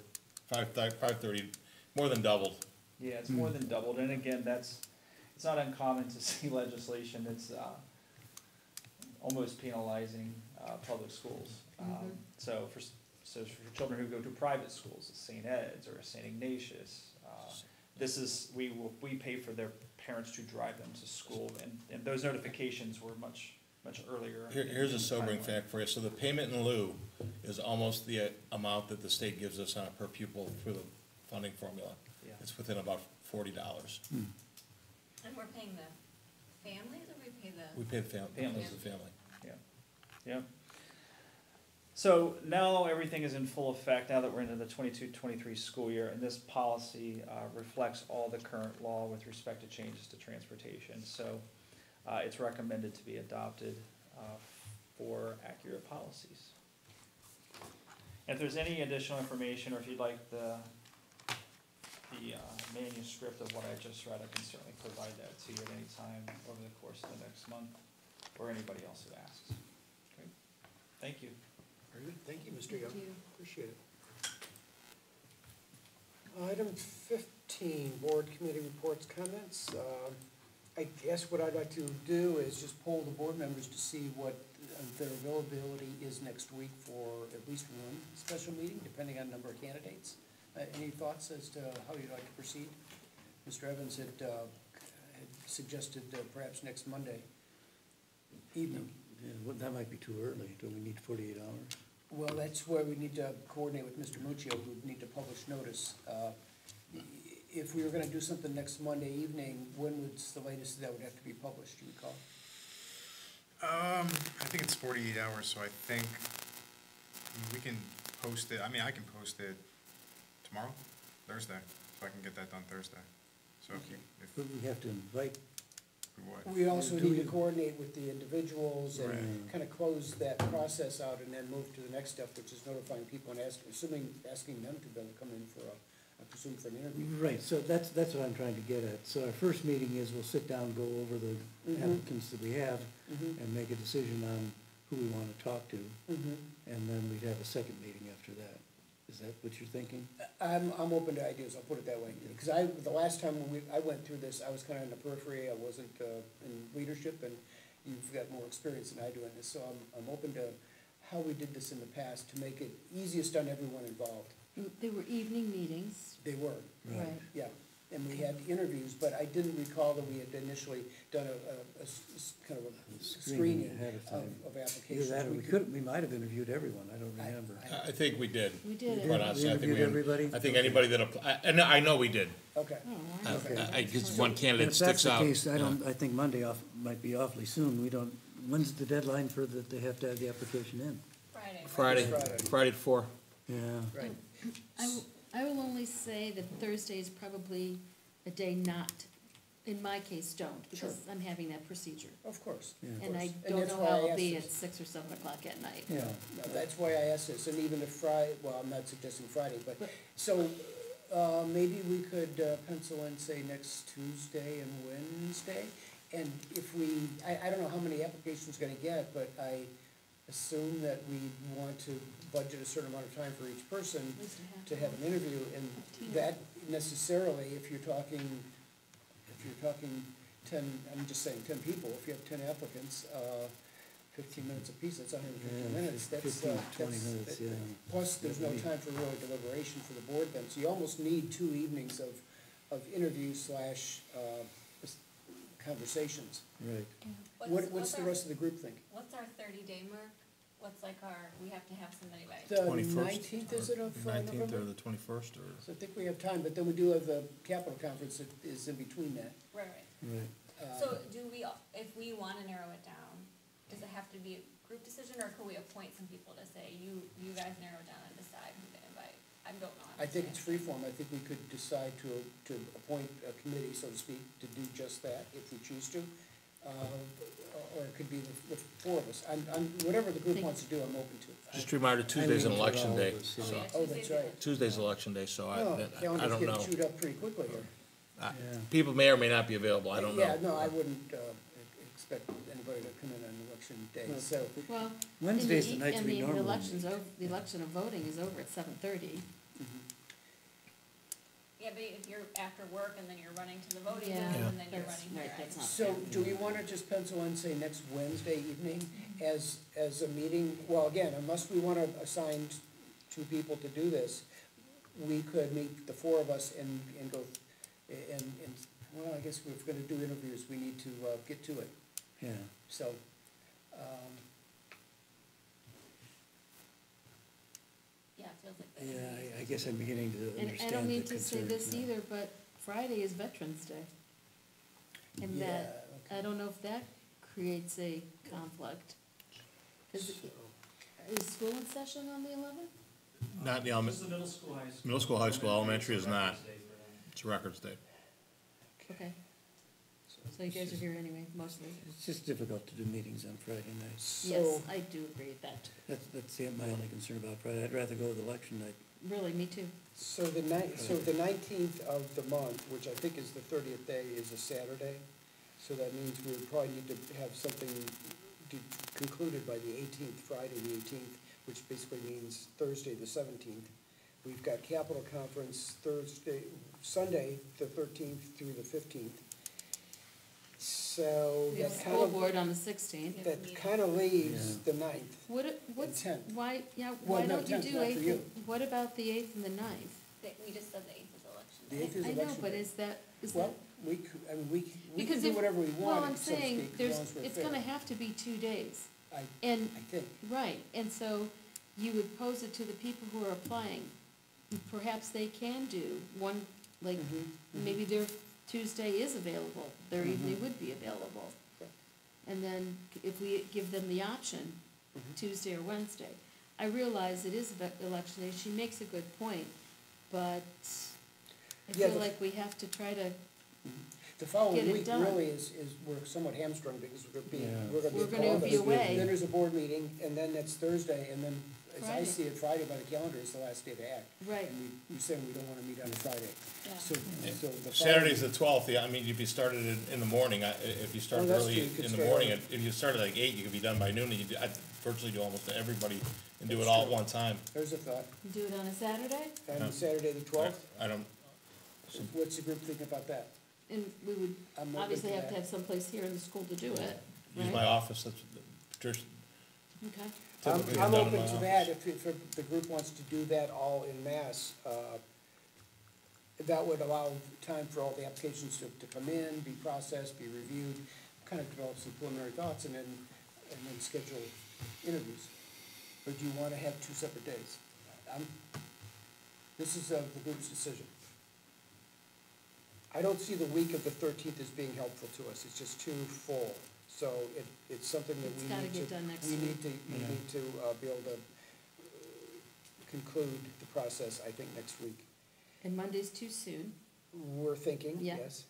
five, five thirty, more than doubled. Yeah, it's more than doubled, and again, that's, it's not uncommon to *laughs* see legislation that's, uh, almost penalizing, uh, public schools. Um, so for, s- so for children who go to private schools, St. Ed's or St. Ignatius, uh, this is, we will, we pay for their parents to drive them to school, and, and those notifications were much, much earlier. Here, here's a sobering timeline. fact for you. So the payment in lieu is almost the uh, amount that the state gives us on a per pupil through the funding formula. Yeah. It's within about forty dollars. And we're paying the families or we pay the? We pay the fam, Families. pays the family. Yeah. So now everything is in full effect, now that we're into the 22-23 school year, and this policy uh, reflects all the current law with respect to changes to transportation. So uh, it's recommended to be adopted uh, for accurate policies. If there's any additional information, or if you'd like the, the uh, manuscript of what I just read, I can certainly provide that to you at any time over the course of the next month, or anybody else who asks. Great. Thank you. Very good, thank you, Mr. Young, Thank you. appreciate it. Item fifteen, board committee reports, comments. Um, I guess what I'd like to do is just poll the board members to see what uh, their availability is next week for at least one special meeting, depending on the number of candidates. Uh, Any thoughts as to how you'd like to proceed? Mr. Evans had, uh, had suggested uh, perhaps next Monday evening. Yeah, well, that might be too early. Do we need forty-eight hours? Well, that's where we need to coordinate with Mr. Muccio, who would need to publish notice. If we were gonna do something next Monday evening, when was the latest that would have to be published, do you recall? Um, I think it's forty-eight hours, so I think we can post it, I mean, I can post it tomorrow, Thursday, so I can get that done Thursday. So if you, if, But we have to invite, what? We also Do need to we- coordinate with the individuals and Right. kind of close that process out and then move to the next step, which is notifying people and asking, assuming, asking them to be able to come in for a, I presume for an interview. right, so that's, that's what I'm trying to get at. So our first meeting is we'll sit down, go over the Mhm. applicants that we have Mhm. and make a decision on who we want to talk to. Mhm. And then we'd have a second meeting after that. Is that what you're thinking? I'm, I'm open to ideas, I'll put it that way, because I, the last time when we, I went through this, I was kind of in the periphery, I wasn't, uh, in leadership, and you've got more experience than I do in this, so I'm, I'm open to how we did this in the past to make it easiest on everyone involved. There were evening meetings, They were, right? yeah, and we had interviews, but I didn't recall that we had initially done a, a- a s- s- kind of a Screening screening ahead of of, time. of Either applications. that or we could, we might have interviewed everyone, I don't I- remember. I- I, I think we did. We did did? Quite it. honestly, I think we interviewed everybody? I think anybody that applied, and I know we did. Okay, Oh, Okay. I, I, cause one And candidate if that's sticks the out. case, I don't, I think Monday off, might be awfully soon. We don't, when's the deadline for that they have to have the application in? Friday. Friday, Friday. Friday at four. Yeah. right, I, will- I will only say that Thursday is probably a day not, in my case, don't, because I'm having that procedure. of course. Yeah. of And I course. don't that's know why how I it'll be this. at six or seven o'clock at night. Yeah. No, That's why I asked this, and even if Friday, well, I'm not suggesting Friday, but, so, uh, maybe we could uh, pencil in, say, next Tuesday and Wednesday? And if we, I, I don't know how many applications we're gonna get, but I assume that we want to budget a certain amount of time for each person At least a half to have an interview, and that necessarily, if you're talking, if you're talking ten, I'm just saying ten people, if you have ten applicants, uh, fifteen minutes apiece, that's hundred and fifty Yeah, minutes, that's, uh, Fifteen, to twenty that's- minutes, that- yeah. Plus, there's no time for really deliberation for the board then, so you almost need two evenings of, of interview slash, uh, conversations. Right. What's- What, what's the our- rest of the group think? What's our thirty day mark? What's like our, we have to have somebody by, The 21st nineteenth, is it, of uh, Nineteenth or November? the twenty-first, or? So I think we have time, but then we do have the capital conference that is in between that. right, right. Right. So do we, if we wanna narrow it down, does it have to be a group decision, or can we appoint some people to say, you, you guys narrow down and decide who to invite? I don't know. I think it's free form. I think we could decide to, to appoint a committee, so to speak, to do just that, if we choose to. Uh, Or it could be the, the four of us. I'm, I'm, whatever the group Think- wants to do, I'm open to. It. Just a reminder, Tuesday's an lean toward election day, of yeah. Oh, so, yeah, Oh, that's Tuesday's right. good. Tuesday's election day, so I, Oh, that- I calendars don't get know. chewed up pretty quickly here. Uh, Yeah. People may or may not be available, I don't know. Yeah, no, I wouldn't, uh, expect anybody to come in on election day, Well, so. Well, Wednesday's the and night and we the normally election's meet. over, the election of voting is over at seven thirty. Yeah, if you're after work and then you're running to the voting Yeah. booth, and then you're That's- running here. right, that's I- not So do we wanna just pencil in, say, next Wednesday evening as, as a meeting? Well, again, unless we wanna assign two people to do this, we could meet the four of us and, and go, and, and, well, I guess if we're gonna do interviews, we need to, uh, get to it, Yeah, so, um, Yeah, it feels like. that. yeah, I, I guess I'm beginning to And I understand don't the mean to say concern this now. either, but Friday is Veterans Day. And yeah, that, okay. I don't know if that creates a conflict. Is, So, is school in session on the eleventh? Not the element, Just the middle school, high school. Middle school, high school, elementary is not. Veterans Day for um, it's Records Day. Okay, so you guys are here anyway, mostly. It's just difficult to do meetings on Friday nights. Yes, So, I do agree with that. That's, that's the- my only concern about Friday. I'd rather go with election night. Really, me too. so the ni- so the nineteenth of the month, which I think is the thirtieth day, is a Saturday. So that means we would probably need to have something de- concluded by the eighteenth, Friday the eighteenth, which basically means Thursday the seventeenth. We've got Capital Conference Thursday, Sunday, the thirteenth through the fifteenth. So We have that school kind board of, on the sixteenth. that kind of leaves the ninth. What, it- what's, tenth. why, yeah, Well, why no, don't you 10th, do not for eighth, you. and- what about the eighth and the ninth? They- We just said the eighth is election The day. eighth is I know, election but day. is that, is that? Well, we could, I mean, we, c- we can Because do if- whatever we Well, I'm want, so to saying, speak, as there's, long as we're it's fair. gonna have to be two days. I, And, I think. right, and so you would pose it to the people who are applying. Perhaps they can do one, like, Mhm, mhm. maybe their Tuesday is available, their evening Mhm. would be available. Correct. And then if we give them the option, Mhm. Tuesday or Wednesday. I realize it is election day, she makes a good point, but I Yeah, feel the- like we have to try to, The Get following it week done. really is, is, we're somewhat hamstrung because we're gonna be, Yeah. we're gonna be We're in gonna Columbus. be away. Then there's a board meeting, and then that's Thursday, and then, as I Friday. see it, Friday by the calendar is the last day to act. right, And we, we say we don't wanna meet on a Friday. Yeah. So, so the. Saturday's the twelfth, yeah, I mean, if you started in, in the morning, I- if you start Oh, that's early you could in the start morning, early. if you started like eight, you could be done by noon, and you, do- I'd virtually do almost everybody and do it That's all at true. one time. There's a thought. do it on a Saturday, And Yeah. Saturday the twelfth, I don't, what's the group thinking about that? and we would I'm open obviously to have to that. have someplace here in the school to do it, use right? my office, that's, Patricia, Okay, I'm, typically I'm done in open my to office. that, if, if the group wants to do that all in mass, uh, that would allow time for all the applications to, to come in, be processed, be reviewed, kind of develop some preliminary thoughts, and then, and then schedule interviews. Or do you wanna have two separate days? I'm, this is, uh, the group's decision. I don't see the week of the thirteenth as being helpful to us, it's just too full, so it, it's something that It's we gotta need to. get done next We week. need to, we Yeah. need to, uh, be able to uh, conclude the process, I think, next week. and Monday's too soon, We're thinking, Yeah. yes,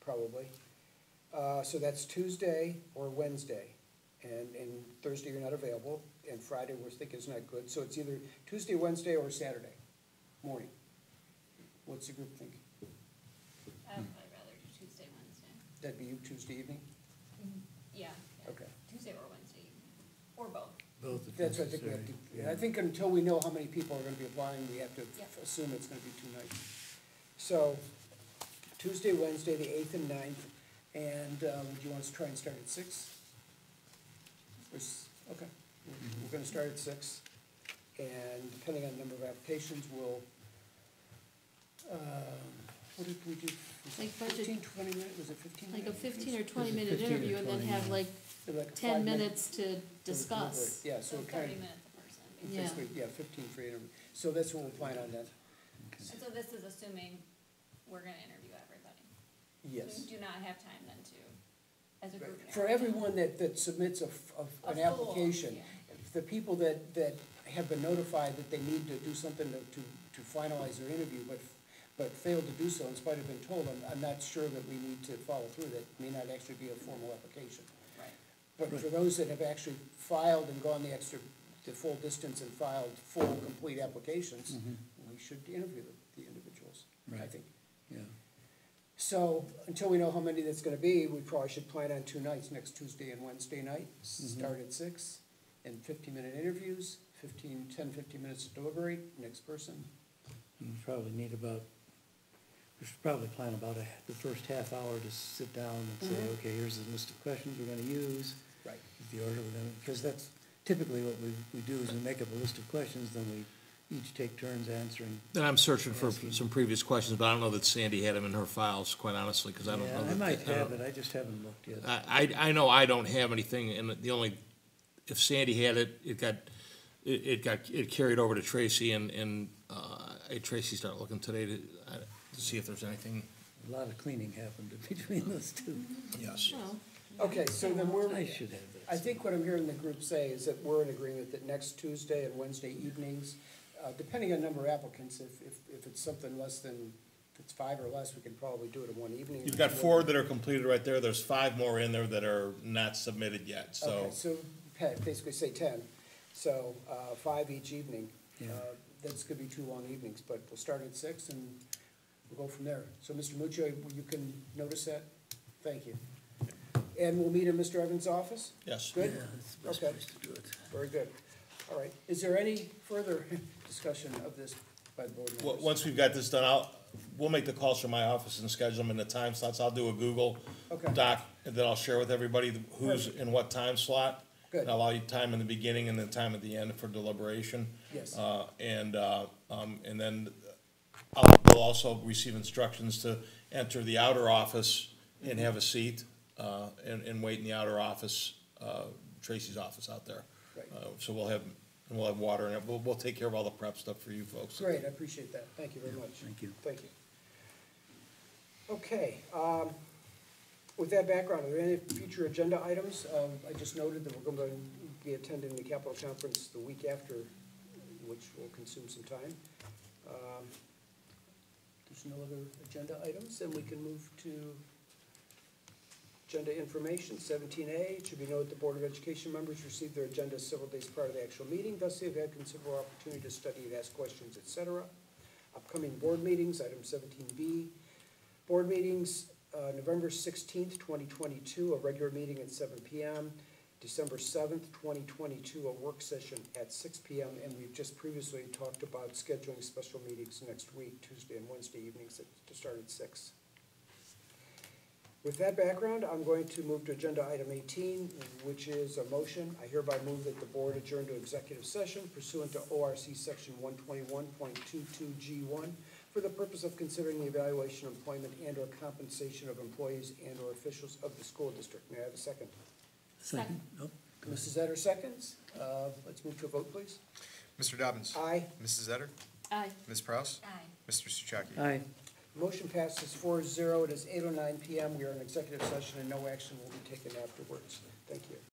probably. Uh, so that's Tuesday or Wednesday, and, and Thursday you're not available, and Friday we're thinking is not good, so it's either Tuesday, Wednesday, or Saturday morning. What's the group think? I would rather do Tuesday, Wednesday. That'd be you Tuesday evening? Yeah, yeah. Okay. Tuesday or Wednesday, evening, or both. Both if That's what I think we have necessary. to, I think until we know how many people are gonna be applying, we have to Yep. assume it's gonna be two nights. So, Tuesday, Wednesday, the eighth and ninth, and, uh, would you want us to try and start at six? Or s- okay, we're, we're gonna start at six, and depending on the number of applications, we'll, um, what did we do? Was it Like budget- Fifteen, twenty minutes, was it fifteen like a fifteen or twenty minute 15 or interview, and then 20 have like Like a ten five-minute- minutes to to discuss. deliberate. Yeah, so So it kind thirty of, minutes a person. Yeah. basically, yeah, fifteen for interview, so that's what we'll plan on then, And so this is assuming we're gonna interview everybody. yes. We do not have time then to as a group? For everyone that, that submits a, f- of A an full, application, yeah. the people that, that have been notified that they need to do something to, to to finalize their interview, but, but failed to do so in spite of being told, I'm, I'm not sure that we need to follow through. That may not actually be a formal application. Right. But for those that have actually filed and gone the extra, the full distance and filed full, complete applications, we should interview the, the individuals, I think. Yeah, So, until we know how many that's gonna be, we probably should plan on two nights, next Tuesday and Wednesday night, start at six, and fifteen-minute interviews, 15 10, 15 minutes to deliberate, next person. and we probably need about, we should probably plan about a, the first half hour to sit down and say, Mhm. okay, here's the list of questions we're gonna use. Right. The order we're gonna, because that's typically what we, we do is we make up a list of questions, then we each take turns answering. And I'm searching for Asking. some previous questions, but I don't know that Sandy had them in her files, quite honestly, because I don't know. Yeah, I that- might have it, I just haven't looked yet. I, I I know I don't have anything, and the only, if Sandy had it, it got, it, it got, it carried over to Tracy, and, and, uh, hey, Tracy started looking today to, uh, to see if there's anything. A lot of cleaning happened between those two. Yes. Okay, so then we're, I should have that. I think what I'm hearing the group say is that we're in agreement that next Tuesday and Wednesday evenings, uh, depending on number of applicants, if, if, if it's something less than, if it's five or less, we can probably do it in one evening. You've got four that are completed right there, there's five more in there that are not submitted yet, so. Okay, so, basically say ten, so, uh, five each evening. Yeah. Uh, That's gonna be two long evenings, but we'll start at six and we'll go from there. So, Mr. Muccio, you can notice that? Thank you. And we'll meet in Mr. Evans' office? Yes. Good? Yeah, that's the best Okay. place to do it. Very good. All right, is there any further *laughs* discussion of this by the board Well, members? once we've got this done, I'll, we'll make the calls from my office and schedule them in the time slots. I'll do a Google Okay. doc, and then I'll share with everybody who's in what time slot. Good. And I'll allow you time in the beginning and then time at the end for deliberation. Yes. Uh, and, uh, um, and then I'll, we'll also receive instructions to enter the outer office and have a seat, uh, and, and wait in the outer office, uh, Tracy's office out there. Right. Uh, So we'll have, and we'll have water, and we'll, we'll take care of all the prep stuff for you folks. Great, I appreciate that. Thank you very much. Thank you. Thank you. Okay, um, with that background, are there any future agenda items? Um, I just noted that we're going to be attending the Capital Conference the week after, which will consume some time. Um, There's no other agenda items, then we can move to agenda information, seventeen A. It should be noted the Board of Education members received their agendas several days prior to the actual meeting, thus they've had considerable opportunity to study and ask questions, etc. Upcoming board meetings, item seventeen B. Board meetings, uh, November sixteenth, twenty twenty-two, a regular meeting at seven P M. December seventh, twenty twenty-two, a work session at six P M. And we've just previously talked about scheduling special meetings next week, Tuesday and Wednesday evenings at- to start at six. With that background, I'm going to move to agenda item eighteen, which is a motion. I hereby move that the board adjourn to executive session pursuant to O R C section one twenty-one point two-two G one for the purpose of considering the evaluation, employment, and/or compensation of employees and/or officials of the school district. May I have a second? Second? Oh, Mrs. Etter seconds. Uh, let's move to a vote, please. Mr. Dobbins. Aye. Mrs. Etter. Aye. Ms. Prowse. Aye. Mr. Souchaki. Aye. Motion passes four zero. It is eight oh nine PM. We are in executive session and no action will be taken afterwards. Thank you.